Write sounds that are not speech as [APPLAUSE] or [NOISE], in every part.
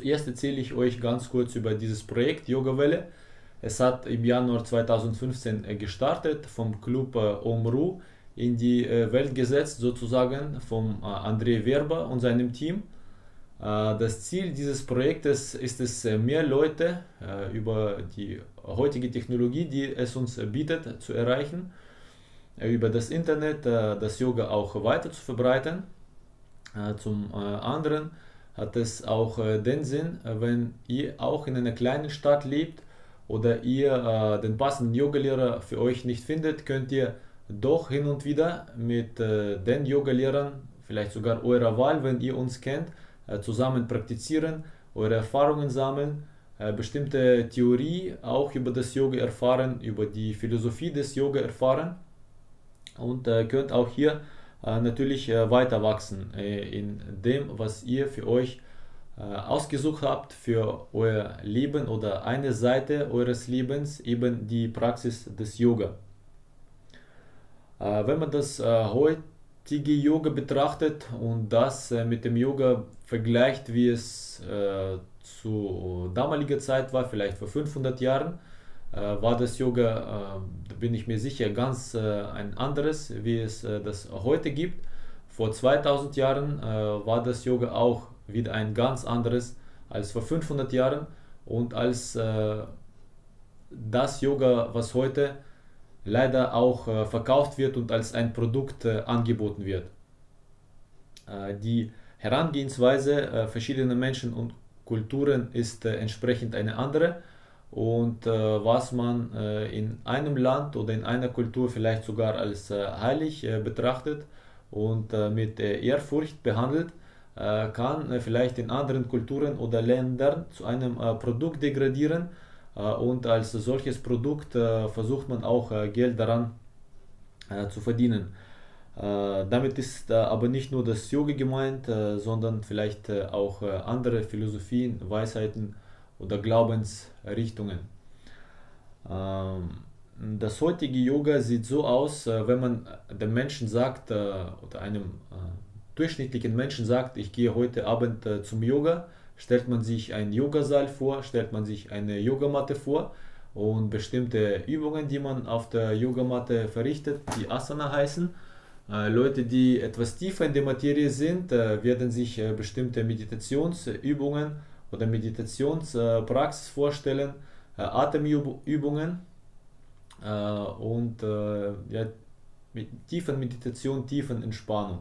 Zuerst erzähle ich euch ganz kurz über dieses Projekt Yoga Welle. Es hat im Januar 2015 äh, gestartet vom Club äh, Omru in die äh, Welt gesetzt, sozusagen vom André Werber und seinem Team. Das Ziel dieses Projektes ist es, mehr Leute über die heutige Technologie, die es uns bietet, zu erreichen, über das Internet das Yoga auch weiter zu verbreiten. Zum anderen hat es auch den Sinn, wenn ihr auch in einer kleinen Stadt lebt oder ihr äh, den passenden Yogalehrer für euch nicht findet, könnt ihr doch hin und wieder mit äh, den Yogalehrern, vielleicht sogar eurer Wahl, wenn ihr uns kennt, äh, zusammen praktizieren, eure Erfahrungen sammeln, äh, bestimmte Theorie auch über das Yoga erfahren, über die Philosophie des Yoga erfahren und äh, könnt auch hier äh, natürlich weiter wachsen in dem, was ihr für euch äh, ausgesucht habt für euer Leben oder eine Seite eures Lebens, eben die Praxis des Yoga. Äh, wenn man das äh, heutige Yoga betrachtet und das mit dem Yoga vergleicht, wie es zu damaliger Zeit war, vielleicht vor 500 Jahren, war das Yoga, da bin ich mir sicher, ganz ein anderes, wie es das heute gibt. Vor 2000 Jahren war das Yoga auch wieder ein ganz anderes als vor 500 Jahren und als äh, das Yoga, was heute leider auch äh, verkauft wird und als ein Produkt äh, angeboten wird. Äh, die Herangehensweise verschiedener Menschen und Kulturen ist entsprechend eine andere und was man in einem Land oder in einer Kultur vielleicht sogar als heilig betrachtet und mit Ehrfurcht behandelt, kann vielleicht in anderen Kulturen oder Ländern zu einem Produkt degradieren und als solches Produkt versucht man auch Geld daran zu verdienen. damit ist aber nicht nur das Yoga gemeint, sondern vielleicht auch andere Philosophien, Weisheiten oder Glaubensrichtungen. Ähm, das heutige Yoga sieht so aus, wenn man dem Menschen sagt oder einem durchschnittlichen Menschen sagt, ich gehe heute Abend äh, zum Yoga, stellt man sich einen Yogasaal vor, stellt man sich eine Yogamatte vor und bestimmte Übungen, die man auf der Yogamatte verrichtet, die Asana heißen. Äh, Leute, die etwas tiefer in der Materie sind, äh, werden sich äh, bestimmte Meditationsübungen oder Meditationspraxis vorstellen, Atemübungen und ja, mit tiefen Meditation, tiefen Entspannung.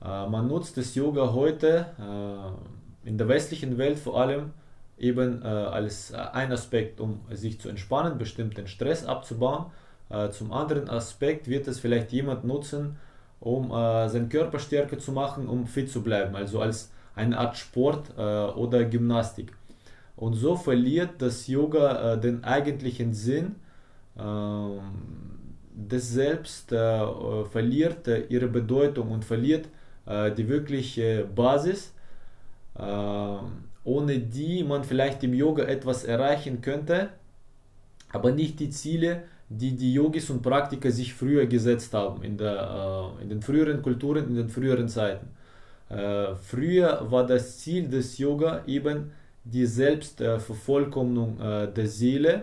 Man nutzt das Yoga heute in der westlichen Welt vor allem eben äh, als ein Aspekt, um sich zu entspannen, bestimmten Stress abzubauen. zum anderen Aspekt wird es vielleicht jemand nutzen, um seinen Körper stärker zu machen, um fit zu bleiben, also als eine Art Sport oder Gymnastik. Und so verliert das Yoga den eigentlichen Sinn ähm, des Selbst, verliert ihre Bedeutung und verliert äh, die wirkliche Basis, äh, ohne die man vielleicht im Yoga etwas erreichen könnte, aber nicht die Ziele, die die Yogis und Praktiker sich früher gesetzt haben, in, der, in den früheren Kulturen, in den früheren Zeiten. früher war das Ziel des Yoga eben die Selbstvervollkommnung der Seele,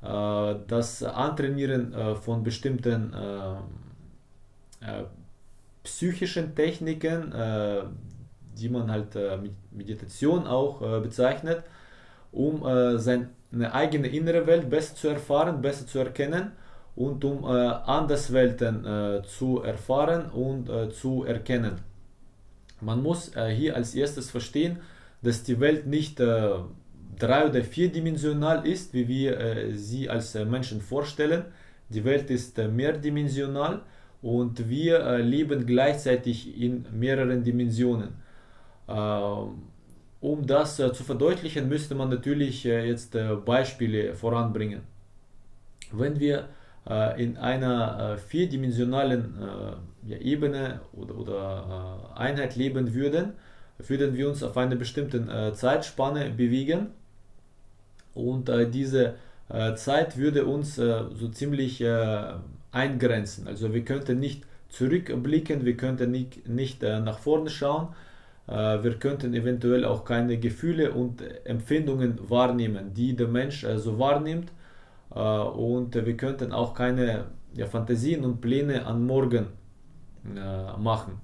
das Antrainieren von bestimmten psychischen Techniken, die man halt äh, Meditation auch äh, bezeichnet, um äh, seine eigene innere Welt besser zu erfahren, besser zu erkennen und um äh, Anderswelten äh, zu erfahren und äh, zu erkennen. Man muss hier als erstes verstehen, dass die Welt nicht drei- oder vierdimensional ist, wie wir sie als Menschen vorstellen. Die Welt ist mehrdimensional und wir leben gleichzeitig in mehreren Dimensionen. Äh, um das äh, zu verdeutlichen, müsste man natürlich äh, jetzt äh, Beispiele voranbringen. Wenn wir in einer vierdimensionalen Ebene oder, Einheit leben würden, würden wir uns auf eine bestimmte äh, Zeitspanne bewegen und diese Zeit würde uns so ziemlich eingrenzen. Also wir könnten nicht zurückblicken, wir könnten nicht nach vorne schauen, wir könnten eventuell auch keine Gefühle und Empfindungen wahrnehmen, die der Mensch so wahrnimmt und wir könnten auch keine Fantasien und Pläne an morgen machen.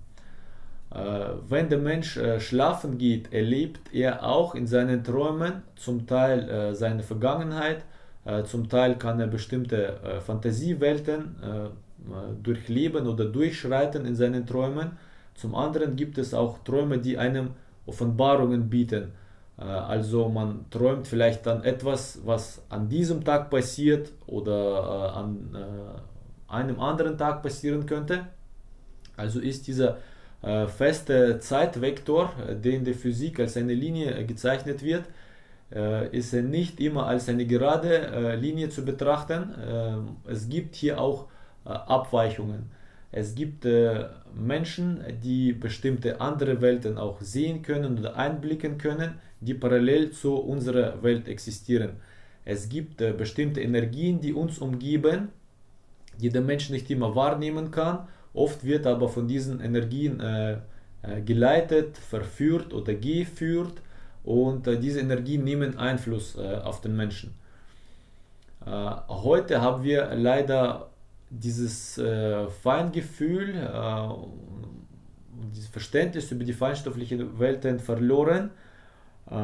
Wenn der Mensch schlafen geht, erlebt er auch in seinen Träumen zum Teil seine Vergangenheit, äh, zum Teil kann er bestimmte äh, Fantasiewelten äh, durchleben oder durchschreiten in seinen Träumen. Zum anderen gibt es auch Träume, die einem Offenbarungen bieten. Also man träumt vielleicht dann etwas, was an diesem Tag passiert oder an einem anderen Tag passieren könnte. Also ist dieser feste Zeitvektor, der in der Physik als eine Linie gezeichnet wird, äh, ist er nicht immer als eine gerade äh, Linie zu betrachten. Ähm, es gibt hier auch äh, Abweichungen. Es gibt Menschen, die bestimmte andere Welten auch sehen können oder einblicken können, die parallel zu unserer Welt existieren. Es gibt bestimmte Energien, die uns umgeben, die der Mensch nicht immer wahrnehmen kann. Oft wird aber von diesen Energien geleitet, verführt oder geführt und äh, diese Energien nehmen Einfluss äh, auf den Menschen. Äh, heute haben wir leider dieses äh, Feingefühl, äh, dieses Verständnis über die feinstofflichen Welten verloren äh,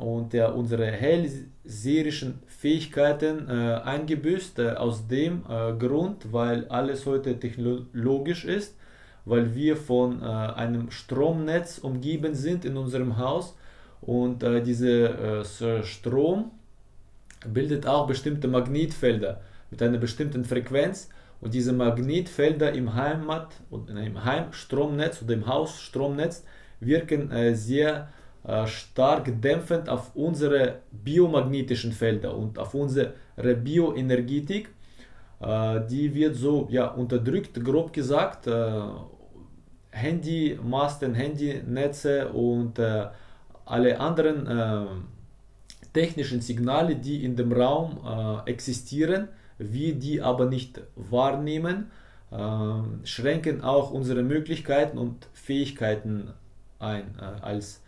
und ja, unsere hellseherischen Fähigkeiten eingebüßt, aus dem Grund, weil alles heute technologisch ist, weil wir von einem Stromnetz umgeben sind in unserem Haus und äh, dieser äh, Strom bildet auch bestimmte Magnetfelder mit einer bestimmten Frequenz. Und diese Magnetfelder im Heimat und im Heimstromnetz oder im Hausstromnetz wirken äh, sehr äh, stark dämpfend auf unsere biomagnetischen Felder und auf unsere Bioenergetik. Äh, die wird so ja, unterdrückt, grob gesagt. Äh, Handymasten, Handynetze und alle anderen äh, technischen Signale, die in dem Raum äh, existieren, wir die aber nicht wahrnehmen, äh, schränken auch unsere Möglichkeiten und Fähigkeiten ein äh, als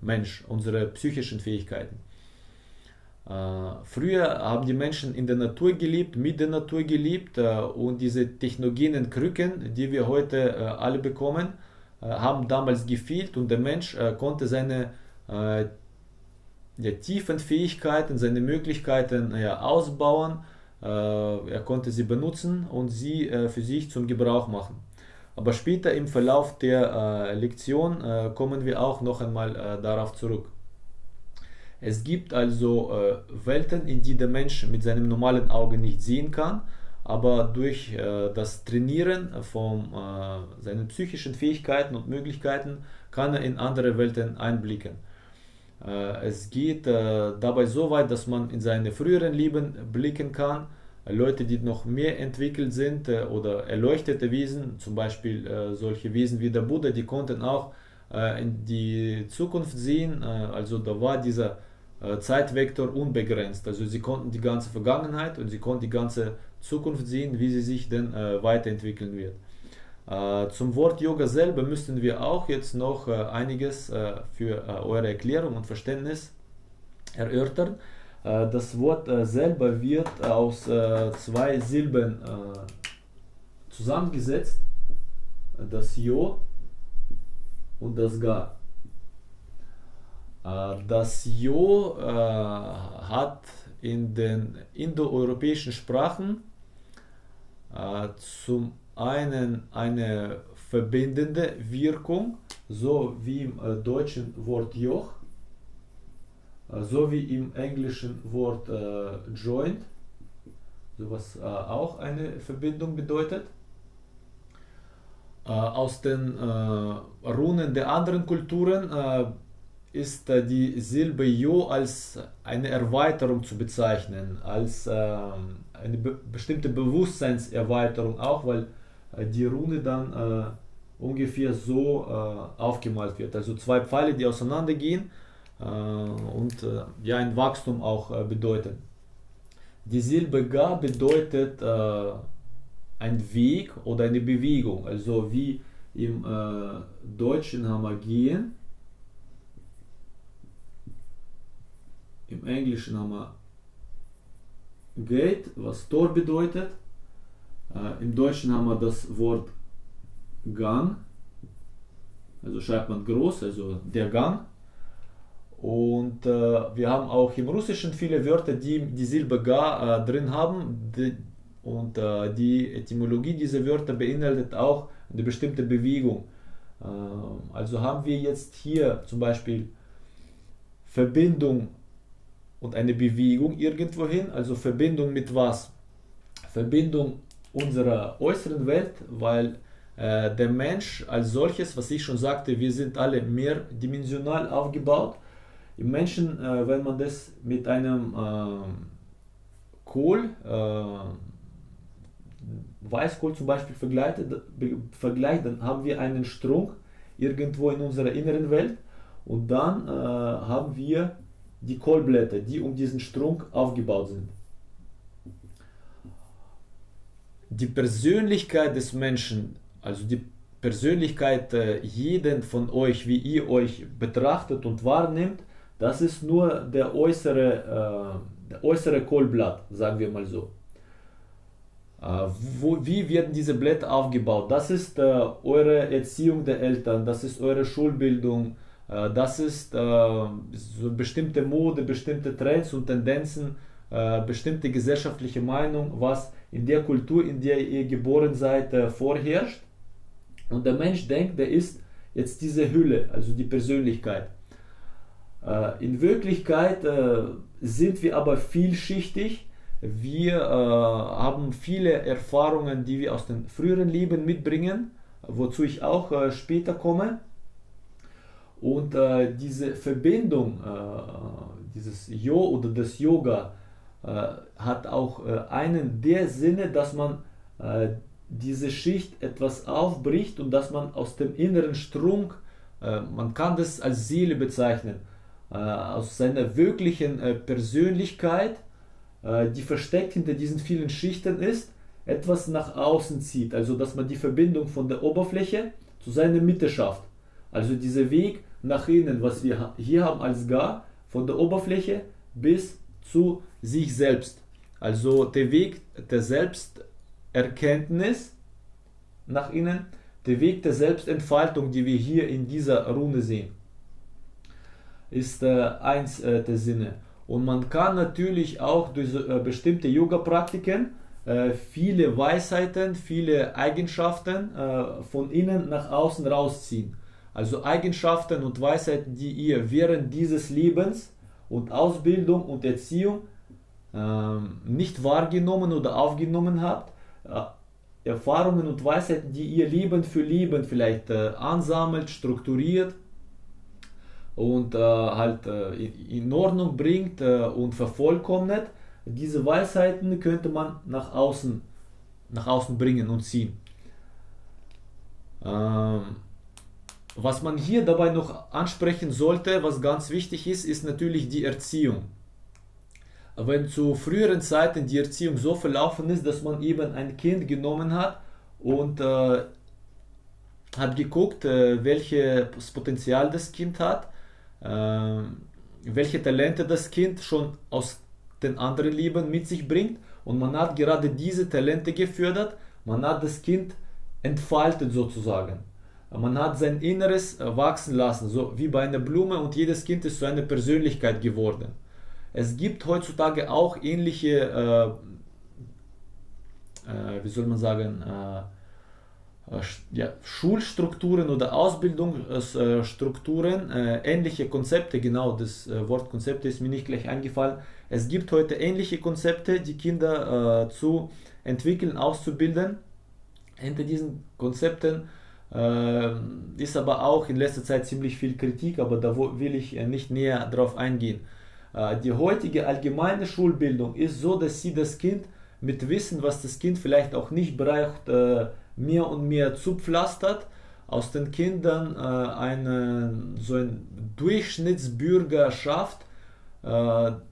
Mensch, unsere psychischen Fähigkeiten. Äh, früher haben die Menschen in der Natur gelebt, mit der Natur gelebt äh, und diese technogenen Krücken, die wir heute alle bekommen, haben damals gefehlt und der Mensch konnte seine äh, der tiefen Fähigkeiten, seine Möglichkeiten ja, ausbauen. Äh, er konnte sie benutzen und sie äh, für sich zum Gebrauch machen. Aber später im Verlauf der Lektion kommen wir auch noch einmal darauf zurück. Es gibt also Welten, in die der Mensch mit seinem normalen Auge nicht sehen kann, aber durch das Trainieren von seinen psychischen Fähigkeiten und Möglichkeiten kann er in andere Welten einblicken. Äh, es geht äh, dabei so weit, dass man in seine früheren Leben blicken kann. Leute, die noch mehr entwickelt sind äh, oder erleuchtete Wesen, zum Beispiel solche Wesen wie der Buddha, die konnten auch in die Zukunft sehen. Also da war dieser Zeitvektor unbegrenzt. Also sie konnten die ganze Vergangenheit und sie konnten die ganze Zukunft sehen, wie sie sich denn weiterentwickeln wird. Äh, zum Wort Yoga selber müssten wir auch jetzt noch äh, einiges äh, für eure Erklärung und Verständnis erörtern. das Wort selber wird aus zwei Silben zusammengesetzt, das Yo und das Ga. Das Jo hat in den indoeuropäischen Sprachen zum einen eine verbindende Wirkung, so wie im äh, deutschen Wort Joch, äh, so wie im englischen Wort äh, Joint, was äh, auch eine Verbindung bedeutet. Äh, aus den äh, Runen der anderen Kulturen ist die Silbe Jo als eine Erweiterung zu bezeichnen, als ähm, eine be bestimmte Bewusstseinserweiterung auch, weil die Rune dann ungefähr so äh, aufgemalt wird. Also zwei Pfeile, die auseinandergehen äh, und äh, ja ein Wachstum auch äh, bedeuten. Die Silbe Ga bedeutet äh, ein Weg oder eine Bewegung, also wie im äh, Deutschen haben wir gehen, im Englischen haben wir Gate, was Tor bedeutet. Äh, Im Deutschen haben wir das Wort Gang, also schreibt man groß, also der Gang. Und äh, wir haben auch im Russischen viele Wörter, die die Silbe Ga äh, drin haben. Die, und äh, die Etymologie dieser Wörter beinhaltet auch eine bestimmte Bewegung. Äh, also haben wir jetzt hier zum Beispiel Verbindung und eine Bewegung irgendwohin, also Verbindung mit was? Verbindung unserer äußeren Welt, weil äh, der Mensch als solches, was ich schon sagte, wir sind alle mehrdimensional aufgebaut. Im Menschen, äh, wenn man das mit einem äh, Kohl, Weißkohl zum Beispiel vergleicht, vergleicht, dann haben wir einen Strunk irgendwo in unserer inneren Welt und dann äh, haben wir die Kohlblätter, die um diesen Strunk aufgebaut sind. Die Persönlichkeit des Menschen also die Persönlichkeit äh, jeden von euch, wie ihr euch betrachtet und wahrnimmt, das ist nur der äußere, äh, der äußere Kohlblatt, sagen wir mal so. Äh, wo, wie werden diese Blätter aufgebaut? Das ist äh, eure Erziehung der Eltern, das ist eure Schulbildung, äh, das ist so bestimmte Mode, bestimmte Trends und Tendenzen, bestimmte gesellschaftliche Meinung, was in der Kultur, in der ihr geboren seid, vorherrscht. Und der Mensch denkt, der ist jetzt diese Hülle, also die Persönlichkeit. Äh, in Wirklichkeit äh, sind wir aber vielschichtig. Wir äh, haben viele Erfahrungen, die wir aus den früheren Leben mitbringen, wozu ich auch später komme. Und diese Verbindung, dieses Jo oder das Yoga, hat auch einen der Sinne, dass man diese Schicht etwas aufbricht und dass man aus dem inneren Strunk, äh, man kann das als Seele bezeichnen, äh, aus seiner wirklichen äh, Persönlichkeit, äh, die versteckt hinter diesen vielen Schichten ist, etwas nach außen zieht. Also dass man die Verbindung von der Oberfläche zu seiner Mitte schafft. Also dieser Weg nach innen, was wir hier haben als Gar, von der Oberfläche bis zu sich selbst. Also der Weg der Selbst Erkenntnis nach innen, der Weg der Selbstentfaltung, die wir hier in dieser Rune sehen, ist äh, eins äh, der Sinne. Und man kann natürlich auch durch äh, bestimmte Yoga-Praktiken äh, viele Weisheiten, viele Eigenschaften äh, von innen nach außen rausziehen. Also Eigenschaften und Weisheiten, die ihr während dieses Lebens und Ausbildung und Erziehung nicht wahrgenommen oder aufgenommen habt, Erfahrungen und Weisheiten, die ihr Leben für Leben vielleicht äh, ansammelt, strukturiert und äh, halt äh, in Ordnung bringt äh, und vervollkommnet, diese Weisheiten könnte man nach außen, nach außen bringen und ziehen. Ähm, was man hier dabei noch ansprechen sollte, was ganz wichtig ist, ist natürlich die Erziehung wenn zu früheren Zeiten die Erziehung so verlaufen ist, dass man eben ein Kind genommen hat und äh, hat geguckt, äh, welches Potenzial das Kind hat, äh, welche Talente das Kind schon aus den anderen Leben mit sich bringt und man hat gerade diese Talente gefördert, man hat das Kind entfaltet sozusagen. Man hat sein Inneres wachsen lassen, so wie bei einer Blume und jedes Kind ist zu einer Persönlichkeit geworden. Es gibt heutzutage auch ähnliche, äh, äh, wie soll man sagen, äh, äh ja, Schulstrukturen oder Ausbildungsstrukturen, äh, ähnliche Konzepte, genau das äh, Wort Konzepte ist mir nicht gleich eingefallen. Es gibt heute ähnliche Konzepte, die Kinder zu entwickeln, auszubilden. Hinter diesen Konzepten ist aber auch in letzter Zeit ziemlich viel Kritik, aber da will ich nicht näher drauf eingehen. Äh, die heutige allgemeine Schulbildung ist so, dass sie das Kind mit Wissen, was das Kind vielleicht auch nicht braucht, äh, mehr und mehr zupflastert. aus den Kindern äh, eine, so ein Durchschnittsbürger schafft.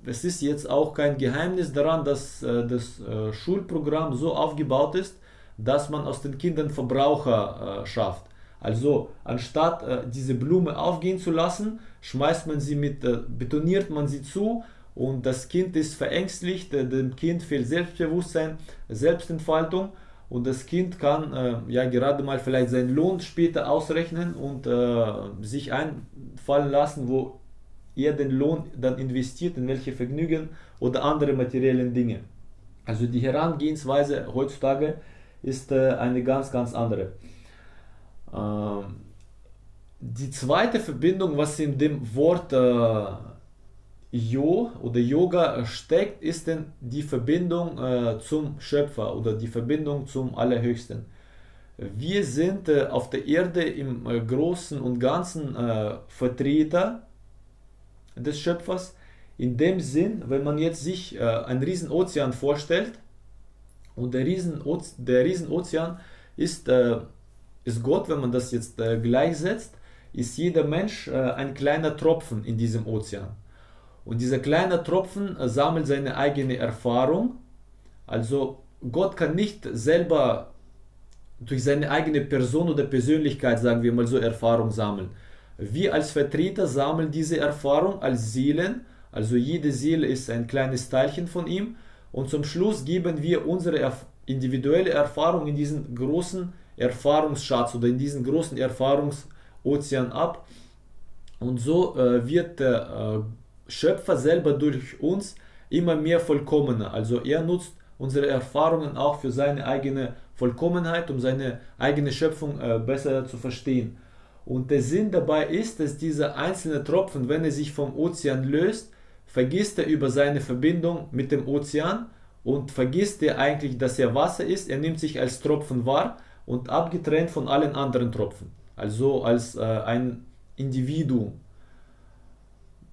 Es ist jetzt auch kein Geheimnis daran, dass das Schulprogramm so aufgebaut ist, dass man aus den Kindern Verbraucher schafft. Also anstatt äh, diese Blume aufgehen zu lassen, schmeißt man sie mit, betoniert man sie zu und das Kind ist verängstlicht, dem Kind fehlt Selbstbewusstsein, Selbstentfaltung und das Kind kann äh, ja gerade mal vielleicht seinen Lohn später ausrechnen und äh, sich einfallen lassen, wo er den Lohn dann investiert, in welche Vergnügen oder andere materiellen Dinge. Also die Herangehensweise heutzutage ist äh, eine ganz, ganz andere. Ähm, die zweite Verbindung, was in dem Wort äh, Jo oder Yoga steckt, ist denn die Verbindung äh, zum Schöpfer oder die Verbindung zum Allerhöchsten. Wir sind äh, auf der Erde im äh, Großen und Ganzen äh, Vertreter des Schöpfers. In dem Sinn, wenn man jetzt sich äh, einen riesen Ozean vorstellt und der riesen, der riesen Ozean ist, äh, ist Gott, wenn man das jetzt gleichsetzt, ist jeder Mensch ein kleiner Tropfen in diesem Ozean. Und dieser kleine Tropfen äh, sammelt seine eigene Erfahrung. Also Gott kann nicht selber durch seine eigene Person oder Persönlichkeit, sagen wir mal so, Erfahrung sammeln. Wir als Vertreter sammeln diese Erfahrung als Seelen. Also jede Seele ist ein kleines Teilchen von ihm. Und zum Schluss geben wir unsere individuelle Erfahrung in diesen großen Erfahrungsschatz oder in diesen großen Erfahrungsozean ab. Und so äh, wird der äh, Schöpfer selber durch uns immer mehr vollkommener. Also er nutzt unsere Erfahrungen auch für seine eigene Vollkommenheit, um seine eigene Schöpfung äh, besser zu verstehen. Und der Sinn dabei ist, dass dieser einzelne Tropfen, wenn er sich vom Ozean löst, vergisst er über seine Verbindung mit dem Ozean und vergisst er eigentlich, dass er Wasser ist. Er nimmt sich als Tropfen wahr und abgetrennt von allen anderen Tropfen. Also als äh, ein Individuum.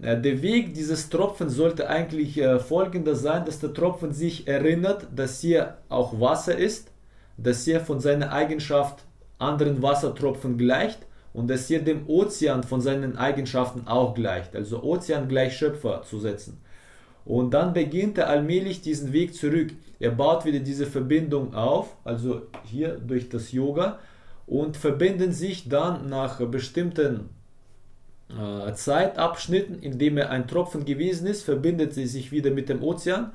Äh, der Weg dieses Tropfens sollte eigentlich äh, folgender sein, dass der Tropfen sich erinnert, dass hier auch Wasser ist, dass er von seiner Eigenschaft anderen Wassertropfen gleicht und dass hier dem Ozean von seinen Eigenschaften auch gleicht. Also Ozean gleich Schöpfer zu setzen. Und dann beginnt er allmählich diesen Weg zurück. Er baut wieder diese Verbindung auf, also hier durch das Yoga und verbinden sich dann nach bestimmten äh, Zeitabschnitten, in dem er ein Tropfen gewesen ist, verbindet sie sich wieder mit dem Ozean.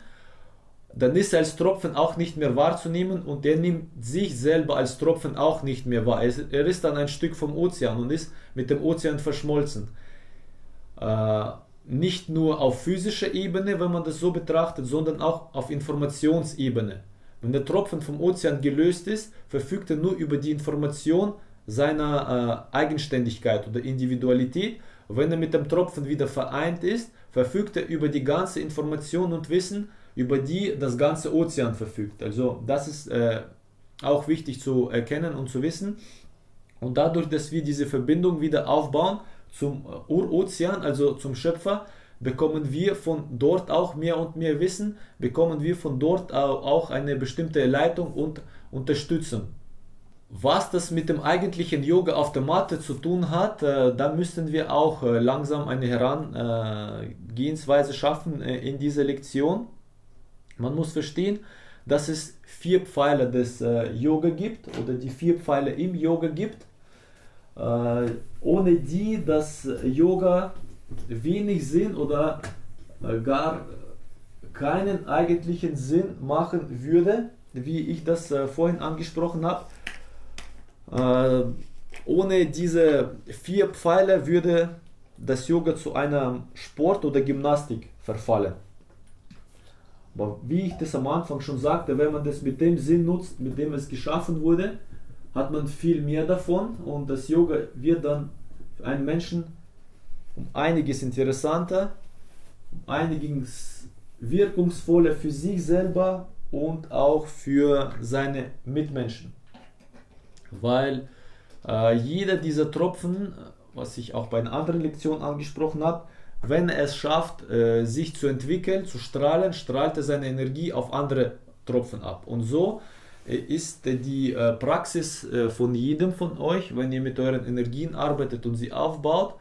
Dann ist er als Tropfen auch nicht mehr wahrzunehmen und er nimmt sich selber als Tropfen auch nicht mehr wahr. Er ist dann ein Stück vom Ozean und ist mit dem Ozean verschmolzen. Äh, nicht nur auf physischer Ebene, wenn man das so betrachtet, sondern auch auf Informationsebene. Wenn der Tropfen vom Ozean gelöst ist, verfügt er nur über die Information seiner äh, Eigenständigkeit oder Individualität. Wenn er mit dem Tropfen wieder vereint ist, verfügt er über die ganze Information und Wissen, über die das ganze Ozean verfügt. Also das ist äh, auch wichtig zu erkennen und zu wissen. Und dadurch, dass wir diese Verbindung wieder aufbauen zum äh, Urozean, also zum Schöpfer, bekommen wir von dort auch mehr und mehr Wissen, bekommen wir von dort auch eine bestimmte Leitung und Unterstützung. Was das mit dem eigentlichen Yoga auf der Matte zu tun hat, äh, da müssen wir auch äh, langsam eine Herangehensweise schaffen in dieser Lektion. Man muss verstehen, dass es vier Pfeiler des Yoga gibt oder die vier Pfeiler im Yoga gibt, ohne die das Yoga wenig Sinn oder äh, gar keinen eigentlichen Sinn machen würde, wie ich das vorhin angesprochen habe. Äh, ohne diese vier Pfeile würde das Yoga zu einem Sport oder Gymnastik verfallen. Aber wie ich das am Anfang schon sagte, wenn man das mit dem Sinn nutzt, mit dem es geschaffen wurde, hat man viel mehr davon und das Yoga wird dann für einen Menschen um einiges interessanter, um einiges wirkungsvoller für sich selber und auch für seine Mitmenschen weil äh, jeder dieser Tropfen, was ich auch bei einer anderen Lektion angesprochen habe, wenn er es schafft, äh, sich zu entwickeln, zu strahlen, strahlt er seine Energie auf andere Tropfen ab. Und so ist die Praxis von jedem von euch, wenn ihr mit euren Energien arbeitet und sie aufbaut,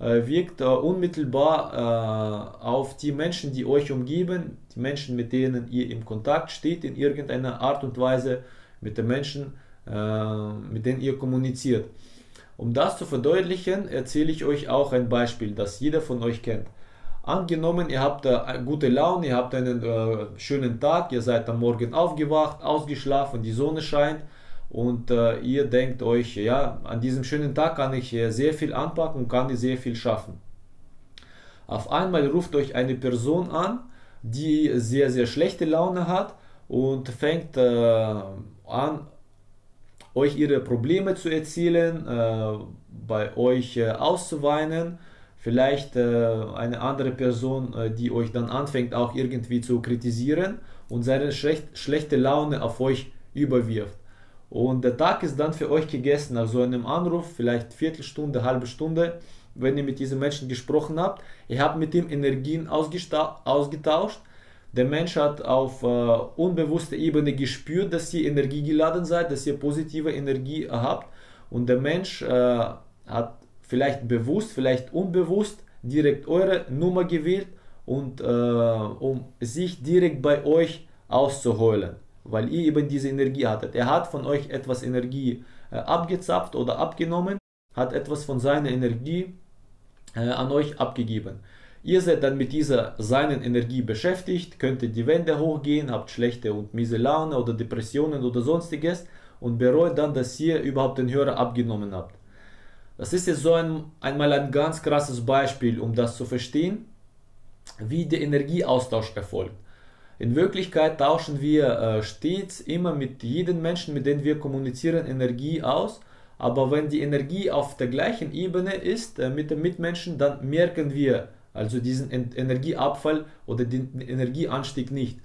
wirkt unmittelbar auf die Menschen, die euch umgeben, die Menschen, mit denen ihr im Kontakt steht, in irgendeiner Art und Weise, mit den Menschen, mit denen ihr kommuniziert. Um das zu verdeutlichen, erzähle ich euch auch ein Beispiel, das jeder von euch kennt. Angenommen, ihr habt äh, gute Laune, ihr habt einen äh, schönen Tag, ihr seid am Morgen aufgewacht, ausgeschlafen, die Sonne scheint und äh, ihr denkt euch, ja, an diesem schönen Tag kann ich äh, sehr viel anpacken und kann sehr viel schaffen. Auf einmal ruft euch eine Person an, die sehr, sehr schlechte Laune hat und fängt äh, an, euch ihre Probleme zu erzählen, äh, bei euch auszuweinen. Vielleicht äh, eine andere Person, äh, die euch dann anfängt auch irgendwie zu kritisieren und seine schlecht, schlechte Laune auf euch überwirft. Und der Tag ist dann für euch gegessen nach so einem Anruf, vielleicht Viertelstunde, halbe Stunde, wenn ihr mit diesem Menschen gesprochen habt. Ihr habt mit ihm Energien ausgetauscht der Mensch hat auf äh, unbewusster Ebene gespürt, dass ihr energiegeladen seid, dass ihr positive Energie habt. Und der Mensch äh, hat vielleicht bewusst, vielleicht unbewusst direkt eure Nummer gewählt, und, äh, um sich direkt bei euch auszuheulen, weil ihr eben diese Energie hattet. Er hat von euch etwas Energie äh, abgezapft oder abgenommen, hat etwas von seiner Energie äh, an euch abgegeben. Ihr seid dann mit dieser seinen Energie beschäftigt, könntet die Wände hochgehen, habt schlechte und miese Laune oder Depressionen oder sonstiges und bereut dann, dass ihr überhaupt den Hörer abgenommen habt. Das ist jetzt so ein, einmal ein ganz krasses Beispiel, um das zu verstehen, wie der Energieaustausch erfolgt. In Wirklichkeit tauschen wir äh, stets immer mit jedem Menschen, mit dem wir kommunizieren, Energie aus. Aber wenn die Energie auf der gleichen Ebene ist äh, mit den Mitmenschen, dann merken wir, also diesen Energieabfall oder den Energieanstieg nicht.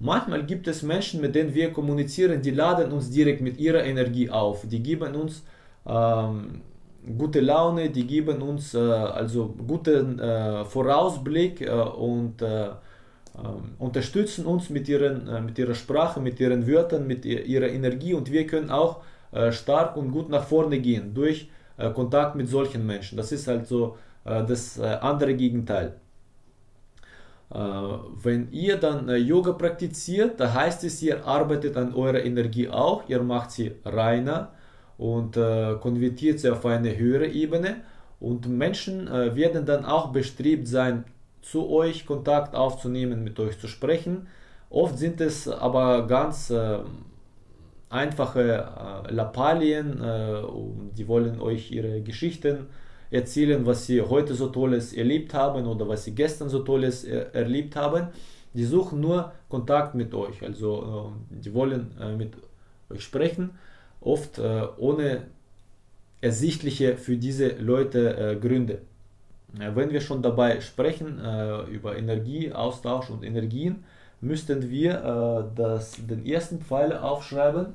Manchmal gibt es Menschen, mit denen wir kommunizieren, die laden uns direkt mit ihrer Energie auf. Die geben uns ähm, gute Laune, die geben uns äh, also guten äh, Vorausblick äh, und äh, ähm, unterstützen uns mit, ihren, äh, mit ihrer Sprache, mit ihren Wörtern, mit ihrer Energie und wir können auch stark und gut nach vorne gehen durch Kontakt mit solchen Menschen. Das ist halt so das andere Gegenteil. Wenn ihr dann Yoga praktiziert, da heißt es, ihr arbeitet an eurer Energie auch, ihr macht sie reiner und konvertiert sie auf eine höhere Ebene und Menschen werden dann auch bestrebt sein, zu euch Kontakt aufzunehmen, mit euch zu sprechen. Oft sind es aber ganz einfache Lappalien, die wollen euch ihre Geschichten erzählen, was sie heute so Tolles erlebt haben oder was sie gestern so Tolles er erlebt haben. Die suchen nur Kontakt mit euch, also äh, die wollen äh, mit euch sprechen, oft äh, ohne ersichtliche für diese Leute äh, Gründe. wenn wir schon dabei sprechen äh, über Energieaustausch und Energien, müssten wir das, den ersten Pfeiler aufschreiben.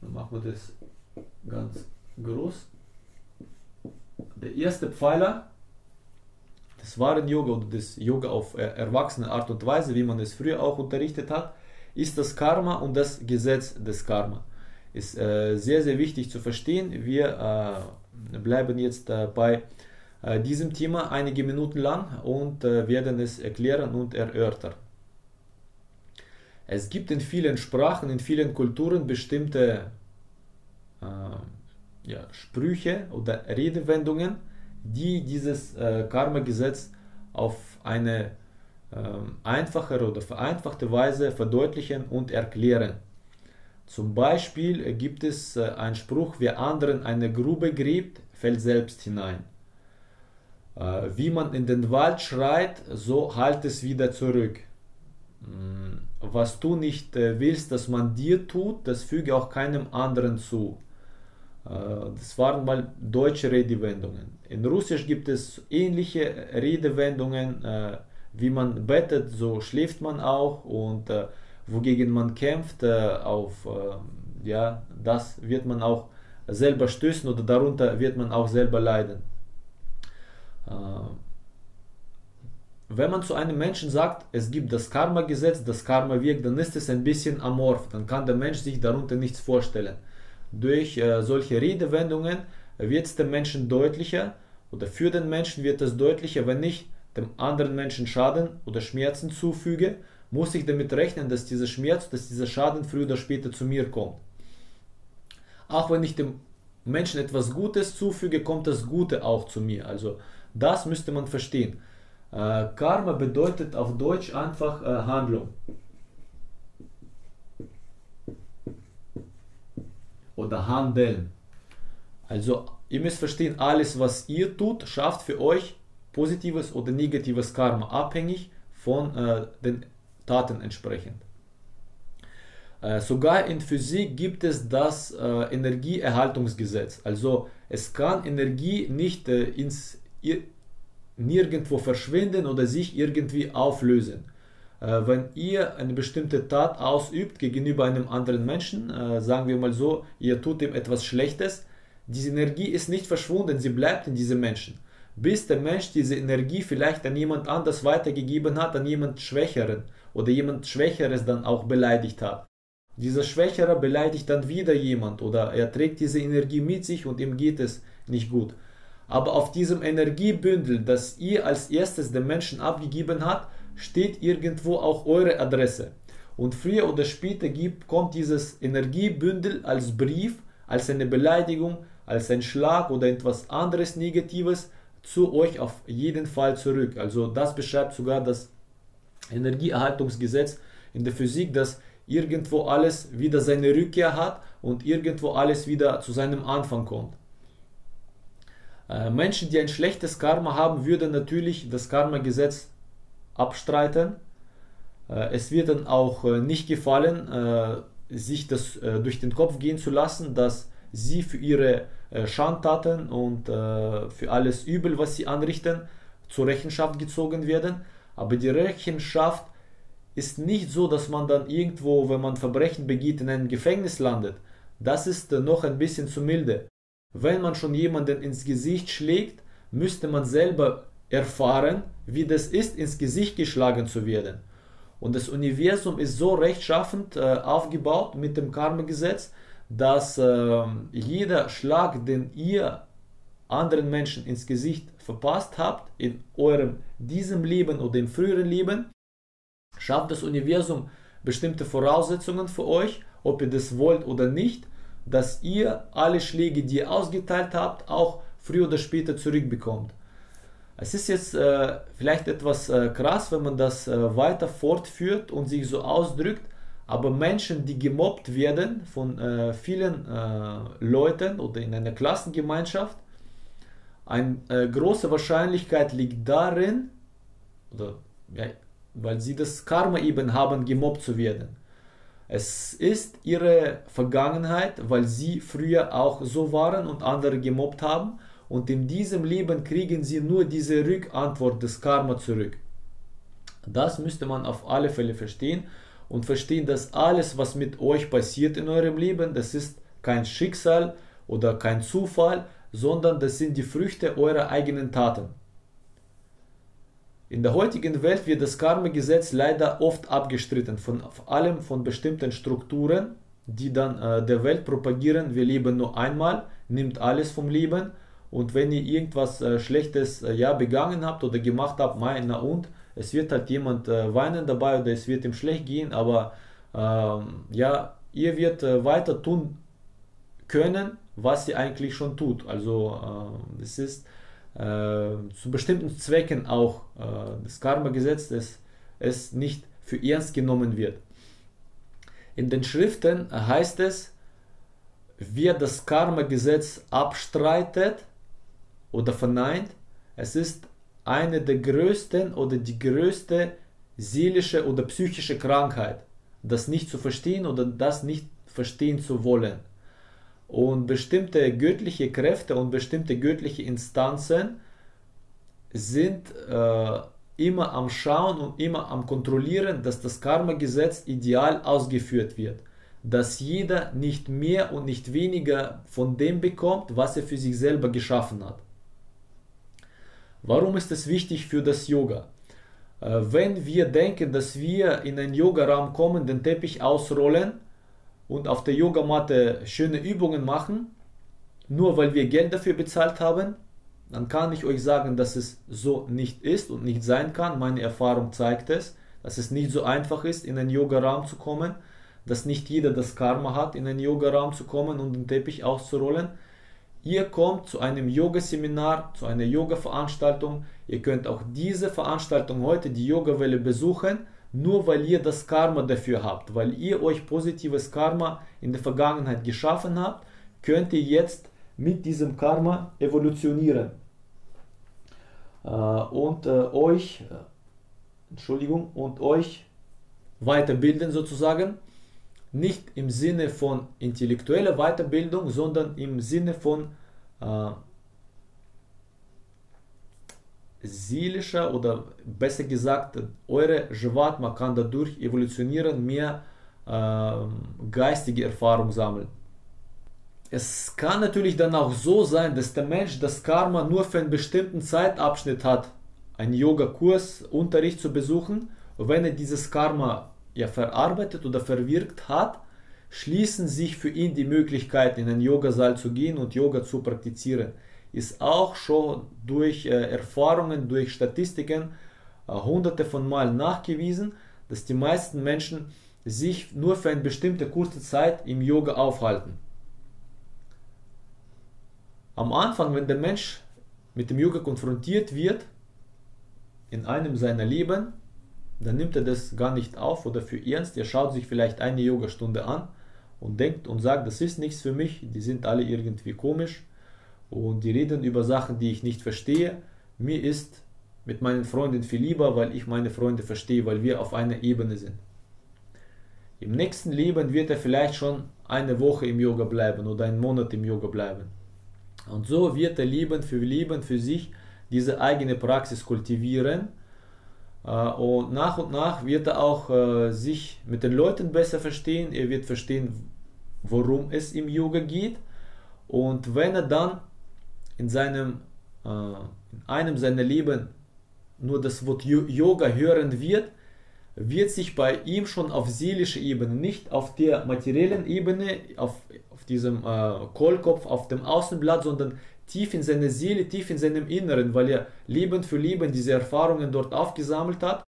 Dann machen wir das ganz groß der erste Pfeiler des wahren Yoga oder des Yoga auf erwachsene Art und Weise, wie man es früher auch unterrichtet hat, ist das Karma und das Gesetz des Karma. Ist äh, sehr, sehr wichtig zu verstehen. Wir äh, bleiben jetzt äh, bei äh, diesem Thema einige Minuten lang und äh, werden es erklären und erörtern. Es gibt in vielen Sprachen, in vielen Kulturen bestimmte äh, ja, Sprüche oder Redewendungen, die dieses Karma-Gesetz auf eine äh, einfachere oder vereinfachte Weise verdeutlichen und erklären. Zum Beispiel gibt es äh, einen Spruch, wer anderen eine Grube gräbt, fällt selbst hinein. Äh, wie man in den Wald schreit, so halt es wieder zurück. Hm, was du nicht äh, willst, dass man dir tut, das füge auch keinem anderen zu. Äh, das waren mal deutsche Redewendungen. In Russisch gibt es ähnliche Redewendungen, äh, wie man bettet, so schläft man auch und äh, wogegen man kämpft, auf ja, das wird man auch selber stößen oder darunter wird man auch selber leiden. wenn man zu einem Menschen sagt, es gibt das Karma-Gesetz, das Karma wirkt, dann ist es ein bisschen amorph, dann kann der Mensch sich darunter nichts vorstellen. Durch äh, solche Redewendungen wird es dem Menschen deutlicher oder für den Menschen wird es deutlicher, wenn ich dem anderen Menschen Schaden oder Schmerzen zufüge, muss ich damit rechnen, dass dieser Schmerz, dass dieser Schaden früher oder später zu mir kommt. Auch wenn ich dem Menschen etwas Gutes zufüge, kommt das Gute auch zu mir. Also das müsste man verstehen. Äh, Karma bedeutet auf Deutsch einfach äh, Handlung. Oder Handeln. Also ihr müsst verstehen, alles was ihr tut, schafft für euch positives oder negatives Karma, abhängig von äh, den Taten entsprechend. Äh, sogar in Physik gibt es das äh, Energieerhaltungsgesetz. Also es kann Energie nicht äh, ins, nirgendwo verschwinden oder sich irgendwie auflösen. Wenn ihr eine bestimmte Tat ausübt gegenüber einem anderen Menschen, sagen wir mal so, ihr tut ihm etwas Schlechtes, diese Energie ist nicht verschwunden, sie bleibt in diesem Menschen. Bis der Mensch diese Energie vielleicht an jemand anders weitergegeben hat, an jemand Schwächeren oder jemand Schwächeres dann auch beleidigt hat. Dieser Schwächere beleidigt dann wieder jemand oder er trägt diese Energie mit sich und ihm geht es nicht gut. Aber auf diesem Energiebündel, das ihr als erstes dem Menschen abgegeben habt, steht irgendwo auch eure Adresse. Und früher oder später gibt, kommt dieses Energiebündel als Brief, als eine Beleidigung, als ein Schlag oder etwas anderes Negatives zu euch auf jeden Fall zurück. Also das beschreibt sogar das Energieerhaltungsgesetz in der Physik, dass irgendwo alles wieder seine Rückkehr hat und irgendwo alles wieder zu seinem Anfang kommt. Äh, Menschen, die ein schlechtes Karma haben, würden natürlich das Karma-Gesetz abstreiten. Äh, es wird dann auch äh, nicht gefallen, sich das durch den Kopf gehen zu lassen, dass sie für ihre Schandtaten und für alles Übel, was sie anrichten, zur Rechenschaft gezogen werden. Aber die Rechenschaft ist nicht so, dass man dann irgendwo, wenn man Verbrechen begeht, in einem Gefängnis landet. Das ist noch ein bisschen zu milde. Wenn man schon jemanden ins Gesicht schlägt, müsste man selber erfahren, wie das ist, ins Gesicht geschlagen zu werden. Und das Universum ist so rechtschaffend äh, aufgebaut mit dem Karma-Gesetz, dass äh, jeder Schlag, den ihr anderen Menschen ins Gesicht verpasst habt, in eurem diesem Leben oder im früheren Leben, schafft das Universum bestimmte Voraussetzungen für euch, ob ihr das wollt oder nicht dass ihr alle Schläge, die ihr ausgeteilt habt, auch früher oder später zurückbekommt. Es ist jetzt äh, vielleicht etwas äh, krass, wenn man das äh, weiter fortführt und sich so ausdrückt, aber Menschen, die gemobbt werden von äh, vielen äh, Leuten oder in einer Klassengemeinschaft, eine äh, große Wahrscheinlichkeit liegt darin, oder, ja, weil sie das Karma eben haben, gemobbt zu werden. Es ist ihre Vergangenheit, weil sie früher auch so waren und andere gemobbt haben. Und in diesem Leben kriegen sie nur diese Rückantwort des Karma zurück. Das müsste man auf alle Fälle verstehen und verstehen, dass alles, was mit euch passiert in eurem Leben, das ist kein Schicksal oder kein Zufall, sondern das sind die Früchte eurer eigenen Taten. In der heutigen Welt wird das Karma-Gesetz leider oft abgestritten, von, vor allem von bestimmten Strukturen, die dann äh, der Welt propagieren, wir leben nur einmal, nimmt alles vom Leben und wenn ihr irgendwas äh, Schlechtes äh, ja, begangen habt oder gemacht habt, mein, na und, es wird halt jemand äh, weinen dabei oder es wird ihm schlecht gehen, aber ähm, ja, ihr wird äh, weiter tun können, was ihr eigentlich schon tut. Also äh, es ist äh, zu bestimmten Zwecken auch äh, das Karma-Gesetz, dass es nicht für ernst genommen wird. In den Schriften heißt es, wer das Karma-Gesetz abstreitet oder verneint, es ist eine der größten oder die größte seelische oder psychische Krankheit, das nicht zu verstehen oder das nicht verstehen zu wollen. Und bestimmte göttliche Kräfte und bestimmte göttliche Instanzen sind äh, immer am Schauen und immer am Kontrollieren, dass das Karma-Gesetz ideal ausgeführt wird. Dass jeder nicht mehr und nicht weniger von dem bekommt, was er für sich selber geschaffen hat. Warum ist es wichtig für das Yoga? äh, wenn wir denken, dass wir in einen Yoga-Raum kommen, den Teppich ausrollen und auf der Yogamatte schöne Übungen machen, nur weil wir Geld dafür bezahlt haben, dann kann ich euch sagen, dass es so nicht ist und nicht sein kann. Meine Erfahrung zeigt es, dass es nicht so einfach ist, in einen Yoga-Raum zu kommen, dass nicht jeder das Karma hat, in einen Yoga-Raum zu kommen und den Teppich auszurollen. Ihr kommt zu einem Yoga-Seminar, zu einer Yoga-Veranstaltung. Ihr könnt auch diese Veranstaltung heute, die Yoga-Welle, besuchen, nur weil ihr das Karma dafür habt, weil ihr euch positives Karma in der Vergangenheit geschaffen habt, könnt ihr jetzt mit diesem Karma evolutionieren äh, und äh, euch, äh, Entschuldigung, und euch weiterbilden sozusagen. Nicht im Sinne von intellektueller Weiterbildung, sondern im Sinne von äh, seelischer oder besser gesagt, eure Jivatma kann dadurch evolutionieren, mehr äh, geistige Erfahrung sammeln. Es kann natürlich dann auch so sein, dass der Mensch das Karma nur für einen bestimmten Zeitabschnitt hat, einen Yoga-Kurs, Unterricht zu besuchen. Und wenn er dieses Karma ja verarbeitet oder verwirkt hat, schließen sich für ihn die Möglichkeit, in einen Yogasaal zu gehen und Yoga zu praktizieren. Ist auch schon durch äh, Erfahrungen, durch Statistiken äh, hunderte von Mal nachgewiesen, dass die meisten Menschen sich nur für eine bestimmte kurze Zeit im Yoga aufhalten. Am Anfang, wenn der Mensch mit dem Yoga konfrontiert wird, in einem seiner Leben, dann nimmt er das gar nicht auf oder für ernst. Er schaut sich vielleicht eine Yogastunde an und denkt und sagt, das ist nichts für mich, die sind alle irgendwie komisch und die reden über Sachen, die ich nicht verstehe. Mir ist mit meinen Freunden viel lieber, weil ich meine Freunde verstehe, weil wir auf einer Ebene sind. Im nächsten Leben wird er vielleicht schon eine Woche im Yoga bleiben oder einen Monat im Yoga bleiben. Und so wird er Leben für Leben für sich diese eigene Praxis kultivieren. Äh, und nach und nach wird er auch äh, sich mit den Leuten besser verstehen. Er wird verstehen, worum es im Yoga geht. Und wenn er dann in, seinem, äh, in einem seiner Leben nur das Wort Yoga hören wird, wird sich bei ihm schon auf seelischer Ebene, nicht auf der materiellen Ebene, auf, auf diesem äh, Kohlkopf, auf dem Außenblatt, sondern tief in seiner Seele, tief in seinem Inneren, weil er Leben für Leben diese Erfahrungen dort aufgesammelt hat,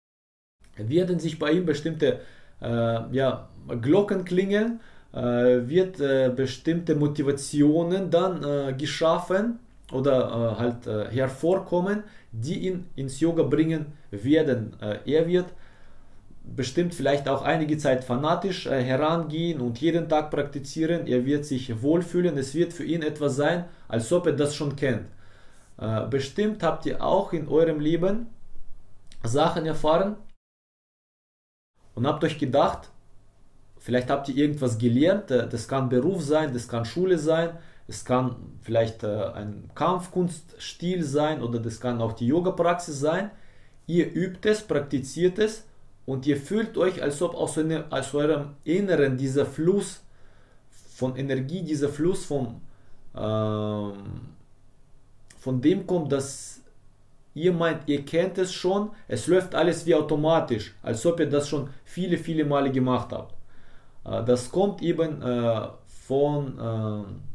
werden sich bei ihm bestimmte äh, ja, Glocken klingeln, äh, wird äh, bestimmte Motivationen dann äh, geschaffen oder äh, halt hervorkommen, die ihn ins Yoga bringen werden. er wird bestimmt vielleicht auch einige Zeit fanatisch äh, herangehen und jeden Tag praktizieren. Er wird sich wohlfühlen. Es wird für ihn etwas sein, als ob er das schon kennt. Äh, bestimmt habt ihr auch in eurem Leben Sachen erfahren und habt euch gedacht, vielleicht habt ihr irgendwas gelernt. Äh, das kann Beruf sein, das kann Schule sein, es kann vielleicht äh, ein Kampfkunststil sein oder das kann auch die Yoga-Praxis sein. Ihr übt es, praktiziert es und ihr fühlt euch, als ob aus, eine, aus eurem Inneren dieser Fluss von Energie, dieser Fluss von, ähm, von dem kommt, dass ihr meint, ihr kennt es schon, es läuft alles wie automatisch, als ob ihr das schon viele, viele Male gemacht habt. Äh, das kommt eben äh, von äh,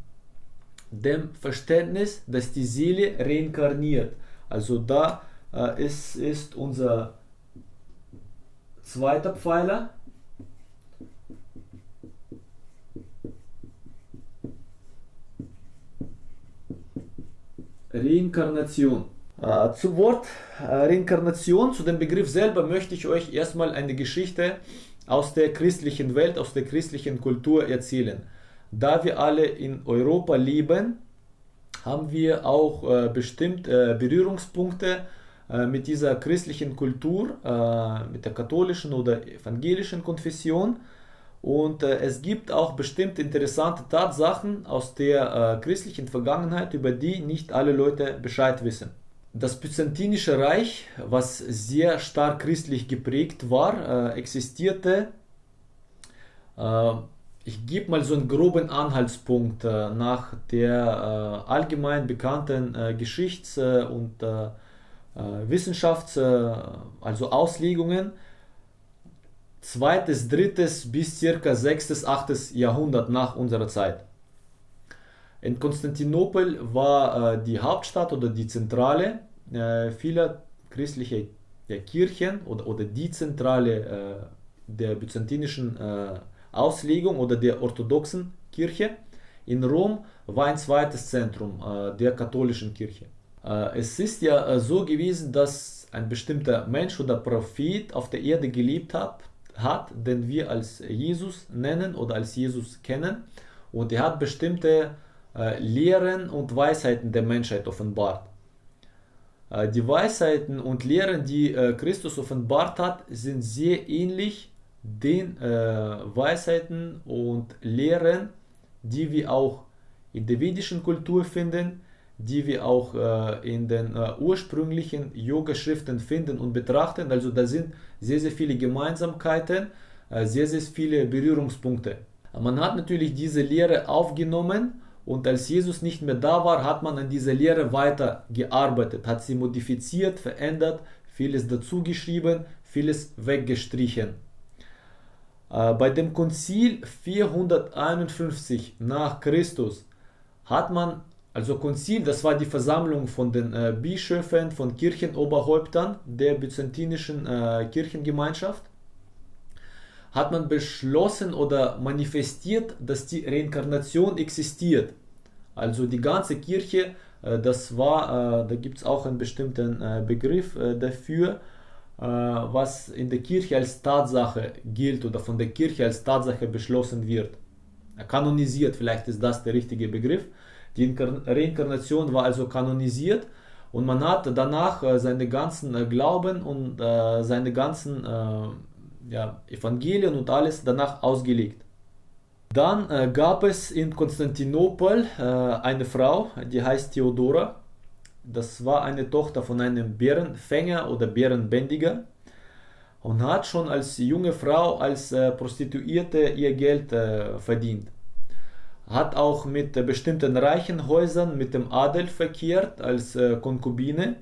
dem Verständnis, dass die Seele reinkarniert. Also da äh, ist, ist unser Zweiter Pfeiler. Reinkarnation. Äh, zu Wort äh, Reinkarnation, zu dem Begriff selber möchte ich euch erstmal eine Geschichte aus der christlichen Welt, aus der christlichen Kultur erzählen. Da wir alle in Europa leben, haben wir auch äh, bestimmt äh, Berührungspunkte äh, mit dieser christlichen Kultur, äh, mit der katholischen oder evangelischen Konfession. Und äh, es gibt auch bestimmt interessante Tatsachen aus der christlichen Vergangenheit, über die nicht alle Leute Bescheid wissen. Das Byzantinische Reich, was sehr stark christlich geprägt war, existierte ich gebe mal so einen groben Anhaltspunkt nach der allgemein bekannten Geschichts- und Wissenschafts-, also Auslegungen, zweites, drittes bis circa sechstes, achtes Jahrhundert nach unserer Zeit. In Konstantinopel war äh, die Hauptstadt oder die Zentrale äh, vieler christlicher Kirchen oder, oder die Zentrale äh, der byzantinischen äh, Auslegung oder der orthodoxen Kirche. In Rom war ein zweites Zentrum äh, der katholischen Kirche. Äh, es ist ja so gewesen, dass ein bestimmter Mensch oder Prophet auf der Erde gelebt hat, hat, den wir als Jesus nennen oder als Jesus kennen. Und er hat bestimmte äh, Lehren und Weisheiten der Menschheit offenbart. Äh, die Weisheiten und Lehren, die äh, Christus offenbart hat, sind sehr ähnlich den Weisheiten und Lehren, die wir auch in der vedischen Kultur finden, die wir auch in den ursprünglichen Yoga-Schriften finden und betrachten. Also da sind sehr, sehr viele Gemeinsamkeiten, sehr, sehr viele Berührungspunkte. Man hat natürlich diese Lehre aufgenommen und als Jesus nicht mehr da war, hat man an dieser Lehre weiter gearbeitet, hat sie modifiziert, verändert, vieles dazugeschrieben, vieles weggestrichen. Äh, bei dem Konzil 451 nach Christus hat man, also Konzil, das war die Versammlung von den äh, Bischöfen, von Kirchenoberhäuptern der byzantinischen äh, Kirchengemeinschaft, hat man beschlossen oder manifestiert, dass die Reinkarnation existiert. Also die ganze Kirche, äh, das war, äh, da gibt es auch einen bestimmten äh, Begriff dafür, was in der Kirche als Tatsache gilt oder von der Kirche als Tatsache beschlossen wird. Kanonisiert, vielleicht ist das der richtige Begriff. Die Reinkarnation war also kanonisiert und man hat danach seine ganzen Glauben und seine ganzen ja, Evangelien und alles danach ausgelegt. Dann äh, gab es in Konstantinopel äh, eine Frau, die heißt Theodora. Das war eine Tochter von einem Bärenfänger oder Bärenbändiger und hat schon als junge Frau, als äh, Prostituierte ihr Geld äh, verdient. Hat auch mit äh, bestimmten reichen Häusern mit dem Adel verkehrt als äh, Konkubine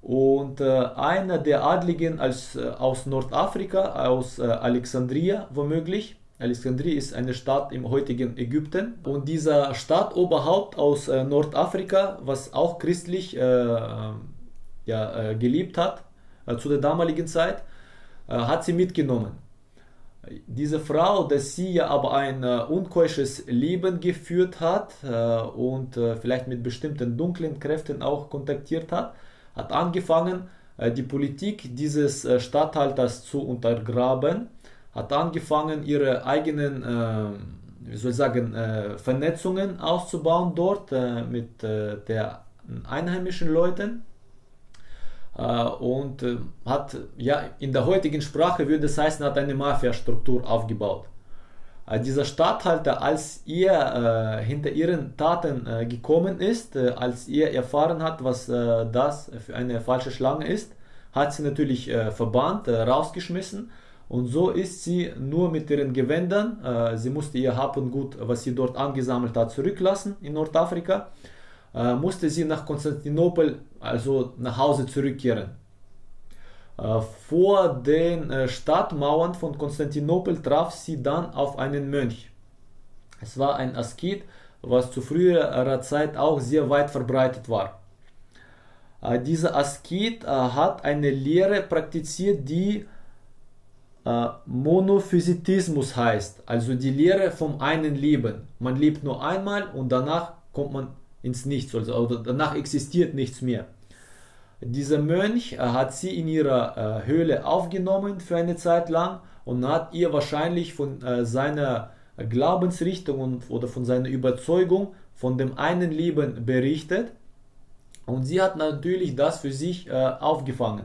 und äh, einer der Adligen als, äh, aus Nordafrika, aus Alexandria womöglich, Alexandrie ist eine Stadt im heutigen Ägypten. Und dieser Stadtoberhaupt aus äh, Nordafrika, was auch christlich äh, äh ja, äh, geliebt hat äh, zu der damaligen Zeit, hat sie mitgenommen. Diese Frau, dass sie ja aber ein unkeusches Leben geführt hat und vielleicht mit bestimmten dunklen Kräften auch kontaktiert hat, hat angefangen, die Politik dieses Statthalters zu untergraben hat angefangen, ihre eigenen, äh, wie soll ich sagen, äh, Vernetzungen auszubauen dort äh, mit äh, der einheimischen Leuten äh, und äh, hat, ja, in der heutigen Sprache würde es heißen, hat eine Mafia-Struktur aufgebaut. dieser Statthalter, als er hinter ihren Taten gekommen ist, als er erfahren hat, was das für eine falsche Schlange ist, hat sie natürlich verbannt, rausgeschmissen und so ist sie nur mit ihren Gewändern, äh, sie musste ihr Hab und Gut, was sie dort angesammelt hat, zurücklassen in Nordafrika, äh, musste sie nach Konstantinopel, also nach Hause zurückkehren. Äh, vor den äh, Stadtmauern von Konstantinopel traf sie dann auf einen Mönch. Es war ein Asket, was zu früherer Zeit auch sehr weit verbreitet war. Äh, dieser Asket äh, hat eine Lehre praktiziert, die Monophysitismus heißt, also die Lehre vom einen Leben. Man lebt nur einmal und danach kommt man ins Nichts, also danach existiert nichts mehr. Dieser Mönch äh, hat sie in ihrer äh, Höhle aufgenommen für eine Zeit lang und hat ihr wahrscheinlich von seiner Glaubensrichtung und, oder von seiner Überzeugung von dem einen Leben berichtet. Und sie hat natürlich das für sich aufgefangen.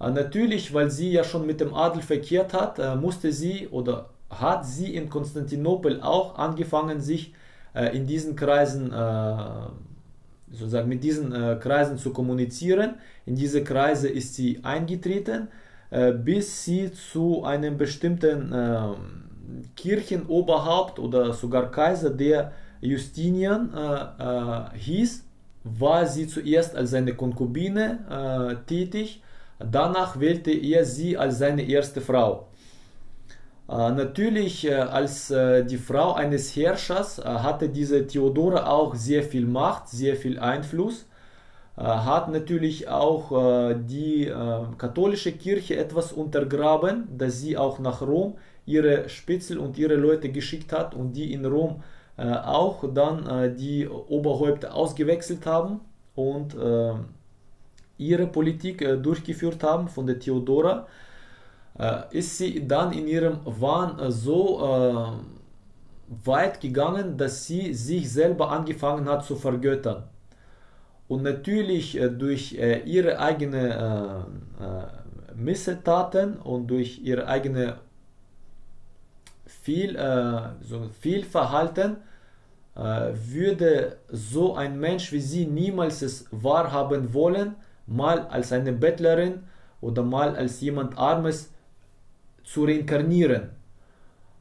Äh, natürlich, weil sie ja schon mit dem Adel verkehrt hat, äh, musste sie oder hat sie in Konstantinopel auch angefangen, sich äh, in diesen Kreisen, sozusagen mit diesen Kreisen zu kommunizieren. In diese Kreise ist sie eingetreten, bis sie zu einem bestimmten Kirchenoberhaupt oder sogar Kaiser, der Justinian hieß, war sie zuerst als seine Konkubine tätig, danach wählte er sie als seine erste Frau. Äh, natürlich, äh, als äh, die Frau eines Herrschers hatte diese Theodora auch sehr viel Macht, sehr viel Einfluss, hat natürlich auch die katholische Kirche etwas untergraben, dass sie auch nach Rom ihre Spitzel und ihre Leute geschickt hat und die in Rom auch dann die Oberhäupter ausgewechselt haben und ihre Politik durchgeführt haben von der Theodora, ist sie dann in ihrem Wahn so weit gegangen, dass sie sich selber angefangen hat zu vergöttern. Und natürlich durch ihre eigenen Missetaten und durch ihre eigene viel, so viel Verhalten äh, würde so ein Mensch wie sie niemals es wahrhaben wollen, mal als eine Bettlerin oder mal als jemand Armes zu reinkarnieren.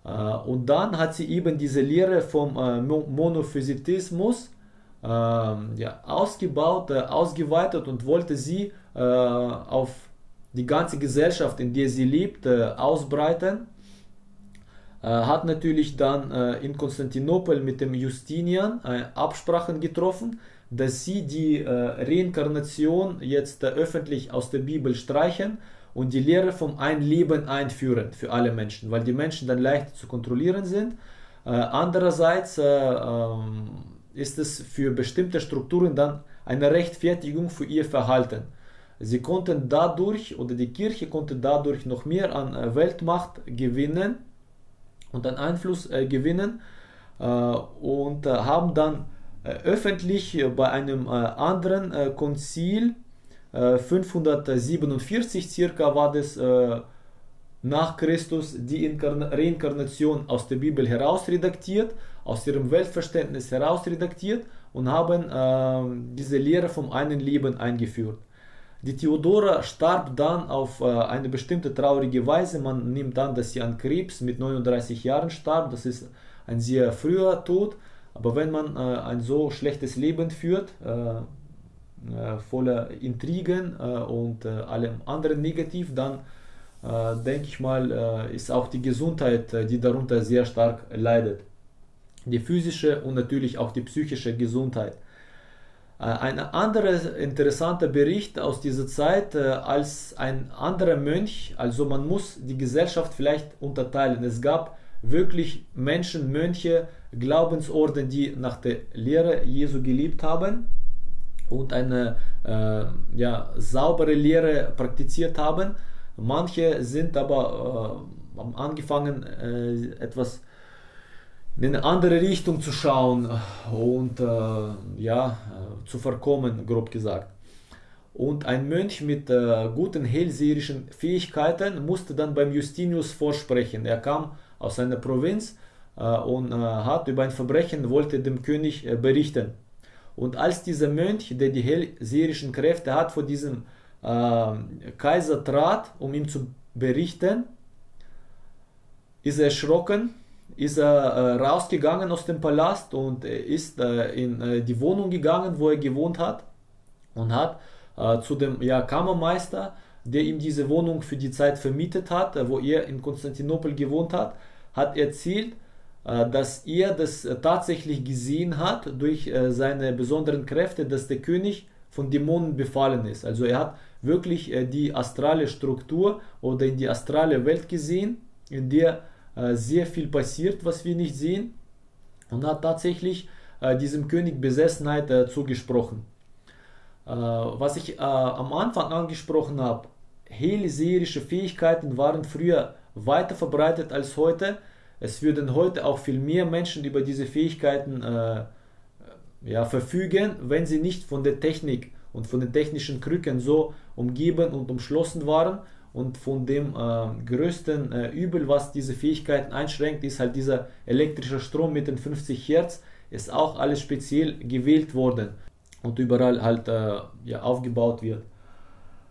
Äh, und dann hat sie eben diese Lehre vom äh, Monophysitismus ja, ausgebaut, ausgeweitet und wollte sie auf die ganze Gesellschaft, in der sie lebt, ausbreiten. Äh, hat natürlich dann äh, in Konstantinopel mit dem Justinian äh, Absprachen getroffen, dass sie die Reinkarnation jetzt öffentlich aus der Bibel streichen und die Lehre vom Ein Leben einführen für alle Menschen, weil die Menschen dann leicht zu kontrollieren sind. Andererseits ähm, ist es für bestimmte Strukturen dann eine Rechtfertigung für ihr Verhalten. Sie konnten dadurch oder die Kirche konnte dadurch noch mehr an Weltmacht gewinnen und an Einfluss äh, gewinnen äh, und äh, haben dann äh, öffentlich bei einem äh, anderen äh, Konzil 547 circa war das nach Christus die Inkarn Reinkarnation aus der Bibel herausredaktiert, aus ihrem Weltverständnis herausredaktiert und haben diese Lehre vom einen Leben eingeführt. Die Theodora starb dann auf äh, eine bestimmte traurige Weise. Man nimmt an, dass sie an Krebs mit 39 Jahren starb. Das ist ein sehr früher Tod. Aber wenn man äh, ein so schlechtes Leben führt, äh, voller Intrigen und allem anderen negativ, dann denke ich mal, ist auch die Gesundheit, die darunter sehr stark leidet. Die physische und natürlich auch die psychische Gesundheit. Äh, ein anderer interessanter Bericht aus dieser Zeit, äh, als ein anderer Mönch, also man muss die Gesellschaft vielleicht unterteilen. Es gab wirklich Menschen, Mönche, Glaubensorden, die nach der Lehre Jesu geliebt haben und eine äh, ja, saubere Lehre praktiziert haben. Manche sind aber äh, angefangen, äh, etwas in eine andere Richtung zu schauen und äh, ja, zu verkommen, grob gesagt. Und ein Mönch mit äh, guten hellseherischen Fähigkeiten musste dann beim Justinius vorsprechen. Er kam aus einer Provinz äh, und äh, hat über ein Verbrechen, wollte dem König äh, berichten. Und als dieser Mönch, der die hellseherischen Kräfte hat, vor diesem äh, Kaiser trat, um ihm zu berichten, ist er erschrocken ist er äh, rausgegangen aus dem Palast und ist äh, in äh, die Wohnung gegangen, wo er gewohnt hat und hat äh, zu dem ja, Kammermeister, der ihm diese Wohnung für die Zeit vermietet hat, äh, wo er in Konstantinopel gewohnt hat, hat erzählt, äh, dass er das tatsächlich gesehen hat durch seine besonderen Kräfte, dass der König von Dämonen befallen ist. Also er hat wirklich die astrale Struktur oder in die astrale Welt gesehen, in der äh, sehr viel passiert, was wir nicht sehen und hat tatsächlich äh, diesem König Besessenheit äh, zugesprochen. was ich am Anfang angesprochen habe, hellseherische Fähigkeiten waren früher weiter verbreitet als heute. Es würden heute auch viel mehr Menschen über diese Fähigkeiten äh, ja, verfügen, wenn sie nicht von der Technik und von den technischen Krücken so umgeben und umschlossen waren und von dem äh, größten äh, Übel, was diese Fähigkeiten einschränkt, ist halt dieser elektrische Strom mit den 50 Hertz, ist auch alles speziell gewählt worden und überall halt äh, ja, aufgebaut wird.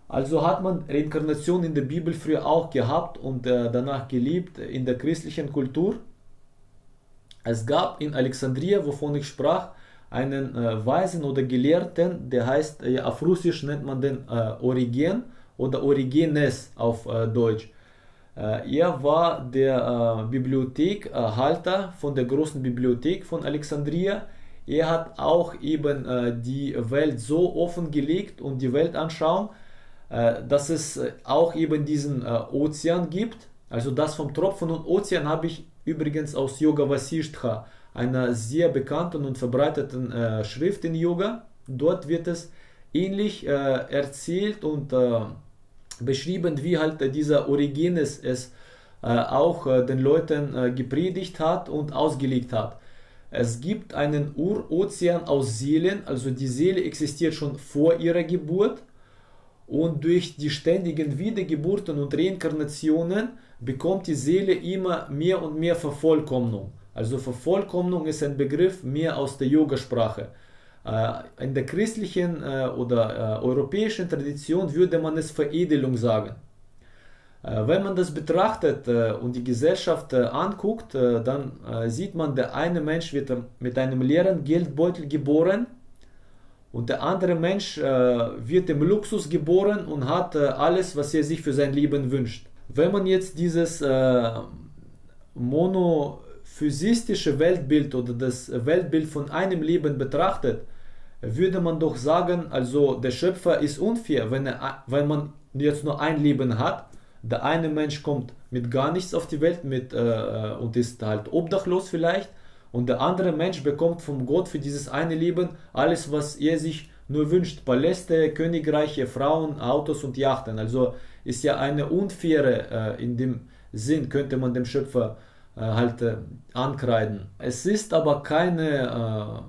Also hat man Reinkarnation in der Bibel früher auch gehabt und äh, danach geliebt in der christlichen Kultur. Es gab in Alexandria, wovon ich sprach, einen äh, Weisen oder Gelehrten, der heißt, äh, auf Russisch nennt man den äh, Origen oder Origenes auf äh, Deutsch. Äh, er war der Bibliothekhalter von der großen Bibliothek von Alexandria. Er hat auch eben die Welt so offengelegt und die Weltanschauung, dass es auch eben diesen Ozean gibt. Also das vom Tropfen und Ozean habe ich übrigens aus Yoga Vasishtha einer sehr bekannten und verbreiteten äh, Schrift in Yoga. Dort wird es ähnlich äh, erzählt und äh, beschrieben, wie halt dieser Origenes es äh, auch äh, den Leuten äh, gepredigt hat und ausgelegt hat. Es gibt einen Urozean aus Seelen, also die Seele existiert schon vor ihrer Geburt und durch die ständigen Wiedergeburten und Reinkarnationen bekommt die Seele immer mehr und mehr Vervollkommnung. Also Vervollkommnung ist ein Begriff mehr aus der Yogasprache. Äh, in der christlichen äh, oder äh, europäischen Tradition würde man es Veredelung sagen. Wenn man das betrachtet und die Gesellschaft anguckt, dann sieht man, der eine Mensch wird mit einem leeren Geldbeutel geboren und der andere Mensch wird im Luxus geboren und hat alles, was er sich für sein Leben wünscht. Wenn man jetzt dieses Mono physistische Weltbild oder das Weltbild von einem Leben betrachtet, würde man doch sagen, also der Schöpfer ist unfair, wenn, er, wenn man jetzt nur ein Leben hat. Der eine Mensch kommt mit gar nichts auf die Welt mit, äh, und ist halt obdachlos vielleicht. Und der andere Mensch bekommt vom Gott für dieses eine Leben alles, was er sich nur wünscht. Paläste, Königreiche, Frauen, Autos und Yachten. Also ist ja eine unfaire, äh, in dem Sinn könnte man dem Schöpfer äh, halt äh, ankreiden. Es ist aber keine,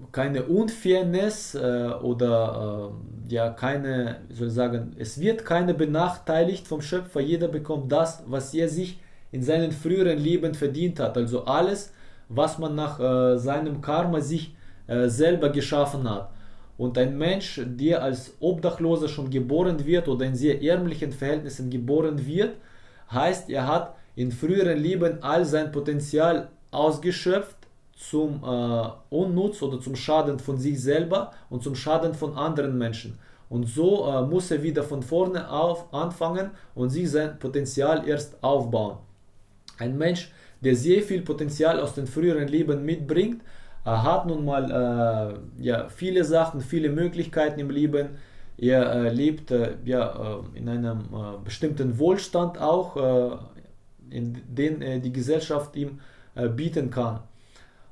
äh, keine Unfairness oder ja keine, soll ich sagen, es wird keine benachteiligt vom Schöpfer. Jeder bekommt das, was er sich in seinen früheren Leben verdient hat. Also alles, was man nach seinem Karma sich selber geschaffen hat. Und ein Mensch, der als Obdachloser schon geboren wird oder in sehr ärmlichen Verhältnissen geboren wird, heißt, er hat in früheren Leben all sein Potenzial ausgeschöpft zum äh, Unnutz oder zum Schaden von sich selber und zum Schaden von anderen Menschen. Und so äh, muss er wieder von vorne auf anfangen und sich sein Potenzial erst aufbauen. Ein Mensch, der sehr viel Potenzial aus den früheren Leben mitbringt, äh, hat nun mal äh, ja, viele Sachen, viele Möglichkeiten im Leben. Er äh, lebt äh, ja, in einem bestimmten Wohlstand auch in den äh, die Gesellschaft ihm äh, bieten kann.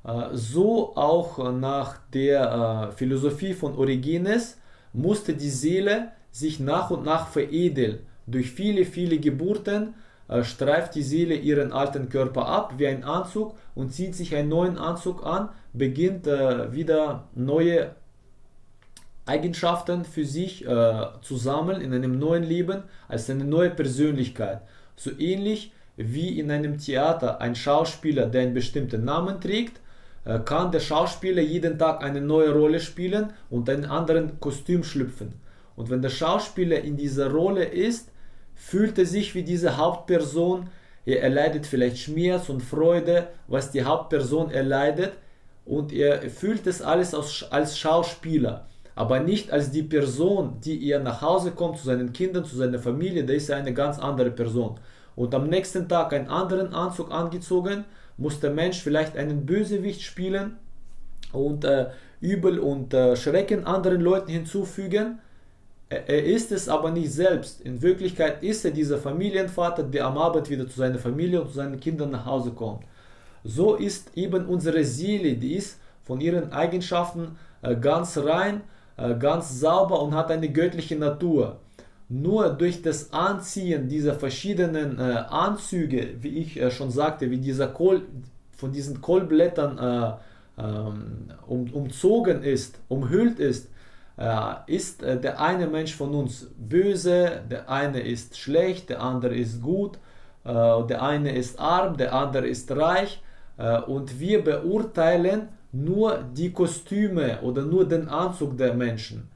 Äh, so auch nach der Philosophie von Origenes musste die Seele sich nach und nach veredeln. Durch viele, viele Geburten streift die Seele ihren alten Körper ab wie ein Anzug und zieht sich einen neuen Anzug an, beginnt wieder neue Eigenschaften für sich zu sammeln in einem neuen Leben als eine neue Persönlichkeit. So ähnlich wie in einem Theater ein Schauspieler, der einen bestimmten Namen trägt, äh, kann der Schauspieler jeden Tag eine neue Rolle spielen und einen anderen Kostüm schlüpfen. Und wenn der Schauspieler in dieser Rolle ist, fühlt er sich wie diese Hauptperson. Er erleidet vielleicht Schmerz und Freude, was die Hauptperson erleidet. Und er fühlt es alles als Schauspieler, aber nicht als die Person, die er nach Hause kommt, zu seinen Kindern, zu seiner Familie. Da ist er eine ganz andere Person und am nächsten Tag einen anderen Anzug angezogen, muss der Mensch vielleicht einen Bösewicht spielen und äh, Übel und äh, Schrecken anderen Leuten hinzufügen. Er, ist es aber nicht selbst. In Wirklichkeit ist er dieser Familienvater, der am Abend wieder zu seiner Familie und zu seinen Kindern nach Hause kommt. So ist eben unsere Seele, die ist von ihren Eigenschaften äh, ganz rein, äh, ganz sauber und hat eine göttliche Natur nur durch das Anziehen dieser verschiedenen äh, Anzüge, wie ich schon sagte, wie dieser Kohl von diesen Kohlblättern äh, ähm, um, umzogen ist, umhüllt ist, ist äh, der eine Mensch von uns böse, der eine ist schlecht, der andere ist gut, äh, der eine ist arm, der andere ist reich und wir beurteilen nur die Kostüme oder nur den Anzug der Menschen.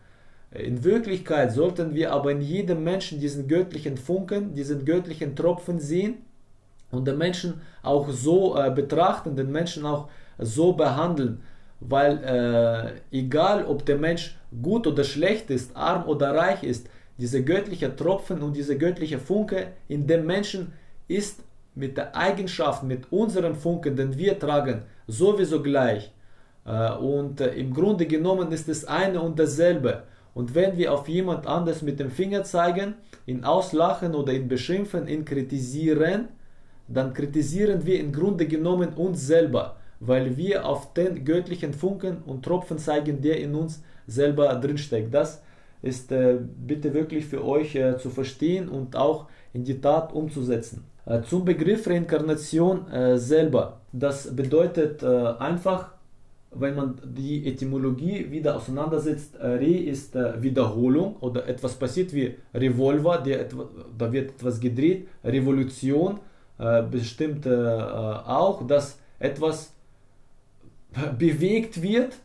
In Wirklichkeit sollten wir aber in jedem Menschen diesen göttlichen Funken, diesen göttlichen Tropfen sehen und den Menschen auch so äh, betrachten, den Menschen auch so behandeln. weil äh, egal ob der Mensch gut oder schlecht ist, arm oder reich ist, dieser göttliche Tropfen und dieser göttliche Funke in dem Menschen ist mit der Eigenschaft, mit unserem Funken, den wir tragen, sowieso gleich. Äh, und äh, im Grunde genommen ist es eine und dasselbe. Und wenn wir auf jemand anders mit dem Finger zeigen, ihn auslachen oder ihn beschimpfen, ihn kritisieren, dann kritisieren wir im Grunde genommen uns selber, weil wir auf den göttlichen Funken und Tropfen zeigen, der in uns selber drinsteckt. Das ist äh, bitte wirklich für euch äh, zu verstehen und auch in die Tat umzusetzen. Äh, zum Begriff Reinkarnation äh, selber. Das bedeutet äh, einfach, wenn man die Etymologie wieder auseinandersetzt, äh, Re ist Wiederholung oder etwas passiert wie Revolver, der, da wird etwas gedreht, Revolution bestimmt auch, dass etwas bewegt wird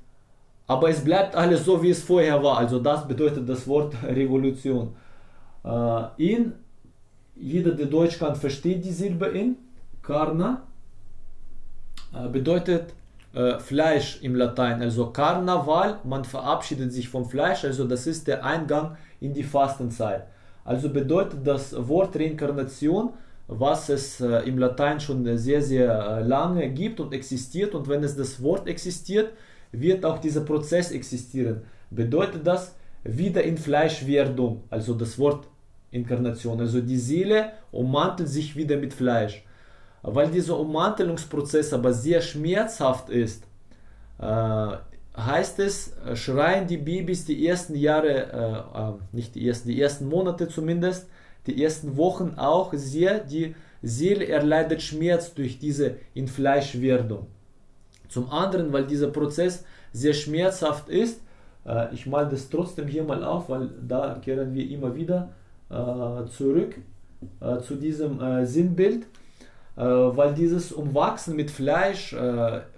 aber es bleibt alles so, wie es vorher war. Also das bedeutet das Wort [LAUGHS] Revolution. Äh, in, jeder, der Deutsch kann, versteht die Silbe in. Karna äh, bedeutet äh, Fleisch im Latein. Also Karnaval, man verabschiedet sich vom Fleisch. Also das ist der Eingang in die Fastenzeit. Also bedeutet das Wort Reinkarnation, was es äh, im Latein schon sehr, sehr äh, lange gibt und existiert. Und wenn es das Wort existiert, wird auch dieser Prozess existieren. Bedeutet das wieder in Fleischwerdung, also das Wort Inkarnation. Also die Seele ummantelt sich wieder mit Fleisch. Weil dieser Ummantelungsprozess aber sehr schmerzhaft ist, äh, heißt es, schreien die Babys die ersten Jahre, äh, äh, nicht die ersten, die ersten Monate zumindest, die ersten Wochen auch sehr, die Seele erleidet Schmerz durch diese Infleischwerdung. Zum anderen, weil dieser Prozess sehr schmerzhaft ist. Äh, ich male das trotzdem hier mal auf, weil da kehren wir immer wieder äh, zurück äh, zu diesem Sinnbild. weil dieses Umwachsen mit Fleisch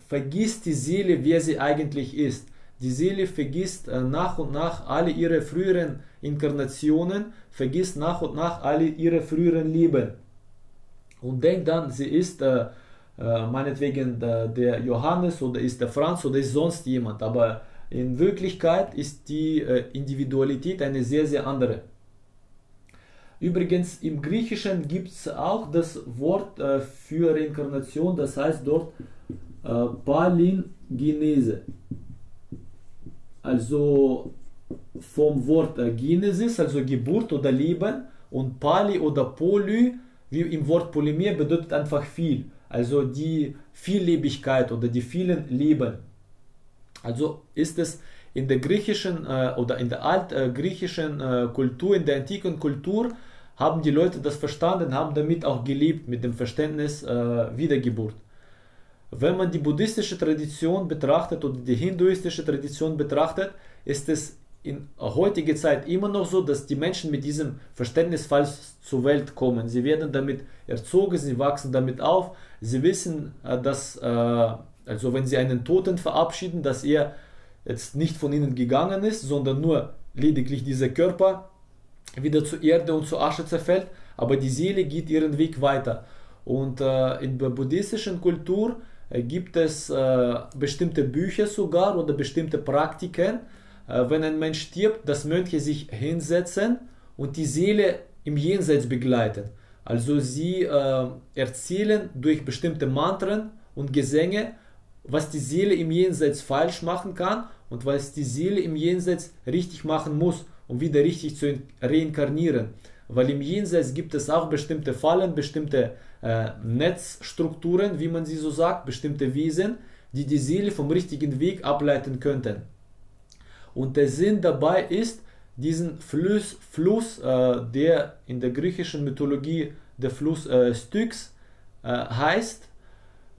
vergisst die Seele, wer sie eigentlich ist. Die Seele vergisst nach und nach alle ihre früheren Inkarnationen, vergisst nach und nach alle ihre früheren Lieben und denkt dann, sie ist äh, äh, meinetwegen der, der, Johannes oder ist der Franz oder ist sonst jemand. Aber in Wirklichkeit ist die äh, Individualität eine sehr, sehr andere. Übrigens, im Griechischen gibt es auch das Wort äh, für Reinkarnation, das heißt dort äh, Palingenese. Also vom Wort äh, Genesis, also Geburt oder Leben, und Pali oder Poly, wie im Wort Polymer, bedeutet einfach viel also die Viellebigkeit oder die vielen Leben. Also ist es in der griechischen äh, oder in der altgriechischen äh, Kultur, in der antiken Kultur, haben die Leute das verstanden, haben damit auch gelebt, mit dem Verständnis äh, Wiedergeburt. Wenn man die buddhistische Tradition betrachtet oder die hinduistische Tradition betrachtet, ist es in heutiger Zeit immer noch so, dass die Menschen mit diesem Verständnis falsch zur Welt kommen. Sie werden damit erzogen, sie wachsen damit auf, sie wissen, äh, dass, äh, also wenn sie einen Toten verabschieden, dass er jetzt nicht von ihnen gegangen ist, sondern nur lediglich dieser Körper wieder zur Erde und zur Asche zerfällt, aber die Seele geht ihren Weg weiter. Und äh, in der buddhistischen Kultur gibt es bestimmte Bücher sogar oder bestimmte Praktiken, wenn ein Mensch stirbt, dass Mönche sich hinsetzen und die Seele im Jenseits begleiten. Also sie äh, erzählen durch bestimmte Mantren und Gesänge, was die Seele im Jenseits falsch machen kann und was die Seele im Jenseits richtig machen muss, um wieder richtig zu reinkarnieren. Weil im Jenseits gibt es auch bestimmte Fallen, bestimmte äh, Netzstrukturen, wie man sie so sagt, bestimmte Wesen, die die Seele vom richtigen Weg ableiten könnten. Und der Sinn dabei ist, diesen Fluss, Fluss äh, der in der griechischen Mythologie der Fluss äh, Styx äh, heißt,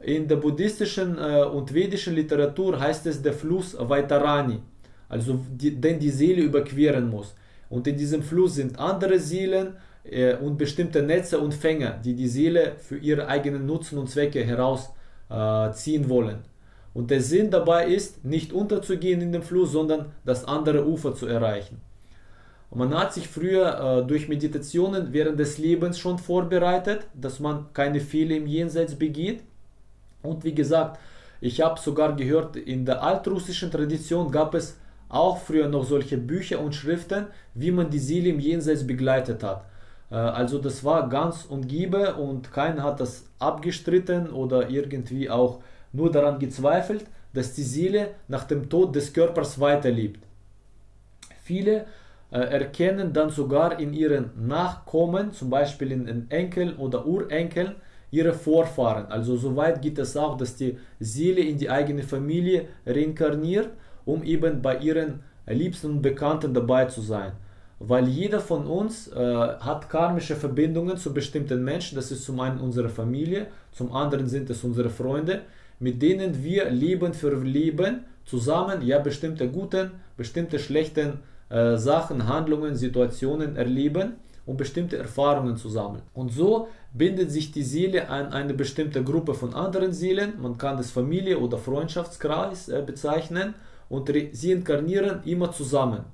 in der buddhistischen äh, und vedischen Literatur heißt es der Fluss Vaitarani, also die, den die Seele überqueren muss. Und in diesem Fluss sind andere Seelen äh, und bestimmte Netze und Fänger, die die Seele für ihre eigenen Nutzen und Zwecke herausziehen äh, wollen. Und der Sinn dabei ist, nicht unterzugehen in dem Fluss, sondern das andere Ufer zu erreichen. Man hat sich früher äh, durch Meditationen während des Lebens schon vorbereitet, dass man keine Fehler im Jenseits begeht. Und wie gesagt, Ich habe sogar gehört, in der altrussischen Tradition gab es auch früher noch solche Bücher und Schriften, wie man die Seele im Jenseits begleitet hat. Äh, also das war ganz und giebe und keiner hat das abgestritten oder irgendwie auch nur daran gezweifelt, dass die Seele nach dem Tod des Körpers weiterlebt. Viele erkennen dann sogar in ihren Nachkommen, zum Beispiel in Enkeln oder Urenkeln, ihre Vorfahren. Also soweit geht es auch, dass die Seele in die eigene Familie reinkarniert, um eben bei ihren Liebsten und Bekannten dabei zu sein. Weil jeder von uns äh, hat karmische Verbindungen zu bestimmten Menschen. Das ist zum einen unsere Familie, zum anderen sind es unsere Freunde, mit denen wir Leben für Leben zusammen ja bestimmte guten, bestimmte schlechten äh, Sachen, Handlungen, Situationen erleben und bestimmte Erfahrungen zu sammeln. Und so bindet sich die Seele an eine bestimmte Gruppe von anderen Seelen, man kann das Familie- oder Freundschaftskreis äh, bezeichnen, und sie inkarnieren immer zusammen.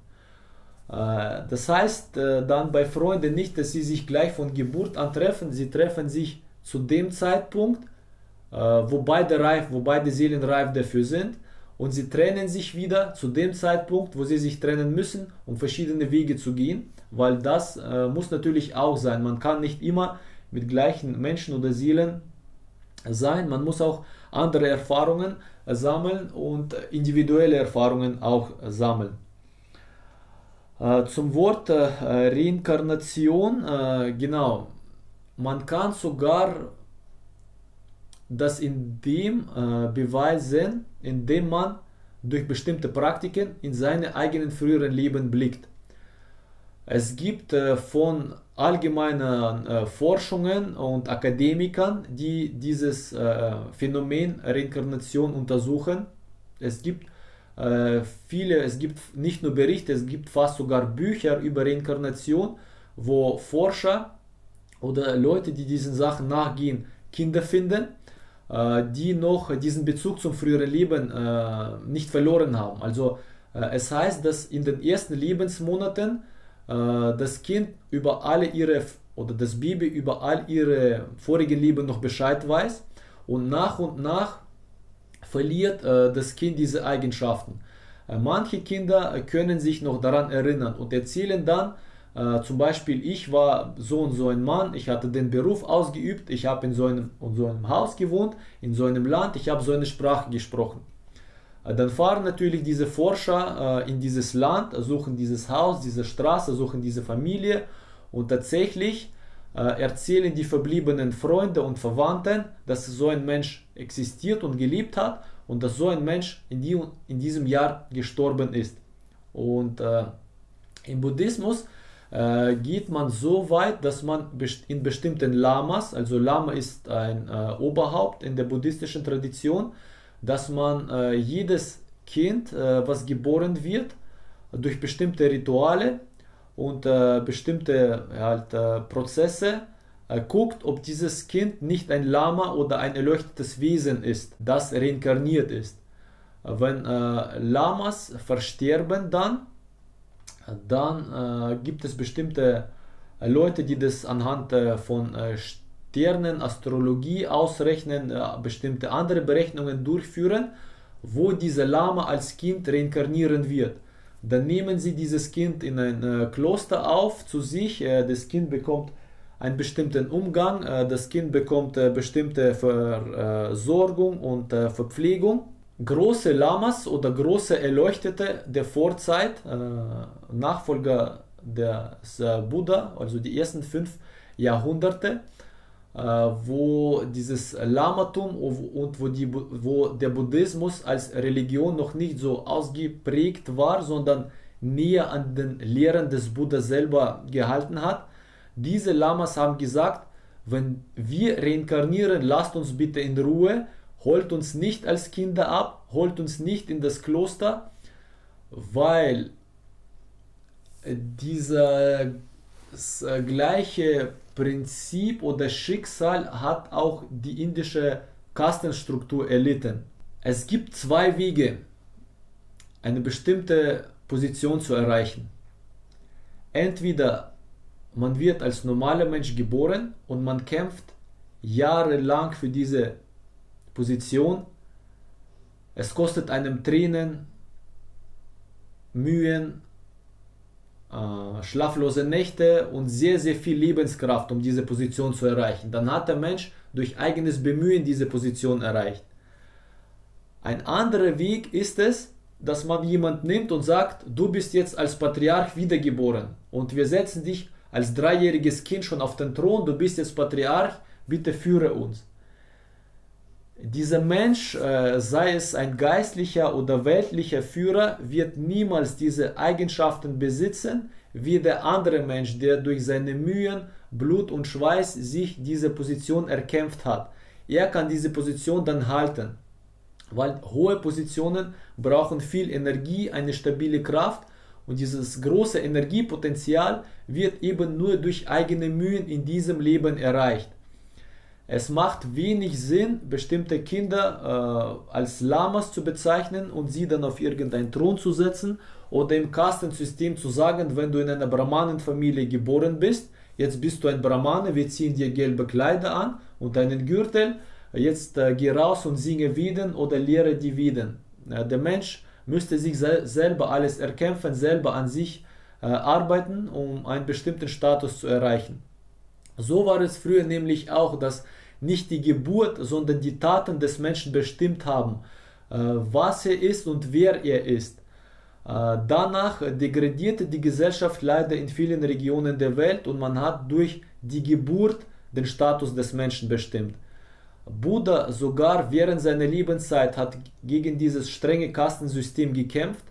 Äh, das heißt äh, dann bei Freunden nicht, dass sie sich gleich von Geburt an treffen, sie treffen sich zu dem Zeitpunkt, äh, wo beide reif, wo beide Seelen reif dafür sind und sie trennen sich wieder zu dem Zeitpunkt, wo sie sich trennen müssen, um verschiedene Wege zu gehen, weil das äh, muss natürlich auch sein. Man kann nicht immer mit gleichen Menschen oder Seelen sein, man muss auch andere Erfahrungen sammeln und individuelle Erfahrungen auch sammeln. Äh, zum Wort äh, Reinkarnation, äh, genau, man kann sogar das in dem beweisen, indem man durch bestimmte Praktiken in seine eigenen früheren Leben blickt. Es gibt äh, von allgemeinen äh, Forschungen und Akademikern, die dieses äh, Phänomen Reinkarnation untersuchen. Es gibt viele, es gibt nicht nur Berichte, es gibt fast sogar Bücher über Reinkarnation, wo Forscher oder Leute, die diesen Sachen nachgehen, Kinder finden äh, die noch diesen Bezug zum früheren Leben äh, nicht verloren haben. Also äh, es heißt, dass in den ersten Lebensmonaten das Kind über alle ihre oder das Baby über all ihre vorigen Leben noch Bescheid weiß und nach und nach verliert das Kind diese Eigenschaften. Manche Kinder können sich noch daran erinnern und erzählen dann, äh, zum Beispiel, ich war so und so ein Mann, ich hatte den Beruf ausgeübt, ich habe in so einem, in so einem Haus gewohnt, in so einem Land, ich habe so eine Sprache gesprochen. Äh, dann fahren natürlich diese Forscher äh, in dieses Land, suchen dieses Haus, diese Straße, suchen diese Familie und tatsächlich äh, erzählen die verbliebenen Freunde und Verwandten, dass so ein Mensch existiert und gelebt hat und dass so ein Mensch in, die, in diesem Jahr gestorben ist. Und äh, im Buddhismus äh, geht man so weit, dass man in bestimmten Lamas, also Lama ist ein äh, Oberhaupt in der buddhistischen Tradition, dass man äh, jedes Kind, äh, was geboren wird, durch bestimmte Rituale und äh, bestimmte halt, äh, Prozesse guckt, ob dieses Kind nicht ein Lama oder ein erleuchtetes Wesen ist, das reinkarniert ist. Wenn Lamas versterben dann, dann äh, gibt es bestimmte äh, Leute, die das anhand äh, von äh, Sternen, Astrologie ausrechnen, äh, bestimmte andere Berechnungen durchführen, wo dieser Lama als Kind reinkarnieren wird. Dann nehmen sie dieses Kind in ein äh, Kloster auf zu sich. das Kind bekommt einen bestimmten Umgang, das Kind bekommt bestimmte Versorgung und Verpflegung große Lamas oder große Erleuchtete der Vorzeit, äh, Nachfolger des äh, Buddha, also die ersten fünf Jahrhunderte, äh, wo dieses Lamatum und wo, die, wo der Buddhismus als Religion noch nicht so ausgeprägt war, sondern näher an den Lehren des Buddha selber gehalten hat. Diese Lamas haben gesagt, wenn wir reinkarnieren, lasst uns bitte in Ruhe holt uns nicht als Kinder ab, holt uns nicht in das Kloster, weil dieser äh, gleiche Prinzip oder Schicksal hat auch die indische Kastenstruktur erlitten. Es gibt zwei Wege, eine bestimmte Position zu erreichen. Entweder man wird als normaler Mensch geboren und man kämpft jahrelang für diese Position Es kostet einem Tränen, Mühen, äh, schlaflose Nächte und sehr, sehr viel Lebenskraft, um diese Position zu erreichen. Dann hat der Mensch durch eigenes Bemühen diese Position erreicht. Ein anderer Weg ist es, dass man jemand nimmt und sagt, du bist jetzt als Patriarch wiedergeboren und wir setzen dich als dreijähriges Kind schon auf den Thron, du bist jetzt Patriarch, bitte führe uns. Dieser Mensch, äh, sei es ein geistlicher oder weltlicher Führer, wird niemals diese Eigenschaften besitzen, wie der andere Mensch, der durch seine Mühen, Blut und Schweiß sich diese Position erkämpft hat. Er kann diese Position dann halten, weil hohe Positionen brauchen viel Energie, eine stabile Kraft und dieses große Energiepotenzial wird eben nur durch eigene Mühen in diesem Leben erreicht. Es macht wenig Sinn, bestimmte Kinder äh, als Lamas zu bezeichnen und sie dann auf irgendeinen Thron zu setzen oder im Kastensystem zu sagen, wenn du in einer Brahmanenfamilie geboren bist, jetzt bist du ein Brahmane, wir ziehen dir gelbe Kleider an und einen Gürtel, jetzt äh, geh raus und singe Wieden oder lehre die Wieden. Äh, der Mensch müsste sich sel selber alles erkämpfen, selber an sich äh, arbeiten, um einen bestimmten Status zu erreichen. So war es früher nämlich auch, dass nicht die Geburt, sondern die Taten des Menschen bestimmt haben, äh, was er ist und wer er ist. Äh, danach degradierte die Gesellschaft leider in vielen Regionen der Welt und man hat durch die Geburt den Status des Menschen bestimmt. Buddha sogar während seiner Lebenszeit hat gegen dieses strenge Kastensystem gekämpft.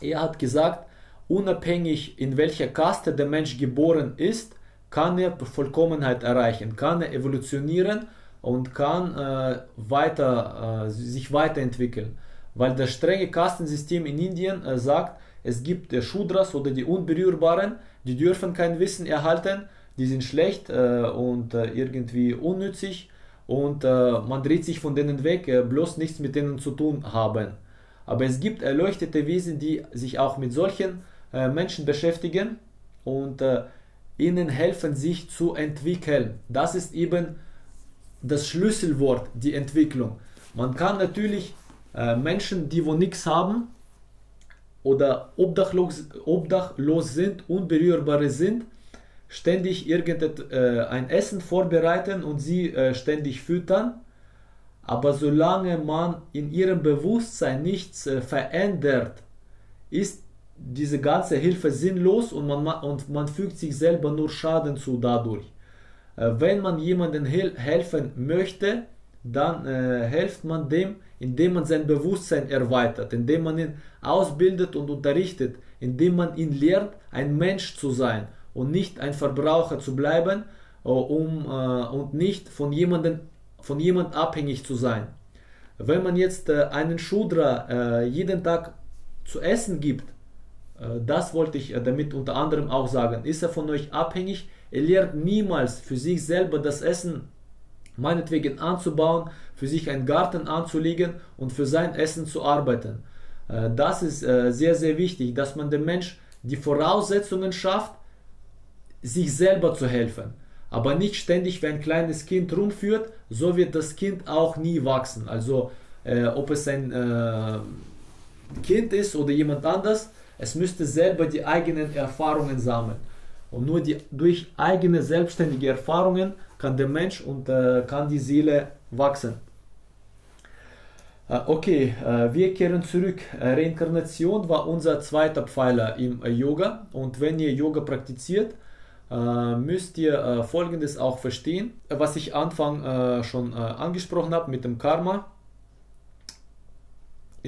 Er hat gesagt, unabhängig in welcher Kaste der Mensch geboren ist, kann er Vollkommenheit erreichen, kann er evolutionieren und kann äh, weiter, äh, sich weiterentwickeln. Weil das strenge Kastensystem in Indien äh, sagt, es gibt äh, Shudras oder die Unberührbaren, die dürfen kein Wissen erhalten, die sind schlecht äh, und äh, irgendwie unnützig und man dreht sich von denen weg, bloß nichts mit denen zu tun haben. Aber es gibt erleuchtete Wesen, die sich auch mit solchen Menschen beschäftigen und ihnen helfen, sich zu entwickeln. Das ist eben das Schlüsselwort, die Entwicklung. Man kann natürlich äh, Menschen, die wo nichts haben oder obdachlos, obdachlos sind, unberührbare sind, ständig irgendein äh, Essen vorbereiten und sie äh, ständig füttern. Aber solange man in ihrem Bewusstsein nichts äh, verändert, ist diese ganze Hilfe sinnlos und man, und man fügt sich selber nur Schaden zu dadurch. Äh, wenn man jemandem hel helfen möchte, dann äh, hilft man dem, indem man sein Bewusstsein erweitert, indem man ihn ausbildet und unterrichtet, indem man ihn lernt, ein Mensch zu sein und nicht ein Verbraucher zu bleiben äh, um, äh, und nicht von jemandem von jemand abhängig zu sein. Wenn man jetzt äh, einen Shudra äh, jeden Tag zu essen gibt, das wollte ich äh, damit unter anderem auch sagen. Ist er von euch abhängig? Er lernt niemals für sich selber das Essen meinetwegen anzubauen, für sich einen Garten anzulegen und für sein Essen zu arbeiten. Äh, das ist sehr, sehr wichtig, dass man dem Mensch die Voraussetzungen schafft, sich selber zu helfen. Aber nicht ständig wie ein kleines Kind rumführt, so wird das Kind auch nie wachsen. Also ob es ein Kind ist oder jemand anders, es müsste selber die eigenen Erfahrungen sammeln. Und nur die, durch eigene selbstständige Erfahrungen kann der Mensch und äh, kann die Seele wachsen. Äh, okay, äh, wir kehren zurück. Äh, Reinkarnation war unser zweiter Pfeiler im äh, Yoga. Und wenn ihr Yoga praktiziert, äh, müsst ihr Folgendes auch verstehen, was ich Anfang schon angesprochen habe mit dem Karma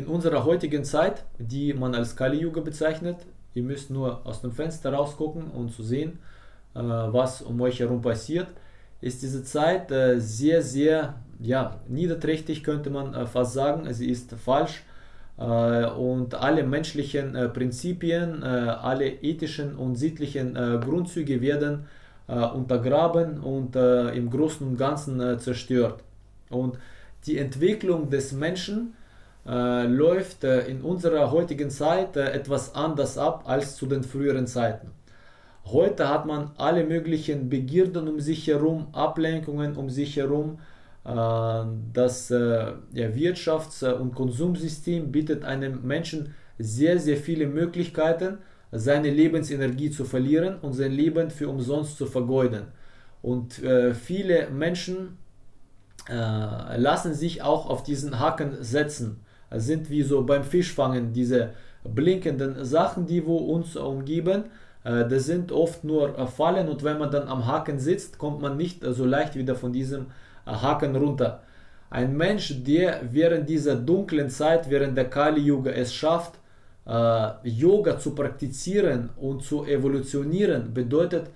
in unserer heutigen Zeit, die man als Kali-Yuga bezeichnet, ihr müsst nur aus dem Fenster rausgucken und zu sehen, äh, was um euch herum passiert, ist diese Zeit äh, sehr, sehr ja, niederträchtig, könnte man äh, fast sagen. Sie ist falsch und alle menschlichen Prinzipien, alle ethischen und sittlichen Grundzüge werden untergraben und im Großen und Ganzen zerstört. Und die Entwicklung des Menschen äh, läuft äh, in unserer heutigen Zeit äh, etwas anders ab als zu den früheren Zeiten. Heute hat man alle möglichen Begierden um sich herum, Ablenkungen um sich herum das ja, Wirtschafts- und Konsumsystem bietet einem Menschen sehr, sehr viele Möglichkeiten, seine Lebensenergie zu verlieren und sein Leben für umsonst zu vergeuden. Und äh, viele Menschen äh, lassen sich auch auf diesen Haken setzen. Sind wie so beim Fischfangen diese blinkenden Sachen, die wo uns umgeben. Äh, das sind oft nur äh, Fallen und wenn man dann am Haken sitzt, kommt man nicht so leicht wieder von diesem äh, Haken runter. Ein Mensch, der während dieser dunklen Zeit, während der Kali Yuga es schafft, äh, Yoga zu praktizieren und zu evolutionieren, bedeutet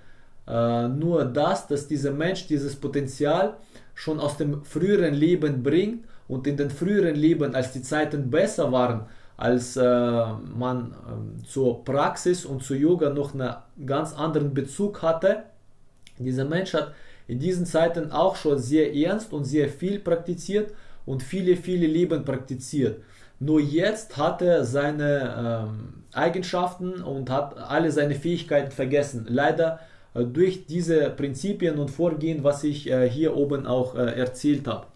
äh, nur das, dass dieser Mensch dieses Potenzial schon aus dem früheren Leben bringt und in den früheren Leben, als die Zeiten besser waren, als äh, man äh, zur Praxis und zu Yoga noch einen ganz anderen Bezug hatte, dieser Mensch hat in diesen Zeiten auch schon sehr ernst und sehr viel praktiziert und viele, viele Leben praktiziert. Nur jetzt hat er seine ähm, Eigenschaften und hat alle seine Fähigkeiten vergessen. Leider äh, durch diese Prinzipien und Vorgehen, was ich äh, hier oben auch äh, erzählt habe.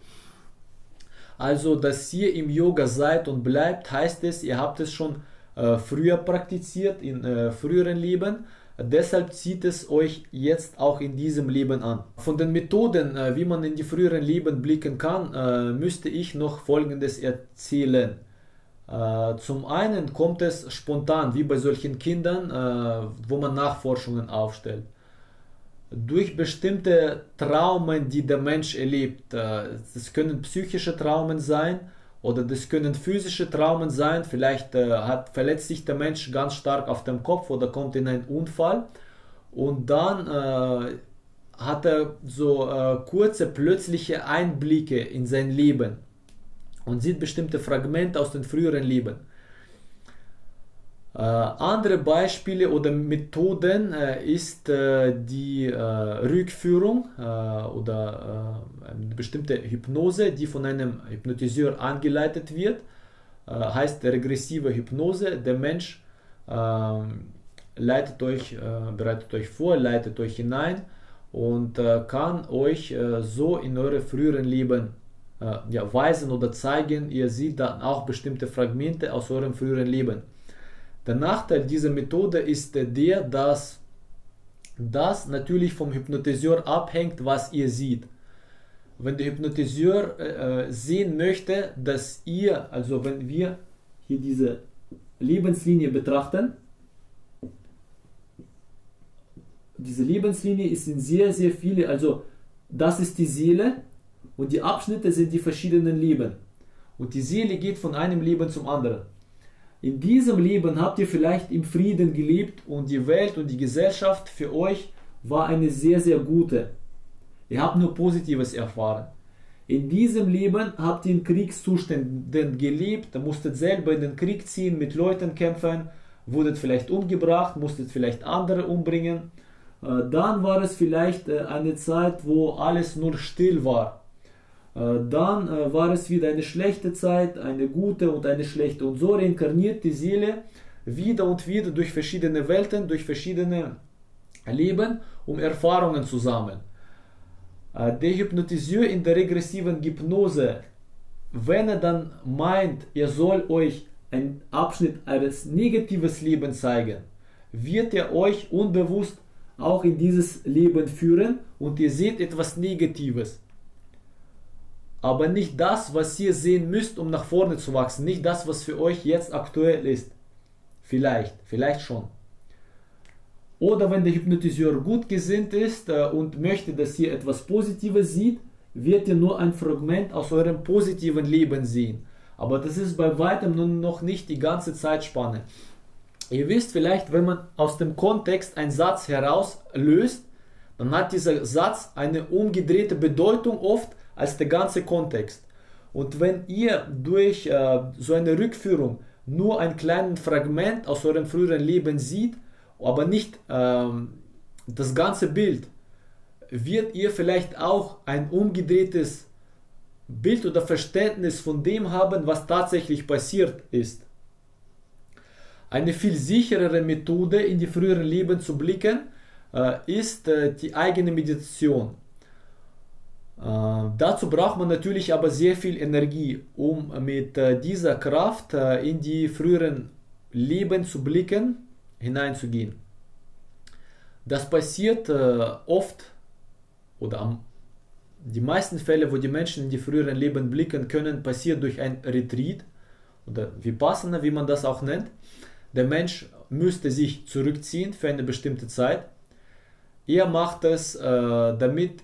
Also, dass ihr im Yoga seid und bleibt, heißt es, ihr habt es schon äh, früher praktiziert, in äh, früheren Leben. Deshalb zieht es euch jetzt auch in diesem Leben an. Von den Methoden, äh, wie man in die früheren Leben blicken kann, müsste ich noch Folgendes erzählen. Äh, zum einen kommt es spontan, wie bei solchen Kindern, äh, wo man Nachforschungen aufstellt. Durch bestimmte Traumen, die der Mensch erlebt, äh, das können psychische Traumen sein oder das können physische Traumen sein. Vielleicht hat, verletzt sich der Mensch ganz stark auf dem Kopf oder kommt in einen Unfall und dann äh, hat er so äh, kurze plötzliche Einblicke in sein Leben und sieht bestimmte Fragmente aus den früheren Leben. Äh, andere Beispiele oder Methoden äh, ist äh, die Rückführung oder eine bestimmte Hypnose, die von einem Hypnotiseur angeleitet wird. heißt regressive Hypnose. Der Mensch leitet euch, bereitet euch vor, leitet euch hinein und kann euch so in eure früheren Leben ja, weisen oder zeigen, ihr seht dann auch bestimmte Fragmente aus eurem früheren Leben. Der Nachteil dieser Methode ist der, dass das natürlich vom Hypnotiseur abhängt, was ihr seht. Wenn der Hypnotiseur äh, äh, sehen möchte, dass ihr, also wenn wir hier diese Lebenslinie betrachten, diese Lebenslinie ist in sehr, sehr viele, also das ist die Seele und die Abschnitte sind die verschiedenen Leben. Und die Seele geht von einem Leben zum anderen. In diesem Leben habt ihr vielleicht im Frieden gelebt und die Welt und die Gesellschaft für euch war eine sehr, sehr gute. Ihr habt nur Positives erfahren. In diesem Leben habt ihr in Kriegszuständen gelebt, musstet selber in den Krieg ziehen, mit Leuten kämpfen, wurdet vielleicht umgebracht, musstet vielleicht andere umbringen. Äh, dann war es vielleicht äh, eine Zeit, wo alles nur still war. Äh, dann äh, war es wieder eine schlechte Zeit, eine gute und eine schlechte. Und so reinkarniert die Seele wieder und wieder durch verschiedene Welten, durch verschiedene Leben, um Erfahrungen zu sammeln. Äh, der Hypnotiseur in der regressiven Hypnose, wenn er dann meint, er soll euch einen Abschnitt eines negatives Lebens zeigen, wird er euch unbewusst auch in dieses Leben führen und ihr seht etwas Negatives aber nicht das, was ihr sehen müsst, um nach vorne zu wachsen. Nicht das, was für euch jetzt aktuell ist. Vielleicht, vielleicht schon. Oder wenn der Hypnotiseur gut gesinnt ist äh, und möchte, dass ihr etwas Positives sieht, wird ihr nur ein Fragment aus eurem positiven Leben sehen. Aber das ist bei weitem nun noch nicht die ganze Zeitspanne. Ihr wisst vielleicht, wenn man aus dem Kontext einen Satz herauslöst, dann hat dieser Satz eine umgedrehte Bedeutung oft als der ganze Kontext. Und wenn ihr durch äh, so eine Rückführung nur ein kleines Fragment aus eurem früheren Leben seht, aber nicht ähm, das ganze Bild, wird ihr vielleicht auch ein umgedrehtes Bild oder Verständnis von dem haben, was tatsächlich passiert ist. Eine viel sicherere Methode in die früheren Leben zu blicken, äh, ist äh, die eigene Meditation. Äh, dazu braucht man natürlich aber sehr viel Energie, um mit äh, dieser Kraft äh, in die früheren Leben zu blicken, hineinzugehen. Das passiert oft oder am, die meisten Fälle, wo die Menschen in die früheren Leben blicken können, passiert durch ein Retreat oder Vipassana, wie man das auch nennt. Der Mensch müsste sich zurückziehen für eine bestimmte Zeit. Er macht es, damit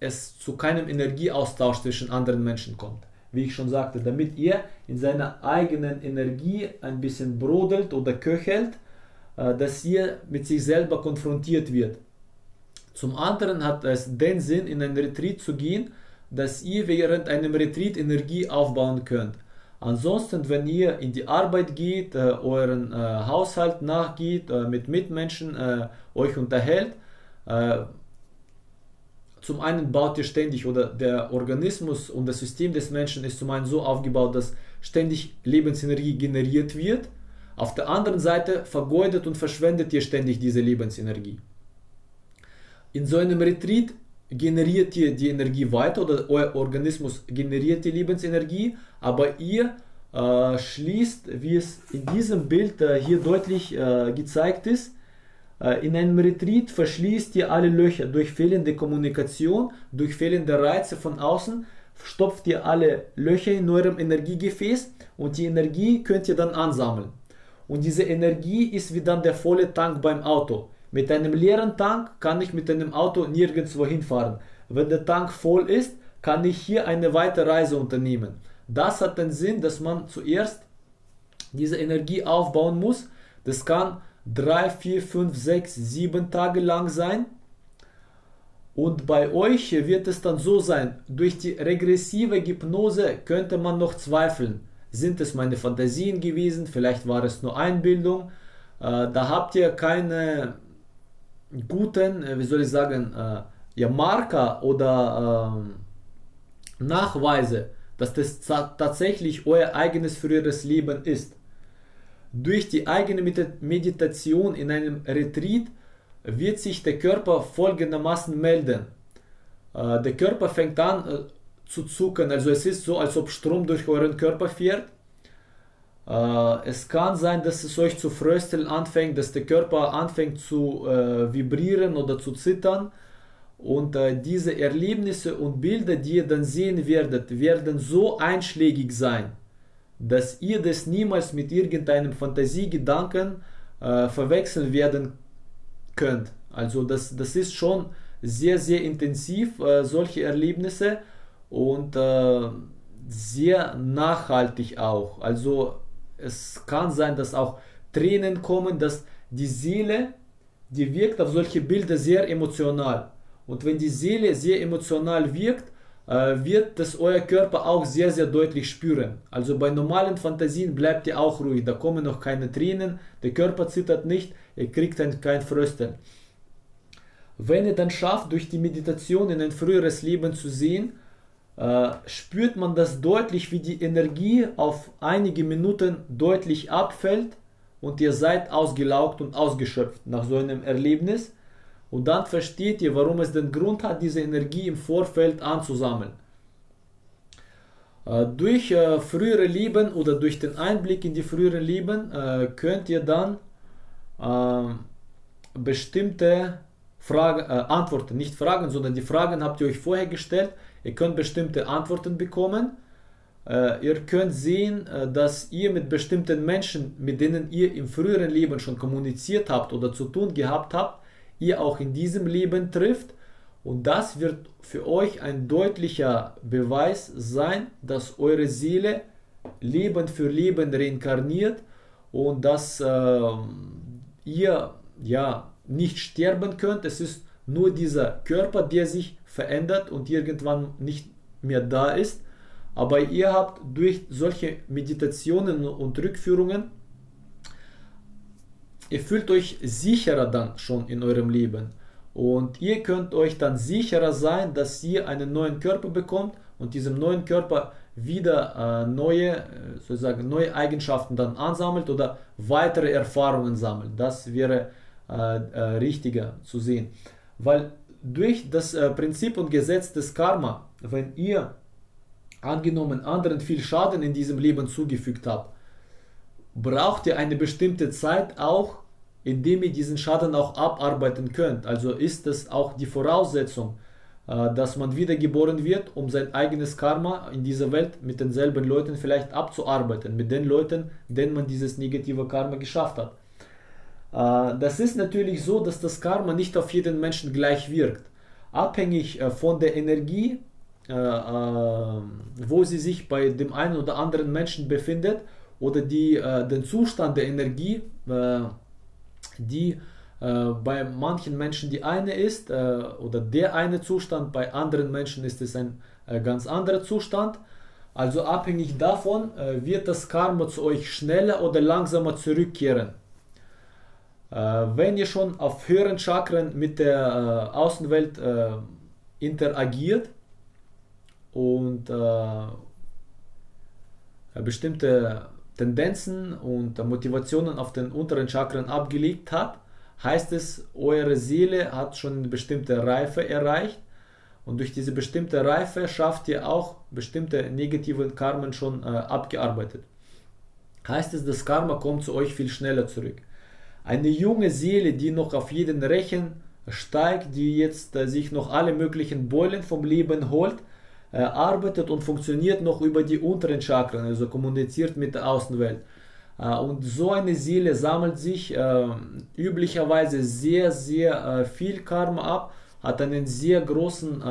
es zu keinem Energieaustausch zwischen anderen Menschen kommt. Wie ich schon sagte, damit er in seiner eigenen Energie ein bisschen brodelt oder köchelt, äh, dass er mit sich selber konfrontiert wird. Zum anderen hat es den Sinn, in ein Retreat zu gehen, dass ihr während einem Retreat Energie aufbauen könnt. Ansonsten, wenn ihr in die Arbeit geht, äh, euren äh, Haushalt nachgeht, äh, mit Mitmenschen äh, euch unterhält, äh, zum einen baut ihr ständig oder der Organismus und das System des Menschen ist zum einen so aufgebaut, dass ständig Lebensenergie generiert wird. Auf der anderen Seite vergeudet und verschwendet ihr ständig diese Lebensenergie. In so einem Retreat generiert ihr die Energie weiter oder euer Organismus generiert die Lebensenergie, aber ihr äh, schließt, wie es in diesem Bild äh, hier deutlich äh, gezeigt ist, in einem Retreat verschließt ihr alle Löcher durch fehlende Kommunikation, durch fehlende Reize von außen, stopft ihr alle Löcher in eurem Energiegefäß und die Energie könnt ihr dann ansammeln. Und diese Energie ist wie dann der volle Tank beim Auto. Mit einem leeren Tank kann ich mit einem Auto nirgendwo hinfahren. Wenn der Tank voll ist, kann ich hier eine weitere Reise unternehmen. Das hat den Sinn, dass man zuerst diese Energie aufbauen muss. Das kann 3, 4, 5, 6, 7 Tage lang sein. Und bei euch wird es dann so sein, durch die regressive Hypnose könnte man noch zweifeln. Sind es meine Fantasien gewesen? Vielleicht war es nur Einbildung. Äh, da habt ihr keine guten, äh, wie soll ich sagen, äh, ja, Marker oder äh, Nachweise, dass das tatsächlich euer eigenes früheres Leben ist. Durch die eigene Meditation in einem Retreat wird sich der Körper folgendermaßen melden. Äh, der Körper fängt an äh, zu zucken, also es ist so, als ob Strom durch euren Körper fährt. Äh, es kann sein, dass es euch zu frösteln anfängt, dass der Körper anfängt zu vibrieren oder zu zittern. Und diese Erlebnisse und Bilder, die ihr dann sehen werdet, werden so einschlägig sein, dass ihr das niemals mit irgendeinem Fantasiegedanken äh, verwechseln werden könnt. Also das, das ist schon sehr, sehr intensiv, äh, solche Erlebnisse und äh, sehr nachhaltig auch. Also es kann sein, dass auch Tränen kommen, dass die Seele, die wirkt auf solche Bilder sehr emotional. Und wenn die Seele sehr emotional wirkt, wird das euer Körper auch sehr, sehr deutlich spüren. Also bei normalen Fantasien bleibt ihr auch ruhig, da kommen noch keine Tränen, der Körper zittert nicht, ihr kriegt dann kein Frösteln. Wenn ihr dann schafft, durch die Meditation in ein früheres Leben zu sehen, äh, spürt man das deutlich, wie die Energie auf einige Minuten deutlich abfällt und ihr seid ausgelaugt und ausgeschöpft nach so einem Erlebnis. Und dann versteht ihr, warum es den Grund hat, diese Energie im Vorfeld anzusammeln. Äh, durch äh, frühere Leben oder durch den Einblick in die früheren Leben äh, könnt ihr dann äh, bestimmte Fragen, äh, Antworten, nicht Fragen, sondern die Fragen habt ihr euch vorher gestellt. Ihr könnt bestimmte Antworten bekommen. Äh, ihr könnt sehen, dass ihr mit bestimmten Menschen, mit denen ihr im früheren Leben schon kommuniziert habt oder zu tun gehabt habt, ihr auch in diesem Leben trifft. Und das wird für euch ein deutlicher Beweis sein, dass eure Seele Leben für Leben reinkarniert und dass äh, ihr ja nicht sterben könnt. Es ist nur dieser Körper, der sich verändert und irgendwann nicht mehr da ist. Aber ihr habt durch solche Meditationen und Rückführungen ihr fühlt euch sicherer dann schon in eurem Leben. Und ihr könnt euch dann sicherer sein, dass ihr einen neuen Körper bekommt und diesem neuen Körper wieder äh, neue, äh, sozusagen neue Eigenschaften dann ansammelt oder weitere Erfahrungen sammelt. Das wäre äh, äh, richtiger zu sehen. Weil durch das äh, Prinzip und Gesetz des Karma, wenn ihr angenommen anderen viel Schaden in diesem Leben zugefügt habt, braucht ihr eine bestimmte Zeit auch, indem ihr diesen Schaden auch abarbeiten könnt. Also ist es auch die Voraussetzung, äh, dass man wiedergeboren wird, um sein eigenes Karma in dieser Welt mit denselben Leuten vielleicht abzuarbeiten, mit den Leuten, denen man dieses negative Karma geschafft hat. Äh, das ist natürlich so, dass das Karma nicht auf jeden Menschen gleich wirkt. Abhängig äh, von der Energie, wo sie sich bei dem einen oder anderen Menschen befindet oder die, den Zustand der Energie, die äh, bei manchen Menschen die eine ist äh, oder der eine Zustand, bei anderen Menschen ist es ein äh, ganz anderer Zustand. Also abhängig davon wird das Karma zu euch schneller oder langsamer zurückkehren. wenn ihr schon auf höheren Chakren mit der Außenwelt interagiert und bestimmte Tendenzen und Motivationen auf den unteren Chakren abgelegt habt, heißt es, eure Seele hat schon eine bestimmte Reife erreicht und durch diese bestimmte Reife schafft ihr auch bestimmte negative Karmen schon äh, abgearbeitet. Heißt es, das Karma kommt zu euch viel schneller zurück. Eine junge Seele, die noch auf jeden Rechen steigt, die jetzt äh, sich noch alle möglichen Beulen vom Leben holt, arbeitet und funktioniert noch über die unteren Chakren, also kommuniziert mit der Außenwelt. Äh, und so eine Seele sammelt sich äh, üblicherweise sehr, sehr äh, viel Karma ab, hat einen sehr großen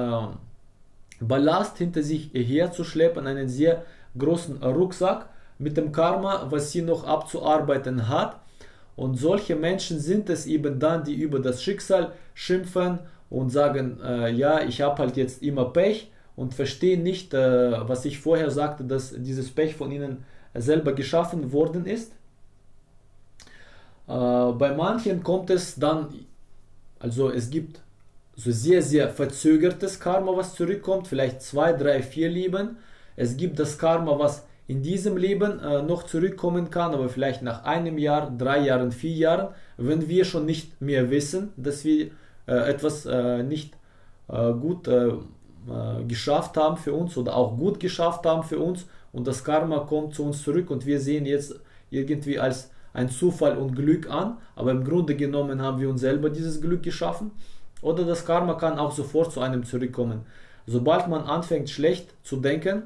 Ballast hinter sich herzuschleppen, einen sehr großen Rucksack mit dem Karma, was sie noch abzuarbeiten hat. Und solche Menschen sind es eben dann, die über das Schicksal schimpfen und sagen, äh, ja, ich habe halt jetzt immer Pech und verstehen nicht, äh, was ich vorher sagte, dass dieses Pech von ihnen selber geschaffen worden ist. Äh, bei manchen kommt es dann, also es gibt so sehr, sehr verzögertes Karma, was zurückkommt, vielleicht zwei, drei, vier Leben. Es gibt das Karma, was in diesem Leben äh, noch zurückkommen kann, aber vielleicht nach einem Jahr, drei Jahren, vier Jahren, wenn wir schon nicht mehr wissen, dass wir äh, etwas äh, nicht äh, gut äh, geschafft haben für uns oder auch gut geschafft haben für uns und das Karma kommt zu uns zurück und wir sehen jetzt irgendwie als ein Zufall und Glück an, aber im Grunde genommen haben wir uns selber dieses Glück geschaffen. Oder das Karma kann auch sofort zu einem zurückkommen. Sobald man anfängt schlecht zu denken,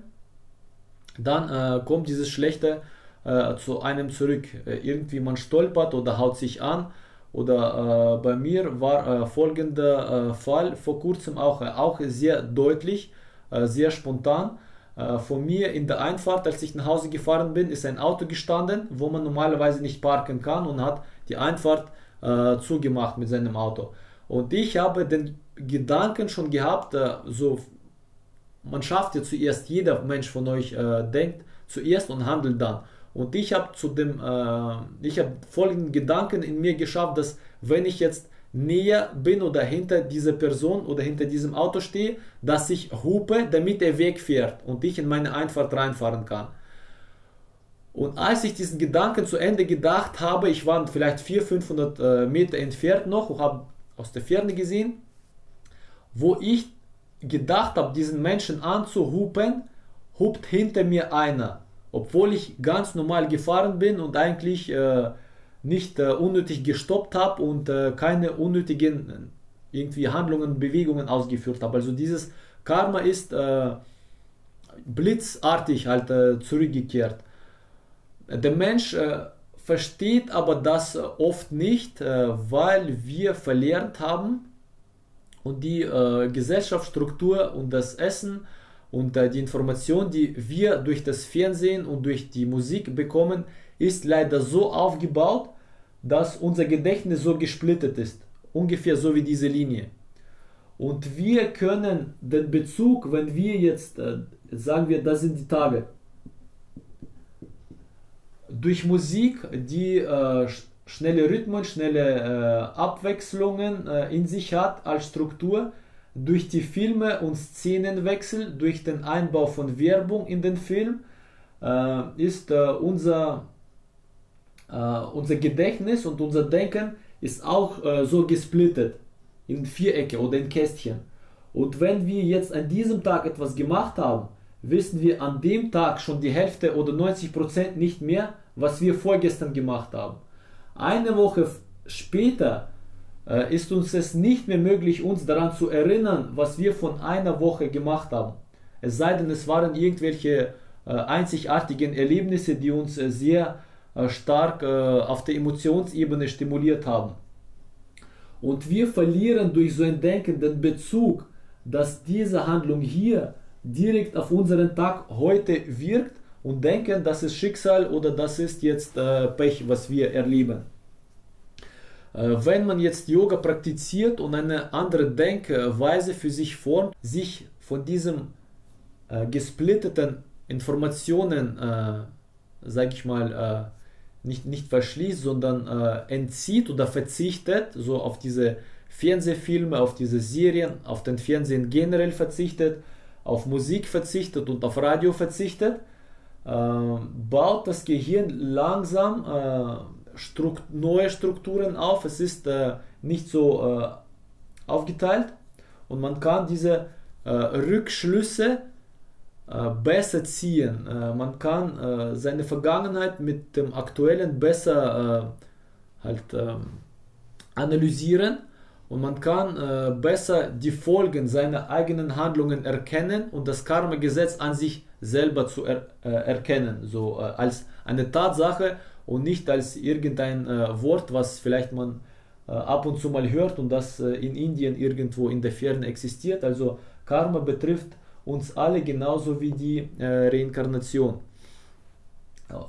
dann äh, kommt dieses Schlechte äh, zu einem zurück. Äh, irgendwie man stolpert oder haut sich an. Oder äh, bei mir war äh, folgender äh, Fall vor kurzem auch, auch sehr deutlich, sehr spontan. Von mir in der Einfahrt, als ich nach Hause gefahren bin, ist ein Auto gestanden, wo man normalerweise nicht parken kann und hat die Einfahrt zugemacht mit seinem Auto. Und ich habe den Gedanken schon gehabt, so man schafft ja zuerst, jeder Mensch von euch denkt zuerst und handelt dann. Und ich habe zu dem, äh, ich habe folgenden Gedanken in mir geschafft, dass wenn ich jetzt näher bin oder hinter dieser Person oder hinter diesem Auto stehe, dass ich hupe, damit er wegfährt und ich in meine Einfahrt reinfahren kann. Und als ich diesen Gedanken zu Ende gedacht habe, ich war vielleicht 400, 500 äh, Meter entfernt noch und habe aus der Ferne gesehen, wo ich gedacht habe, diesen Menschen anzuhupen, hupt hinter mir einer. Obwohl ich ganz normal gefahren bin und eigentlich äh, nicht äh, unnötig gestoppt habe und äh, keine unnötigen äh, irgendwie Handlungen, Bewegungen ausgeführt habe. Also dieses Karma ist äh, blitzartig halt äh, zurückgekehrt. Der Mensch äh, versteht aber das oft nicht, weil wir verlernt haben und die Gesellschaftsstruktur und das Essen und die Information, die wir durch das Fernsehen und durch die Musik bekommen, ist leider so aufgebaut, dass unser Gedächtnis so gesplittet ist. Ungefähr so wie diese Linie. Und wir können den Bezug, wenn wir jetzt, äh, sagen wir, das sind die Tage, durch Musik, die äh, schnelle Rhythmen, schnelle äh, Abwechslungen äh, in sich hat als Struktur, durch die Filme und Szenenwechsel, durch den Einbau von Werbung in den Film, äh, ist äh, unser Uh, unser Gedächtnis und unser Denken ist auch uh, so gesplittet. in Vierecke oder in Kästchen. Und wenn wir jetzt an diesem Tag etwas gemacht haben, wissen wir an dem Tag schon die Hälfte oder 90 Prozent nicht mehr, was wir vorgestern gemacht haben. Eine Woche später äh, ist uns es nicht mehr möglich, uns daran zu erinnern, was wir von einer Woche gemacht haben. Es sei denn, es waren irgendwelche äh, einzigartigen Erlebnisse, die uns äh, sehr äh, stark äh, auf der Emotionsebene stimuliert haben. Und wir verlieren durch so ein Denken den Bezug, dass diese Handlung hier direkt auf unseren Tag heute wirkt und denken, das ist Schicksal oder das ist jetzt äh, Pech, was wir erleben. Äh, wenn man jetzt Yoga praktiziert und eine andere Denkweise für sich formt, sich von diesen äh, gesplitteten Informationen, äh, sage ich mal, äh, nicht, nicht verschließt, sondern äh, entzieht oder verzichtet, so auf diese Fernsehfilme, auf diese Serien, auf den Fernsehen generell verzichtet, auf Musik verzichtet und auf Radio verzichtet, äh, baut das Gehirn langsam äh, Strukt neue Strukturen auf. Es ist äh, nicht so äh, aufgeteilt und man kann diese äh, Rückschlüsse äh, besser ziehen. man kann seine Vergangenheit mit dem aktuellen besser halt ähm, analysieren und man kann äh, besser die Folgen seiner eigenen Handlungen erkennen und das Karma-Gesetz an sich selber zu er, äh, erkennen, so äh, als eine Tatsache und nicht als irgendein äh, Wort, was vielleicht man äh, ab und zu mal hört und das äh, in Indien irgendwo in der Ferne existiert. Also Karma betrifft uns alle genauso wie die Reinkarnation.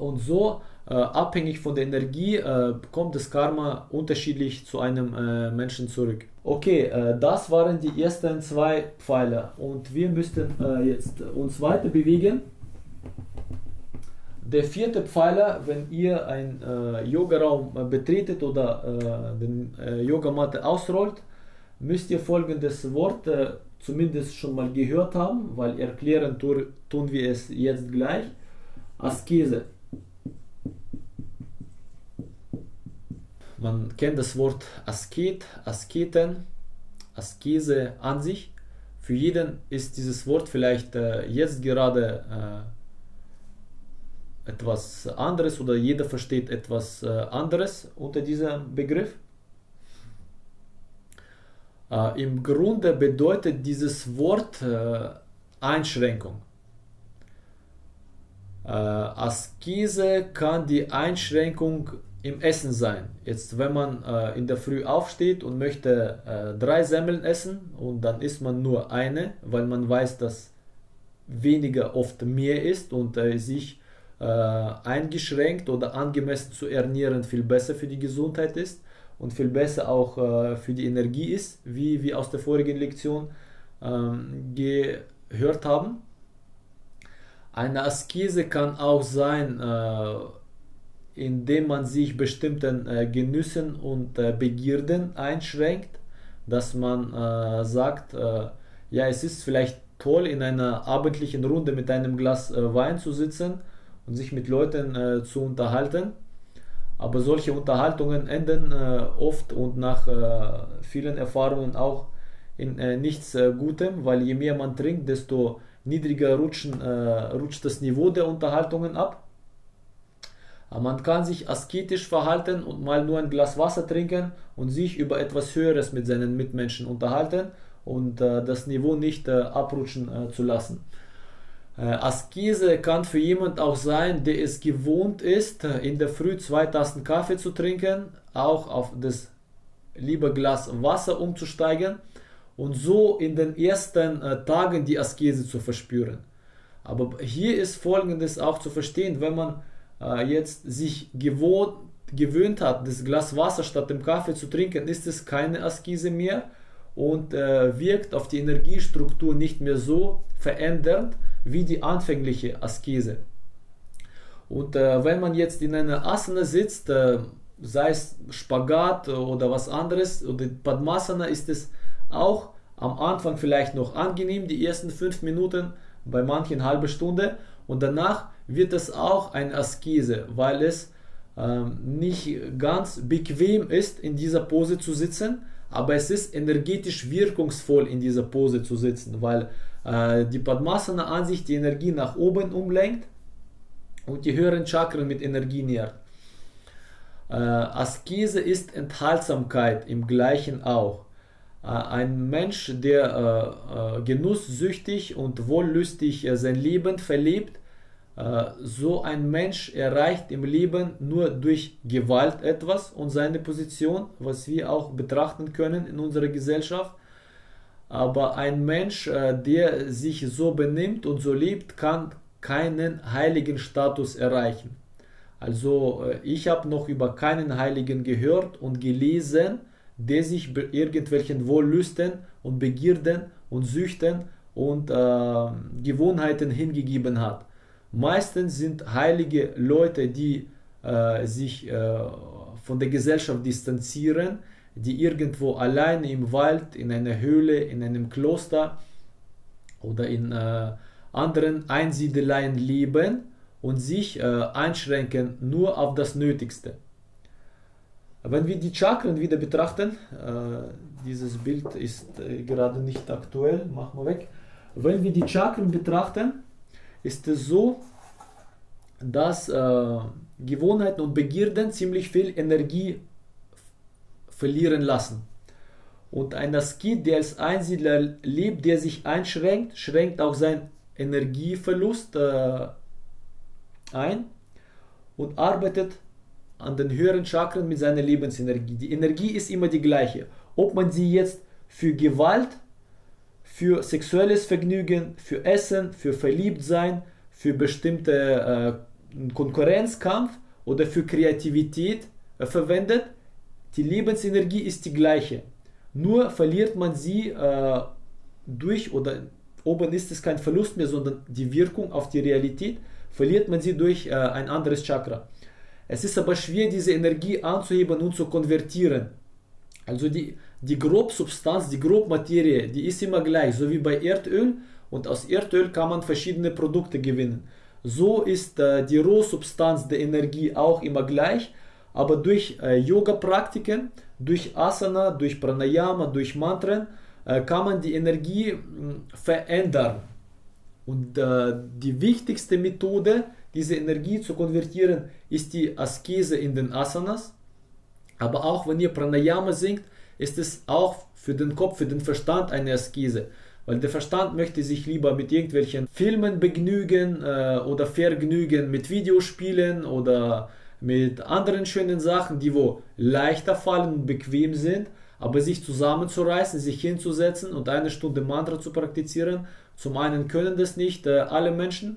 Und so äh, abhängig von der Energie äh, kommt das Karma unterschiedlich zu einem äh, Menschen zurück. Okay, äh, das waren die ersten zwei Pfeiler und wir müssten äh, jetzt uns weiter bewegen. Der vierte Pfeiler, wenn ihr einen äh, Yogaraum betretet oder den Yogamatte ausrollt, müsst ihr folgendes Wort zumindest schon mal gehört haben, weil erklären tun wir es jetzt gleich. Askese. Man kennt das Wort Asket, Asketen, Askese an sich. Für jeden ist dieses Wort vielleicht äh, jetzt gerade äh, etwas anderes oder jeder versteht etwas äh, anderes unter diesem Begriff. Äh, Im Grunde bedeutet dieses Wort äh, Einschränkung. Äh, Askese kann die Einschränkung im Essen sein. Jetzt, wenn man äh, in der Früh aufsteht und möchte äh, drei Semmeln essen und dann isst man nur eine, weil man weiß, dass weniger oft mehr ist und äh, sich eingeschränkt oder angemessen zu ernähren viel besser für die Gesundheit ist und viel besser auch äh, für die Energie ist, wie wir aus der vorigen Lektion ähm, gehört haben. Eine Askese kann auch sein, äh, indem man sich bestimmten äh, Genüssen und äh, Begierden einschränkt, dass man äh, sagt, äh, ja, es ist vielleicht toll, in einer abendlichen Runde mit einem Glas äh, Wein zu sitzen und sich mit Leuten äh, zu unterhalten. Aber solche Unterhaltungen enden oft und nach vielen Erfahrungen auch in nichts Gutem, weil je mehr man trinkt, desto niedriger rutschen, rutscht das Niveau der Unterhaltungen ab. Man kann sich asketisch verhalten und mal nur ein Glas Wasser trinken und sich über etwas Höheres mit seinen Mitmenschen unterhalten und äh, das Niveau nicht äh, abrutschen äh, zu lassen. Äh, Askese kann für jemand auch sein, der es gewohnt ist, äh, in der Früh zwei Tassen Kaffee zu trinken, auch auf das lieber Glas Wasser umzusteigen und so in den ersten äh, Tagen die Askese zu verspüren. Aber hier ist Folgendes auch zu verstehen, wenn man äh, jetzt sich gewohnt, gewöhnt hat, das Glas Wasser statt dem Kaffee zu trinken, ist es keine Askese mehr und äh, wirkt auf die Energiestruktur nicht mehr so verändernd wie die anfängliche Askese. Und äh, wenn man jetzt in einer Asana sitzt, äh, sei es Spagat oder was anderes, oder Padmasana, ist es auch am Anfang vielleicht noch angenehm, die ersten fünf Minuten, bei manchen halbe Stunde und danach wird es auch eine Askese, weil es ähm, nicht ganz bequem ist, in dieser Pose zu sitzen, aber es ist energetisch wirkungsvoll in dieser Pose zu sitzen, weil die Padmasana an sich die Energie nach oben umlenkt und die höheren Chakren mit Energie nährt. Äh, Askese ist Enthaltsamkeit im gleichen auch. Äh, ein Mensch, der äh, äh genusssüchtig und wollüstig äh, sein Leben verlebt, äh, so ein Mensch erreicht im Leben nur durch Gewalt etwas und seine Position, was wir auch betrachten können in unserer Gesellschaft. Aber ein Mensch, der sich so benimmt und so lebt, kann keinen heiligen Status erreichen. Also äh, ich habe noch über keinen Heiligen gehört und gelesen, der sich irgendwelchen Wollüsten und Begierden und Süchten und äh, Gewohnheiten hingegeben hat. Meistens sind heilige Leute, die äh, sich äh, von der Gesellschaft distanzieren, die irgendwo alleine im Wald, in einer Höhle, in einem Kloster oder in äh, anderen Einsiedeleien leben und sich äh, einschränken nur auf das Nötigste. Wenn wir die Chakren wieder betrachten, äh, dieses Bild ist äh, gerade nicht aktuell, machen wir weg. Wenn wir die Chakren betrachten, ist es so, dass äh, Gewohnheiten und Begierden ziemlich viel Energie verlieren lassen. Und ein Askit, der als Einsiedler lebt, der sich einschränkt, schränkt auch seinen Energieverlust äh, ein und arbeitet an den höheren Chakren mit seiner Lebensenergie. Die Energie ist immer die gleiche. Ob man sie jetzt für Gewalt, für sexuelles Vergnügen, für Essen, für Verliebtsein, für bestimmte äh, Konkurrenzkampf oder für Kreativität äh, verwendet, die Lebensenergie ist die gleiche. Nur verliert man sie äh, durch oder oben ist es kein Verlust mehr, sondern die Wirkung auf die Realität verliert man sie durch äh, ein anderes Chakra. Es ist aber schwer, diese Energie anzuheben und zu konvertieren. Also die, die Grobsubstanz, die Grobmaterie, die ist immer gleich, so wie bei Erdöl. Und aus Erdöl kann man verschiedene Produkte gewinnen. So ist äh, die Rohsubstanz der Energie auch immer gleich, aber durch äh, Yoga-Praktiken, durch Asana, durch Pranayama, durch Mantren äh, kann man die Energie mh, hm, verändern. Und äh, die wichtigste Methode, diese Energie zu konvertieren, ist die Askese in den Asanas. Aber auch wenn ihr Pranayama singt, ist es auch für den Kopf, für den Verstand eine Askese. Weil der Verstand möchte sich lieber mit irgendwelchen Filmen begnügen äh, oder vergnügen mit Videospielen oder mit anderen schönen Sachen, die wo leichter fallen und bequem sind, aber sich zusammenzureißen, sich hinzusetzen und eine Stunde Mantra zu praktizieren zum einen können das nicht äh, alle Menschen,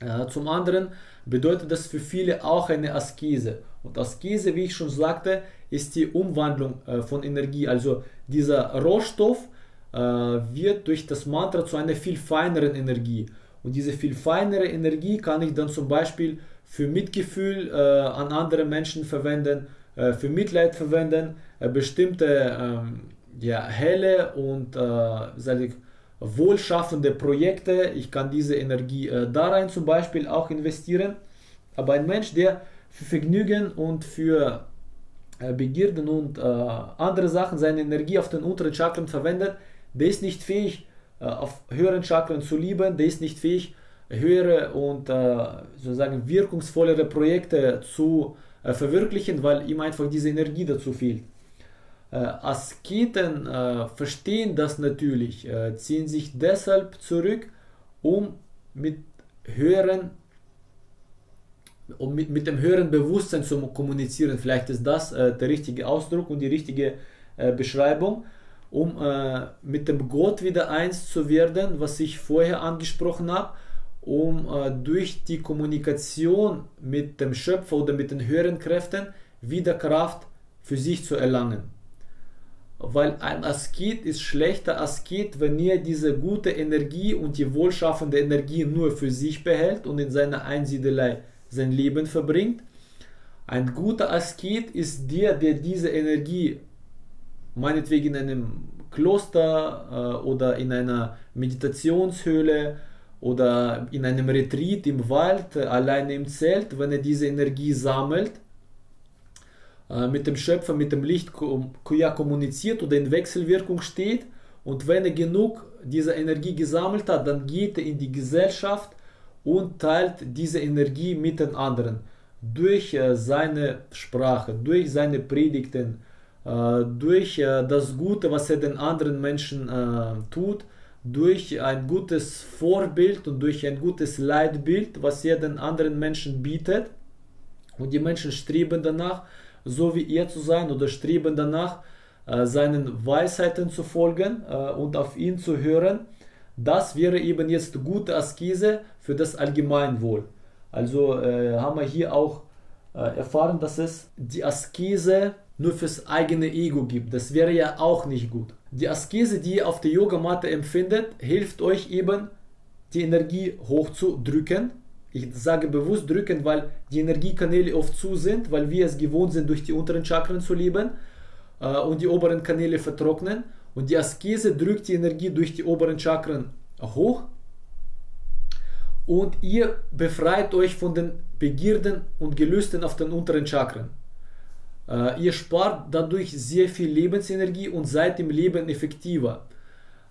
äh, zum anderen bedeutet das für viele auch eine Askese. Und Askese, wie ich schon sagte, ist die Umwandlung äh, von Energie. Also dieser Rohstoff äh, wird durch das Mantra zu einer viel feineren Energie. Und diese viel feinere Energie kann ich dann zum Beispiel für Mitgefühl äh, an andere Menschen verwenden, äh, für Mitleid verwenden, bestimmte ähm, ja, helle und äh, ich, wohlschaffende Projekte. Ich kann diese Energie äh, da rein zum Beispiel auch investieren. Aber ein Mensch, der für Vergnügen und für äh, Begierden und äh, andere Sachen seine Energie auf den unteren Chakren verwendet, der ist nicht fähig, äh, auf höheren Chakren zu lieben, der ist nicht fähig, höhere und äh, sozusagen wirkungsvollere Projekte zu äh, verwirklichen, weil ihm einfach diese Energie dazu fehlt. Äh, Asketen verstehen das natürlich, ziehen sich deshalb zurück, um mit höheren um mit, mit dem höheren Bewusstsein zu kommunizieren. Vielleicht ist das äh, der richtige Ausdruck und die richtige äh, Beschreibung, um äh, mit dem Gott wieder eins zu werden, was ich vorher angesprochen habe, um durch die Kommunikation mit dem Schöpfer oder mit den höheren Kräften wieder Kraft für sich zu erlangen weil ein Asket ist schlechter Asket, wenn er diese gute Energie und die wohlschaffende Energie nur für sich behält und in seiner Einsiedelei sein Leben verbringt. Ein guter Asket ist der, der diese Energie meinetwegen in einem Kloster äh, oder in einer Meditationshöhle oder in einem Retreat im Wald, alleine im Zelt, wenn er diese Energie sammelt äh, mit dem Schöpfer, mit dem Licht kommuniziert oder in Wechselwirkung steht. Und wenn er genug dieser Energie gesammelt hat, dann geht er in die Gesellschaft und teilt diese Energie mit den anderen. Durch äh, seine Sprache, durch seine Predigten, äh, durch das Gute, was er den anderen Menschen tut, durch ein gutes Vorbild und durch ein gutes Leitbild, was er den anderen Menschen bietet. Und die Menschen streben danach, so wie er zu sein oder streben danach, äh, seinen Weisheiten zu folgen äh, und auf ihn zu hören. Das wäre eben jetzt gute Askese für das Allgemeinwohl. Also äh, haben wir hier auch erfahren, dass es die Askese nur fürs eigene Ego gibt. Das wäre ja auch nicht gut. Die Askese, die ihr auf der Yogamatte empfindet, hilft euch eben, die Energie hochzudrücken ich sage bewusst drücken, weil die Energiekanäle oft zu sind, weil wir es gewohnt sind, durch die unteren Chakren zu leben äh, und die oberen Kanäle vertrocknen. Und die Askese drückt die Energie durch die oberen Chakren hoch. Und ihr befreit euch von den Begierden und Gelüsten auf den unteren Chakren. Äh, ihr spart dadurch sehr viel Lebensenergie und seid im Leben effektiver.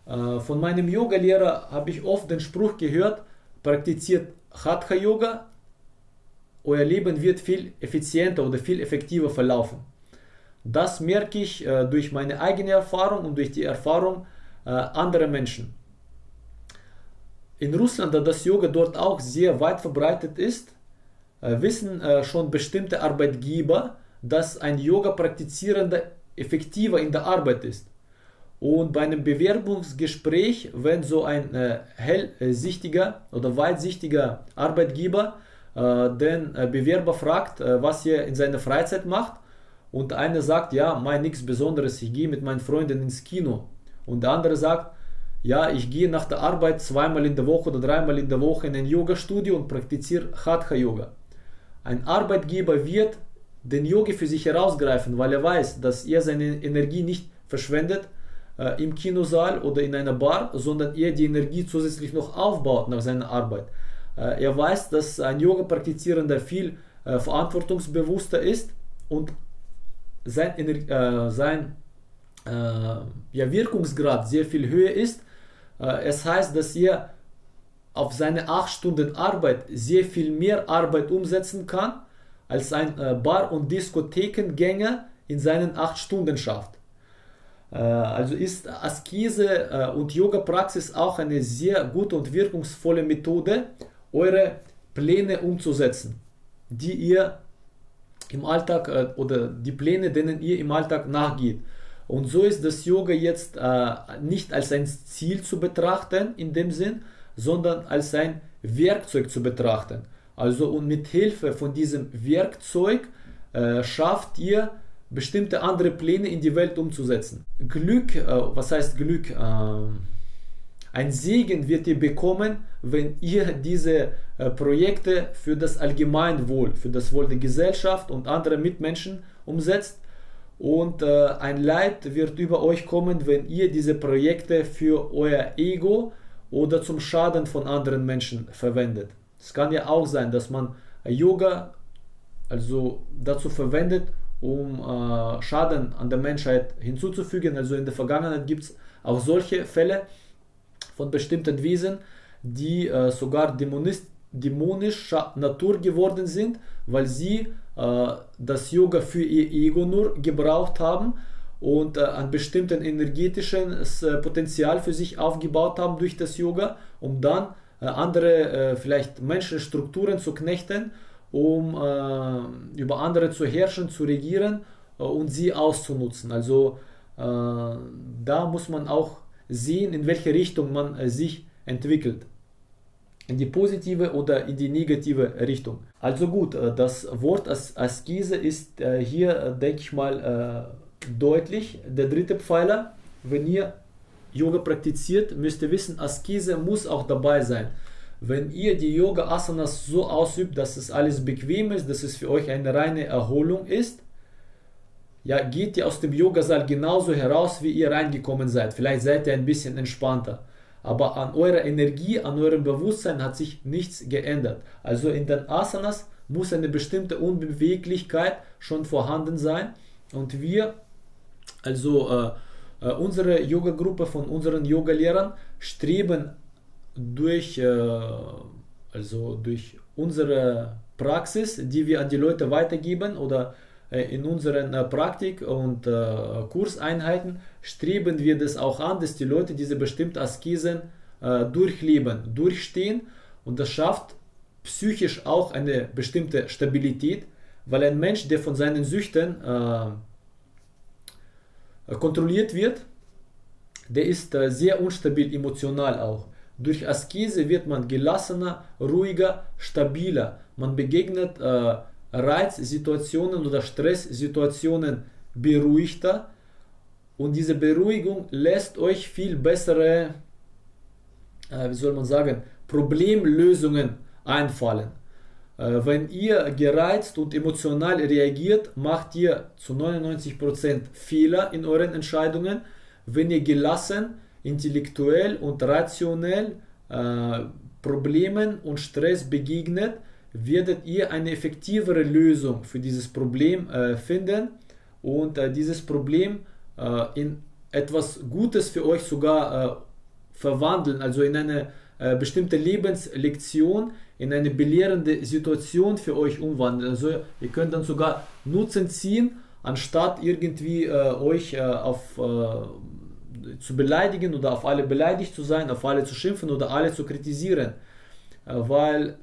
Äh, von meinem Yoga-Lehrer habe ich oft den Spruch gehört, praktiziert Hatha Yoga, euer Leben wird viel effizienter oder viel effektiver verlaufen. Das merke ich äh, durch meine eigene Erfahrung und durch die Erfahrung äh, anderer Menschen. In Russland, da das Yoga dort auch sehr weit verbreitet ist, äh, wissen äh, schon bestimmte Arbeitgeber, dass ein Yoga-Praktizierender effektiver in der Arbeit ist. Und bei einem Bewerbungsgespräch, wenn so ein äh, hellsichtiger oder weitsichtiger Arbeitgeber äh, den äh, Bewerber fragt, äh, was er in seiner Freizeit macht, und einer sagt, ja, mein nichts Besonderes, ich gehe mit meinen Freunden ins Kino. Und der andere sagt, ja, ich gehe nach der Arbeit zweimal in der Woche oder dreimal in der Woche in ein Yoga-Studio und praktiziere Hatha-Yoga. Ein Arbeitgeber wird den Yogi für sich herausgreifen, weil er weiß, dass er seine Energie nicht verschwendet, äh, im Kinosaal oder in einer Bar, sondern er die Energie zusätzlich noch aufbaut nach seiner Arbeit. Äh, er weiß, dass ein Yoga-Praktizierender viel äh, verantwortungsbewusster ist und sein, äh, sein äh, ja, Wirkungsgrad sehr viel höher ist. Äh, es heißt, dass er auf seine 8 Stunden Arbeit sehr viel mehr Arbeit umsetzen kann, als ein Bar- und Diskothekengänger in seinen 8 Stunden schafft. Äh, also ist Askese äh, und Yoga-Praxis auch eine sehr gute und wirkungsvolle Methode, eure Pläne umzusetzen, die ihr im Alltag äh, oder die Pläne, denen ihr im Alltag nachgeht. Und so ist das Yoga jetzt nicht als ein Ziel zu betrachten in dem Sinn, sondern als ein Werkzeug zu betrachten. Also und mit Hilfe von diesem Werkzeug schafft ihr bestimmte andere Pläne in die Welt umzusetzen. Glück, äh, was heißt Glück? Äh, ein Segen wird ihr bekommen, wenn ihr diese äh, Projekte für das Allgemeinwohl, für das Wohl der Gesellschaft und anderer Mitmenschen umsetzt. Und äh, ein Leid wird über euch kommen, wenn ihr diese Projekte für euer Ego oder zum Schaden von anderen Menschen verwendet. Es kann ja auch sein, dass man Yoga also dazu verwendet, um äh, Schaden an der Menschheit hinzuzufügen. Also in der Vergangenheit gibt es auch solche Fälle von bestimmten Wesen, die äh, sogar dämonist, dämonischer Natur geworden sind, weil sie äh, das Yoga für ihr Ego nur gebraucht haben und äh, ein bestimmten energetisches äh, Potenzial für sich aufgebaut haben durch das Yoga, um dann äh, andere äh, vielleicht Menschenstrukturen zu knechten um äh, über andere zu herrschen, zu regieren äh, und sie auszunutzen. Also äh, da muss man auch sehen, in welche Richtung man äh, sich entwickelt. In die positive oder in die negative Richtung. Also gut, äh, das Wort As Askese ist äh, hier, denke ich mal, deutlich. Der dritte Pfeiler, wenn ihr Yoga praktiziert, müsst ihr wissen, Askese muss auch dabei sein wenn ihr die Yoga Asanas so ausübt, dass es alles bequem ist, dass es für euch eine reine Erholung ist, ja, geht ihr aus dem Yogasaal genauso heraus, wie ihr reingekommen seid. Vielleicht seid ihr ein bisschen entspannter. Aber an eurer Energie, an eurem Bewusstsein hat sich nichts geändert. Also in den Asanas muss eine bestimmte Unbeweglichkeit schon vorhanden sein. Und wir, also äh, äh, unsere Yoga-Gruppe von unseren Yoga-Lehrern, streben durch, äh, also durch unsere Praxis, die wir an die Leute weitergeben oder äh, in unseren äh, Praktik- und äh, Kurseinheiten streben wir das auch an, dass die Leute diese bestimmten Askesen durchleben, durchstehen. Und das schafft psychisch auch eine bestimmte Stabilität, weil ein Mensch, der von seinen Süchten kontrolliert wird, der ist sehr unstabil emotional auch. Durch Askese wird man gelassener, ruhiger, stabiler. Man begegnet äh, Reizsituationen oder Stresssituationen beruhigter und diese Beruhigung lässt euch viel bessere, äh, wie soll man sagen, Problemlösungen einfallen. Äh, wenn ihr gereizt und emotional reagiert, macht ihr zu 99% Fehler in euren Entscheidungen. Wenn ihr gelassen, intellektuell und rationell äh, Problemen und Stress begegnet, werdet ihr eine effektivere Lösung für dieses Problem äh, finden und äh, dieses Problem äh, in etwas Gutes für euch sogar äh, verwandeln, also in eine bestimmte Lebenslektion, in eine belehrende Situation für euch umwandeln. Also ihr könnt dann sogar Nutzen ziehen, anstatt irgendwie äh, euch auf zu beleidigen oder auf alle beleidigt zu sein, auf alle zu schimpfen oder alle zu kritisieren. Weil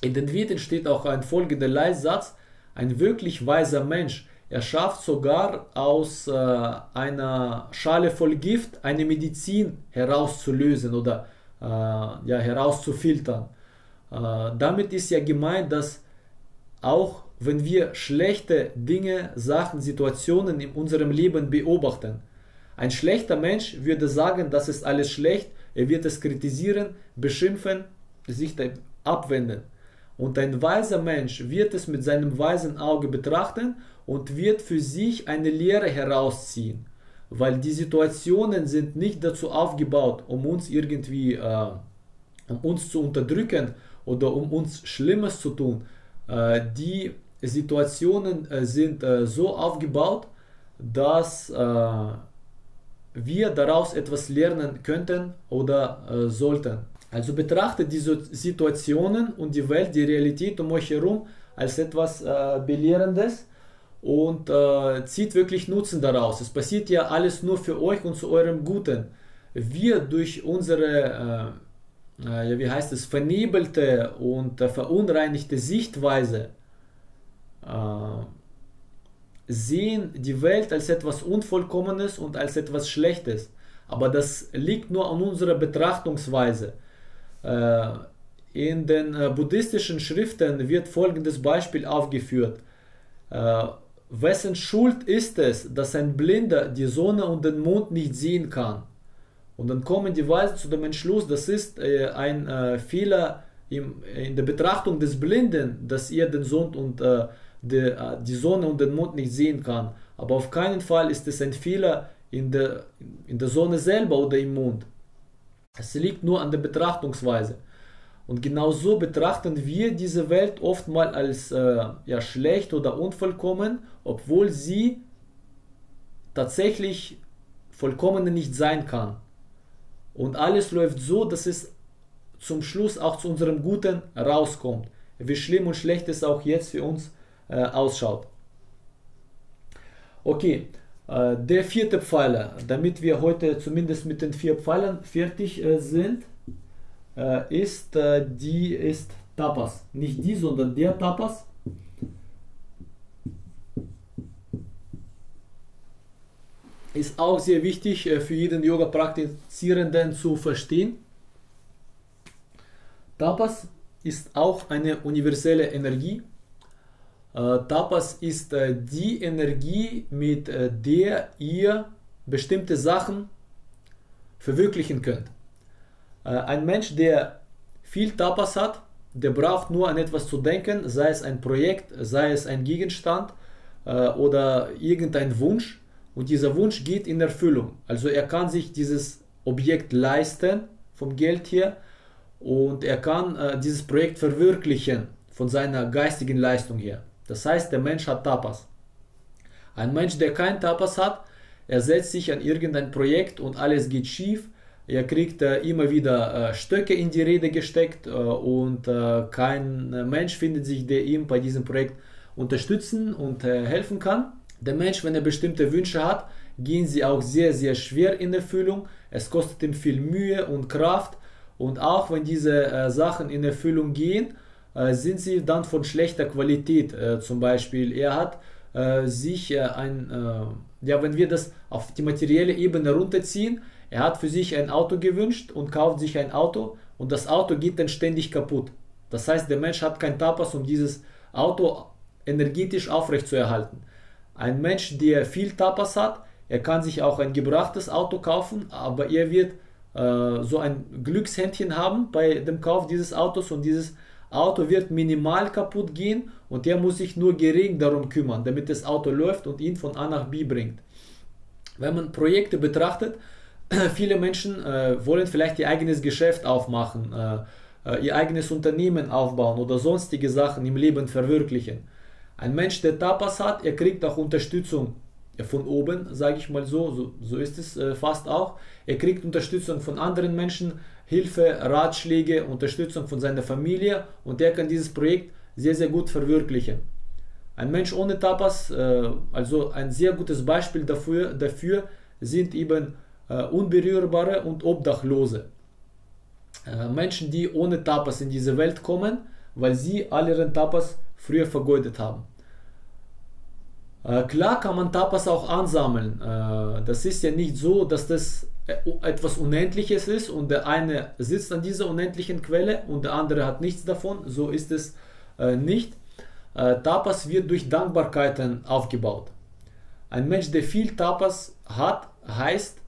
in den Veden steht auch ein folgender Leitsatz, ein wirklich weiser Mensch, er schafft sogar aus äh, einer Schale voll Gift eine Medizin herauszulösen oder äh, ja, herauszufiltern. Äh, damit ist ja gemeint, dass auch wenn wir schlechte Dinge, Sachen, Situationen in unserem Leben beobachten, ein schlechter Mensch würde sagen, das ist alles schlecht, er wird es kritisieren, beschimpfen, sich abwenden. Und ein weiser Mensch wird es mit seinem weisen Auge betrachten und wird für sich eine Lehre herausziehen. Weil die Situationen sind nicht dazu aufgebaut, um uns irgendwie, äh, um uns zu unterdrücken oder um uns Schlimmes zu tun. Äh, die Situationen äh, sind äh, so aufgebaut, dass wir daraus etwas lernen könnten oder sollten. Also betrachtet diese Situationen und die Welt, die Realität um euch herum als etwas Belehrendes und äh, zieht wirklich Nutzen daraus. Es passiert ja alles nur für euch und zu eurem Guten. Wir durch unsere, äh, äh wie heißt es, vernebelte und äh, verunreinigte Sichtweise äh, sehen die Welt als etwas Unvollkommenes und als etwas Schlechtes. Aber das liegt nur an unserer Betrachtungsweise. Äh, in den äh, buddhistischen Schriften wird folgendes Beispiel aufgeführt. Wessen Schuld ist es, dass ein Blinder die Sonne und den Mond nicht sehen kann? Und dann kommen die Weisen zu dem Entschluss, das ist ein Fehler in der Betrachtung des Blinden, dass er den Sonne und die Sonne und den Mond nicht sehen kann. Aber auf keinen Fall ist es ein Fehler in der, in der Sonne selber oder im Mond. Es liegt nur an der Betrachtungsweise. Und genau so betrachten wir diese Welt oftmals als äh, ja, schlecht oder unvollkommen, obwohl sie tatsächlich vollkommen nicht sein kann. Und alles läuft so, dass es zum Schluss auch zu unserem Guten rauskommt. Wie schlimm und schlecht es auch jetzt für uns äh, ausschaut. Okay, äh, der vierte Pfeiler, damit wir heute zumindest mit den vier Pfeilern fertig äh, sind, äh, ist die ist Tapas. Nicht die, sondern der Tapas. Ist auch sehr wichtig für jeden Yoga-Praktizierenden zu verstehen. Tapas ist auch eine universelle Energie, äh, Tapas ist äh, die Energie, mit äh, der ihr bestimmte Sachen verwirklichen könnt. Ein Mensch, der viel Tapas hat, der braucht nur an etwas zu denken, sei es ein Projekt, sei es ein Gegenstand oder irgendein Wunsch und dieser Wunsch geht in Erfüllung. Also er kann sich dieses Objekt leisten vom Geld her und er kann dieses Projekt verwirklichen von seiner geistigen Leistung her. Das heißt, der Mensch hat Tapas. Ein Mensch, der kein Tapas hat, er setzt sich an irgendein Projekt und alles geht schief. Er kriegt äh, immer wieder äh, Stöcke in die Rede gesteckt äh, und äh, kein Mensch findet sich, der ihm bei diesem Projekt unterstützen und äh, helfen kann. Der Mensch, wenn er bestimmte Wünsche hat, gehen sie auch sehr, sehr schwer in Erfüllung. Es kostet ihm viel Mühe und Kraft. Und auch wenn diese äh, Sachen in Erfüllung gehen, sind sie dann von schlechter Qualität. zum Beispiel, er hat sich ein, ja, wenn wir das auf die materielle Ebene runterziehen, er hat für sich ein Auto gewünscht und kauft sich ein Auto und das Auto geht dann ständig kaputt. Das heißt, der Mensch hat kein Tapas, um dieses Auto energetisch aufrechtzuerhalten. Ein Mensch, der viel Tapas hat, er kann sich auch ein gebrachtes Auto kaufen, aber er wird äh, so ein Glückshändchen haben bei dem Kauf dieses Autos und dieses Auto wird minimal kaputt gehen und er muss sich nur gering darum kümmern, damit das Auto läuft und ihn von A nach B bringt. Wenn man Projekte betrachtet, [CLEARS THROAT] viele Menschen äh, wollen vielleicht ihr eigenes Geschäft aufmachen, äh, äh, ihr eigenes Unternehmen aufbauen oder sonstige Sachen im Leben verwirklichen. Ein Mensch, der Tapas hat, er kriegt auch Unterstützung von oben, sage ich mal so, so, so ist es äh, fast auch. Er kriegt Unterstützung von anderen Menschen, Hilfe, Ratschläge, Unterstützung von seiner Familie und er kann dieses Projekt sehr, sehr gut verwirklichen. Ein Mensch ohne Tapas, äh, also ein sehr gutes Beispiel dafür, dafür sind eben äh, Unberührbare und Obdachlose. Menschen, die ohne Tapas in diese Welt kommen, weil sie all ihren Tapas früher vergeudet haben. Äh, klar kann man Tapas auch ansammeln. Äh, das ist ja nicht so, dass das äh, etwas Unendliches ist und der eine sitzt an dieser unendlichen Quelle und der andere hat nichts davon. So ist es äh, nicht. Äh, Tapas wird durch Dankbarkeiten aufgebaut. Ein Mensch, der viel Tapas hat, heißt,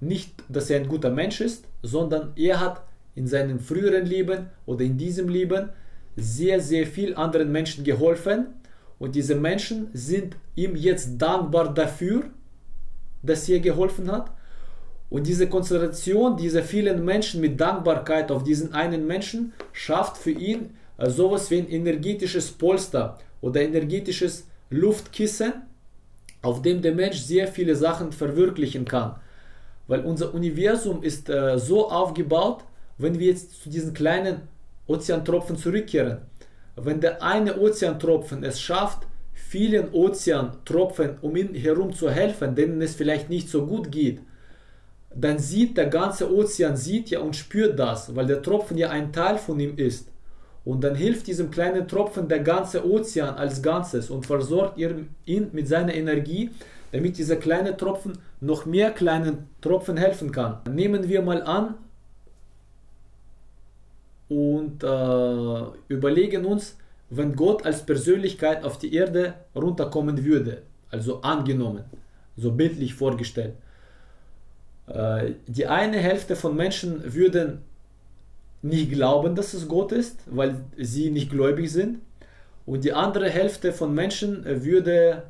nicht, dass er ein guter Mensch ist, sondern er hat in seinem früheren Leben oder in diesem Leben sehr, sehr viel anderen Menschen geholfen und diese Menschen sind ihm jetzt dankbar dafür, dass er geholfen hat. Und diese Konzentration dieser vielen Menschen mit Dankbarkeit auf diesen einen Menschen schafft für ihn äh, sowas wie ein energetisches Polster oder energetisches Luftkissen, auf dem der Mensch sehr viele Sachen verwirklichen kann. Weil unser Universum ist äh, so aufgebaut, wenn wir jetzt zu diesen kleinen Ozeantropfen zurückkehren. Wenn der eine Ozeantropfen es schafft, vielen Ozeantropfen um ihn herum zu helfen, denen es vielleicht nicht so gut geht, dann sieht der ganze Ozean, sieht ja und spürt das, weil der Tropfen ja ein Teil von ihm ist. Und dann hilft diesem kleinen Tropfen der ganze Ozean als Ganzes und versorgt ihn mit seiner Energie, damit dieser kleine Tropfen noch mehr kleinen Tropfen helfen kann. Nehmen wir mal an und äh, überlegen uns, wenn Gott als Persönlichkeit auf die Erde runterkommen würde, also angenommen, so bildlich vorgestellt. Äh, die eine Hälfte von Menschen würden nicht glauben, dass es Gott ist, weil sie nicht gläubig sind. Und die andere Hälfte von Menschen würde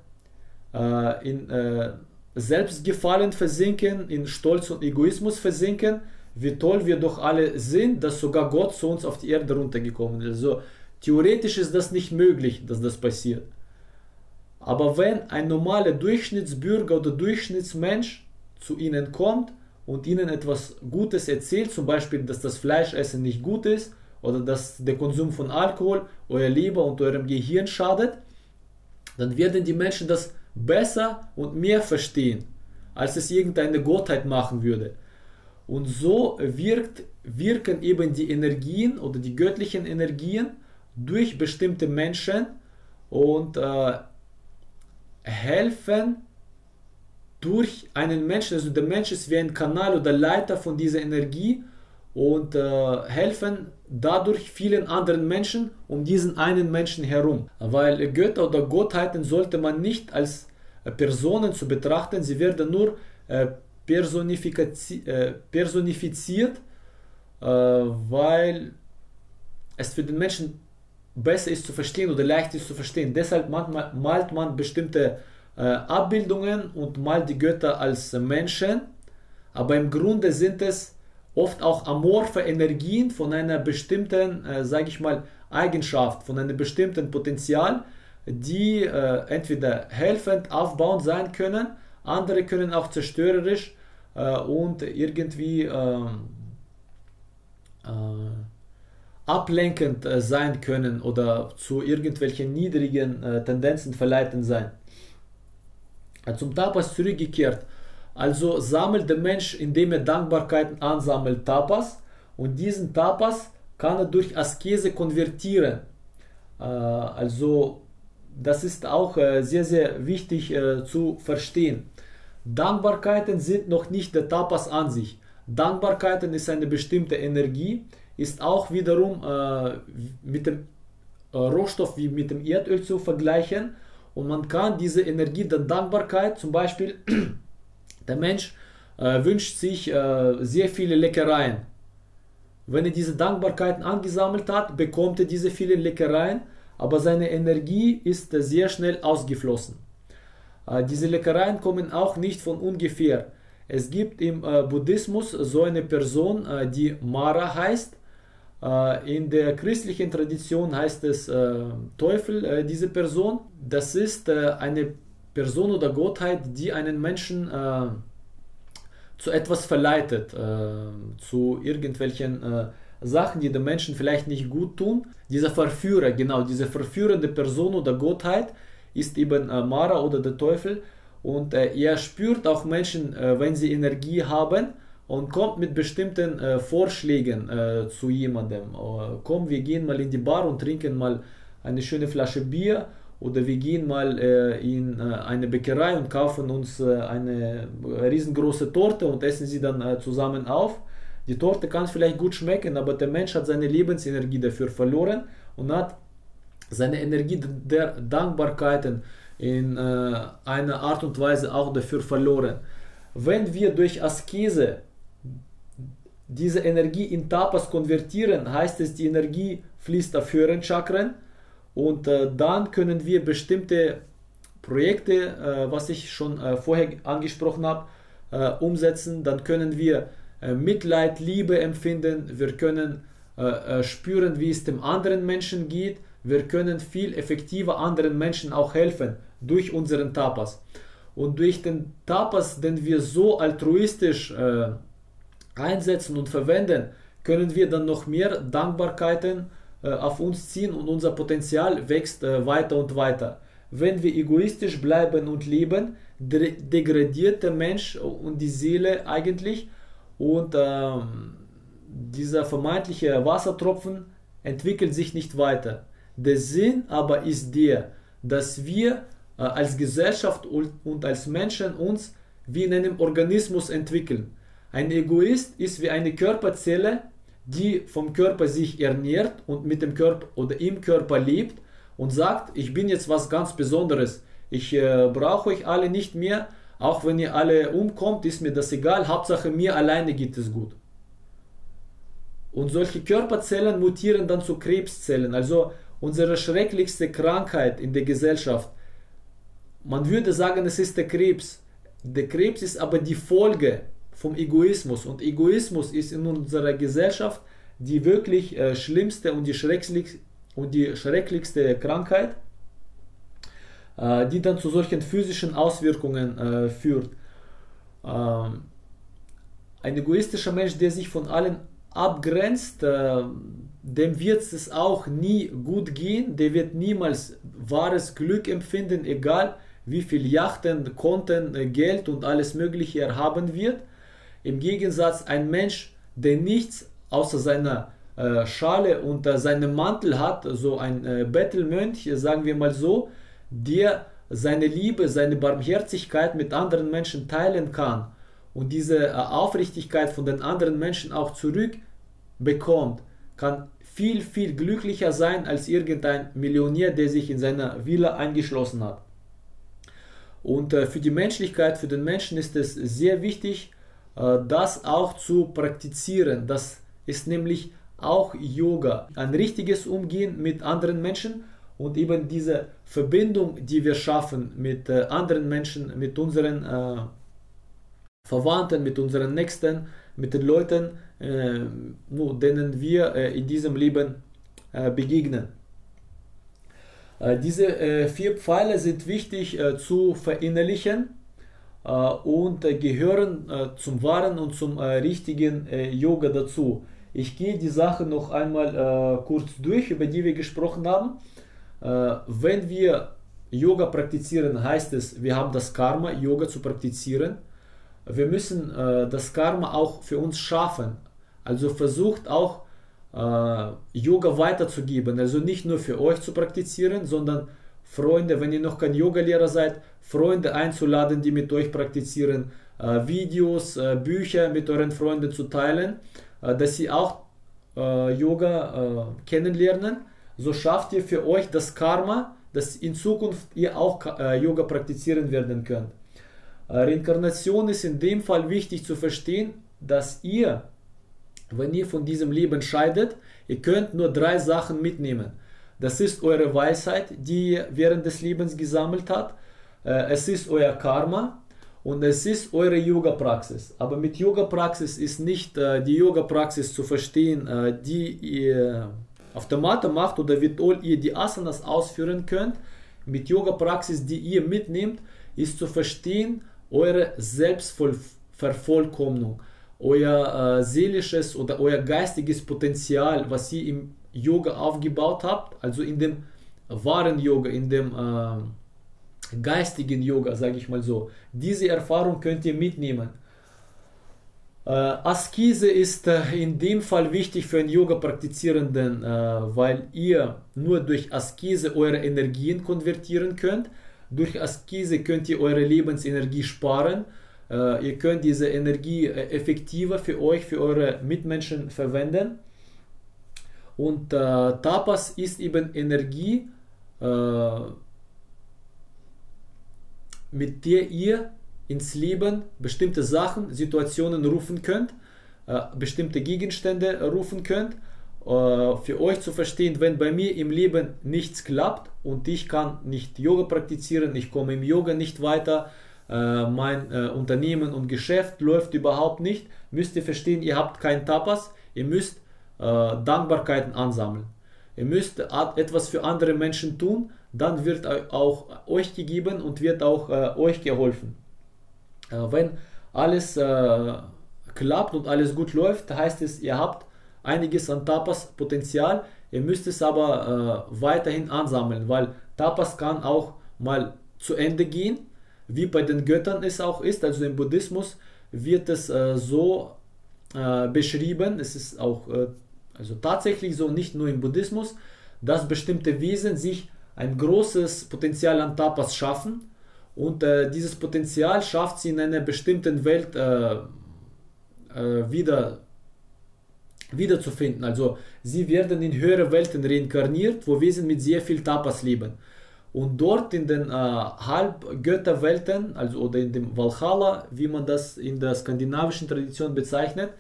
äh, in äh, Selbstgefallen versinken, in Stolz und Egoismus versinken, wie toll wir doch alle sind, dass sogar Gott zu uns auf die Erde runtergekommen ist. Also theoretisch ist das nicht möglich, dass das passiert. Aber wenn ein normaler Durchschnittsbürger oder Durchschnittsmensch zu ihnen kommt und ihnen etwas Gutes erzählt, zum Beispiel, dass das Fleischessen nicht gut ist oder dass der Konsum von Alkohol euer Leber und eurem Gehirn schadet, dann werden die Menschen das besser und mehr verstehen, als es irgendeine Gottheit machen würde. Und so wirkt, wirken eben die Energien oder die göttlichen Energien durch bestimmte Menschen und äh, helfen durch einen Menschen, also der Mensch ist wie ein Kanal oder Leiter von dieser Energie und äh, helfen dadurch vielen anderen Menschen um diesen einen Menschen herum. Weil Götter oder Gottheiten sollte man nicht als äh, Personen zu betrachten, sie werden nur äh, personifiziert, äh, weil es für den Menschen besser ist zu verstehen oder leicht ist zu verstehen. Deshalb malt man bestimmte äh, Abbildungen und malt die Götter als Menschen, aber im Grunde sind es oft auch amorphe Energien von einer bestimmten, äh, sage ich mal, Eigenschaft, von einem bestimmten Potenzial, die äh, entweder helfend, aufbauend sein können, andere können auch zerstörerisch äh, und irgendwie ähm, äh, ablenkend äh, sein können oder zu irgendwelchen niedrigen äh, Tendenzen verleiten sein. Äh, zum Tapas zurückgekehrt. Also sammelt der Mensch, indem er Dankbarkeiten ansammelt, Tapas und diesen Tapas kann er durch Askese konvertieren. Also das ist auch sehr, sehr wichtig zu verstehen. Dankbarkeiten sind noch nicht der Tapas an sich. Dankbarkeiten ist eine bestimmte Energie, ist auch wiederum äh, mit dem äh, Rohstoff wie mit dem Erdöl zu vergleichen. Und man kann diese Energie der Dankbarkeit, zum Beispiel [CLEARS THROAT] der Mensch äh, wünscht sich äh, sehr viele Leckereien. Wenn er diese Dankbarkeiten angesammelt hat, bekommt er diese vielen Leckereien, aber seine Energie ist sehr schnell ausgeflossen. Äh, diese Leckereien kommen auch nicht von ungefähr. Es gibt im äh, Buddhismus so eine Person, die Mara heißt äh, in der christlichen Tradition heißt es äh, Teufel, äh, diese Person. Das ist eine Person oder Gottheit, die einen Menschen zu etwas verleitet, zu irgendwelchen Sachen, die den Menschen vielleicht nicht gut tun. Dieser Verführer, genau, diese verführende Person oder Gottheit ist eben Mara oder der Teufel. Und er spürt auch Menschen, wenn sie Energie haben und kommt mit bestimmten äh, Vorschlägen äh, zu jemandem. Äh, komm, wir gehen mal in die Bar und trinken mal eine schöne Flasche Bier oder wir gehen mal äh, in äh, eine Bäckerei und kaufen uns äh, eine riesengroße Torte und essen sie dann zusammen auf. Die Torte kann vielleicht gut schmecken, aber der Mensch hat seine Lebensenergie dafür verloren und hat seine Energie der Dankbarkeiten in einer Art und Weise auch dafür verloren. Wenn wir durch Askese diese Energie in Tapas konvertieren, heißt es, die Energie fließt auf höheren Chakren und äh, dann können wir bestimmte Projekte, äh, was ich schon äh, vorher angesprochen habe, äh, umsetzen. Dann können wir äh, Mitleid, Liebe empfinden, wir können äh, spüren, wie es dem anderen Menschen geht, wir können viel effektiver anderen Menschen auch helfen durch unseren Tapas. Und durch den Tapas, den wir so altruistisch einsetzen und verwenden, können wir dann noch mehr Dankbarkeiten äh, auf uns ziehen und unser Potenzial wächst äh, weiter und weiter. Wenn wir egoistisch bleiben und leben, de degradiert der Mensch und die Seele eigentlich und äh, dieser vermeintliche Wassertropfen entwickelt sich nicht weiter. Der Sinn aber ist der, dass wir äh, als Gesellschaft und, und als Menschen uns wie in einem Organismus entwickeln. Ein Egoist ist wie eine Körperzelle, die vom Körper sich ernährt und mit dem Körper oder im Körper lebt und sagt, ich bin jetzt was ganz Besonderes. Ich äh, brauche euch alle nicht mehr, auch wenn ihr alle umkommt, ist mir das egal, Hauptsache mir alleine geht es gut. Und solche Körperzellen mutieren dann zu Krebszellen, also unsere schrecklichste Krankheit in der Gesellschaft. Man würde sagen, es ist der Krebs. Der Krebs ist aber die Folge vom Egoismus. Und Egoismus ist in unserer Gesellschaft die wirklich äh, schlimmste und die, schrecklichste, und die schrecklichste Krankheit, äh, die dann zu solchen physischen Auswirkungen äh, führt. Ähm, ein egoistischer Mensch, der sich von allen abgrenzt, äh, dem wird es auch nie gut gehen, der wird niemals wahres Glück empfinden, egal wie viel Yachten, Konten, äh, Geld und alles Mögliche er haben wird. Im Gegensatz ein Mensch, der nichts außer seiner äh, Schale und äh, seinem Mantel hat, so ein äh, Bettelmönch, sagen wir mal so, der seine Liebe, seine Barmherzigkeit mit anderen Menschen teilen kann und diese äh, Aufrichtigkeit von den anderen Menschen auch zurückbekommt, kann viel, viel glücklicher sein als irgendein Millionär, der sich in seiner Villa eingeschlossen hat. Und äh, für die Menschlichkeit, für den Menschen ist es sehr wichtig, äh, das auch zu praktizieren. Das ist nämlich auch Yoga. Ein richtiges Umgehen mit anderen Menschen und eben diese Verbindung, die wir schaffen mit äh, anderen Menschen, mit unseren Verwandten, mit unseren Nächsten, mit den Leuten, äh, denen wir äh, in diesem Leben äh, begegnen. Diese vier Pfeile sind wichtig zu verinnerlichen und gehören zum wahren und zum richtigen Yoga dazu. Ich gehe die Sache noch einmal kurz durch, über die wir gesprochen haben. wenn wir Yoga praktizieren, heißt es, wir haben das Karma, Yoga zu praktizieren. Wir müssen das Karma auch für uns schaffen. Also versucht auch äh, Yoga weiterzugeben. Also nicht nur für euch zu praktizieren, sondern Freunde, wenn ihr noch kein Yoga-Lehrer seid, Freunde einzuladen, die mit euch praktizieren, äh, Videos, äh, Bücher mit euren Freunden zu teilen, äh, dass sie auch äh, Yoga äh, kennenlernen. So schafft ihr für euch das Karma, dass in Zukunft ihr auch Yoga praktizieren werden könnt. Reinkarnation ist in dem Fall wichtig zu verstehen, dass ihr wenn ihr von diesem Leben scheidet, ihr könnt nur drei Sachen mitnehmen. Das ist eure Weisheit, die ihr während des Lebens gesammelt habt. Äh, es ist euer Karma und es ist eure Yoga-Praxis. Aber mit Yoga-Praxis ist nicht äh, die Yoga-Praxis zu verstehen, äh, die ihr auf der Matte macht oder wie toll ihr die Asanas ausführen könnt. Mit Yoga-Praxis, die ihr mitnehmt, ist zu verstehen eure Selbstvervollkommnung euer äh, seelisches oder euer geistiges Potenzial, was ihr im Yoga aufgebaut habt, also in dem wahren Yoga, in dem äh, geistigen Yoga, sage ich mal so. Diese Erfahrung könnt ihr mitnehmen. Äh, Askese ist äh, in dem Fall wichtig für einen Yoga-Praktizierenden, äh, weil ihr nur durch Askese eure Energien konvertieren könnt. Durch Askese könnt ihr eure Lebensenergie sparen ihr könnt diese Energie äh, effektiver für euch, für eure Mitmenschen verwenden. Und äh, Tapas ist eben Energie, äh, mit der ihr ins Leben bestimmte Sachen, Situationen rufen könnt, äh, bestimmte Gegenstände rufen könnt. Äh, für euch zu verstehen, wenn bei mir im Leben nichts klappt und ich kann nicht Yoga praktizieren, ich komme im Yoga nicht weiter, äh, mein äh, Unternehmen und Geschäft läuft überhaupt nicht, müsst ihr verstehen, ihr habt kein Tapas, ihr müsst äh, Dankbarkeiten ansammeln. Ihr müsst etwas für andere Menschen tun, dann wird auch euch gegeben und wird auch äh, euch geholfen. Äh, wenn alles äh, klappt und alles gut läuft, heißt es, ihr habt einiges an Tapas-Potenzial, ihr müsst es aber weiterhin ansammeln, weil Tapas kann auch mal zu Ende gehen wie bei den Göttern es auch ist. Also im Buddhismus wird es äh, so äh, beschrieben, es ist auch äh, also tatsächlich so, nicht nur im Buddhismus, dass bestimmte Wesen sich ein großes Potenzial an Tapas schaffen und äh, dieses Potenzial schafft sie in einer bestimmten Welt äh, äh, wieder wiederzufinden. Also sie werden in höhere Welten reinkarniert, wo Wesen mit sehr viel Tapas leben. Und dort in den äh, Halbgötterwelten, also oder in dem Valhalla, wie man das in der skandinavischen Tradition bezeichnet,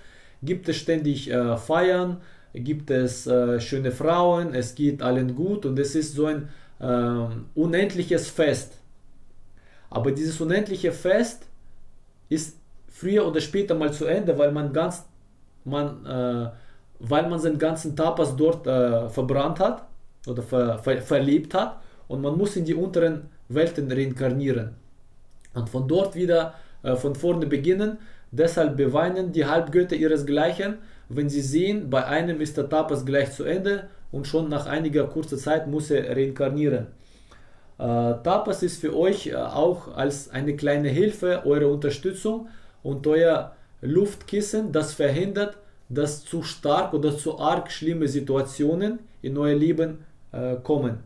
gibt es ständig äh, Feiern, gibt es äh, schöne Frauen, es geht allen gut und es ist so ein äh, unendliches Fest. Aber dieses unendliche Fest ist früher oder später mal zu Ende, weil man ganz, man, äh, weil man seinen ganzen Tapas dort äh, verbrannt hat oder ver, ver, verlebt hat und man muss in die unteren Welten reinkarnieren. Und von dort wieder äh, von vorne beginnen. Deshalb beweinen die Halbgötter ihresgleichen, wenn sie sehen, bei einem ist der Tapas gleich zu Ende und schon nach einiger kurzer Zeit muss er reinkarnieren. Äh, Tapas ist für euch äh, auch als eine kleine Hilfe, eure Unterstützung und euer Luftkissen, das verhindert, dass zu stark oder zu arg schlimme Situationen in euer Leben äh, kommen.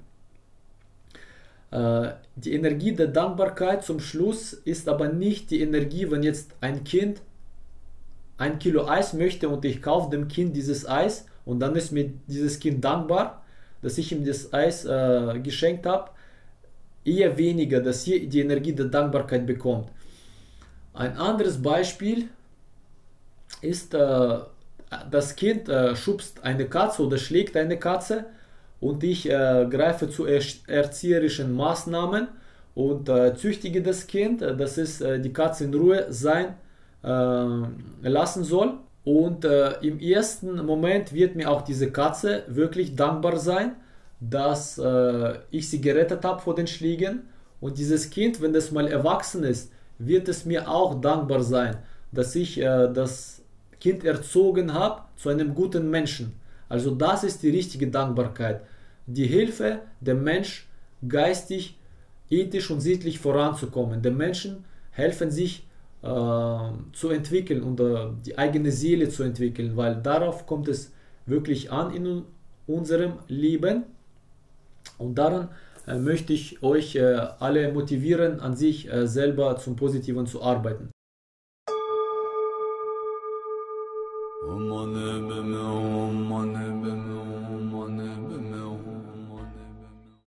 Äh, die Energie der Dankbarkeit zum Schluss ist aber nicht die Energie, wenn jetzt ein Kind ein Kilo Eis möchte und ich kaufe dem Kind dieses Eis und dann ist mir dieses Kind dankbar, dass ich ihm das Eis äh, geschenkt habe, eher weniger, dass hier die Energie der Dankbarkeit bekommt. Ein anderes Beispiel ist, äh, das Kind äh, schubst eine Katze oder schlägt eine Katze und ich äh, greife zu erzieherischen Maßnahmen und äh, züchtige das Kind, äh, dass es äh, die Katze in Ruhe sein äh, lassen soll Und äh, im ersten Moment wird mir auch diese Katze wirklich dankbar sein, dass ich sie gerettet habe vor den Schlägen. Und dieses Kind, wenn das mal erwachsen ist, wird es mir auch dankbar sein, dass ich das Kind erzogen habe zu einem guten Menschen. Also das ist die richtige Dankbarkeit. Die Hilfe dem Mensch geistig, ethisch und sittlich voranzukommen. Den Menschen helfen sich äh, zu entwickeln und äh, die eigene Seele zu entwickeln, weil darauf kommt es wirklich an in unserem Leben. Und daran äh, möchte ich euch äh, alle motivieren, an sich äh, selber zum Positiven zu arbeiten. Oh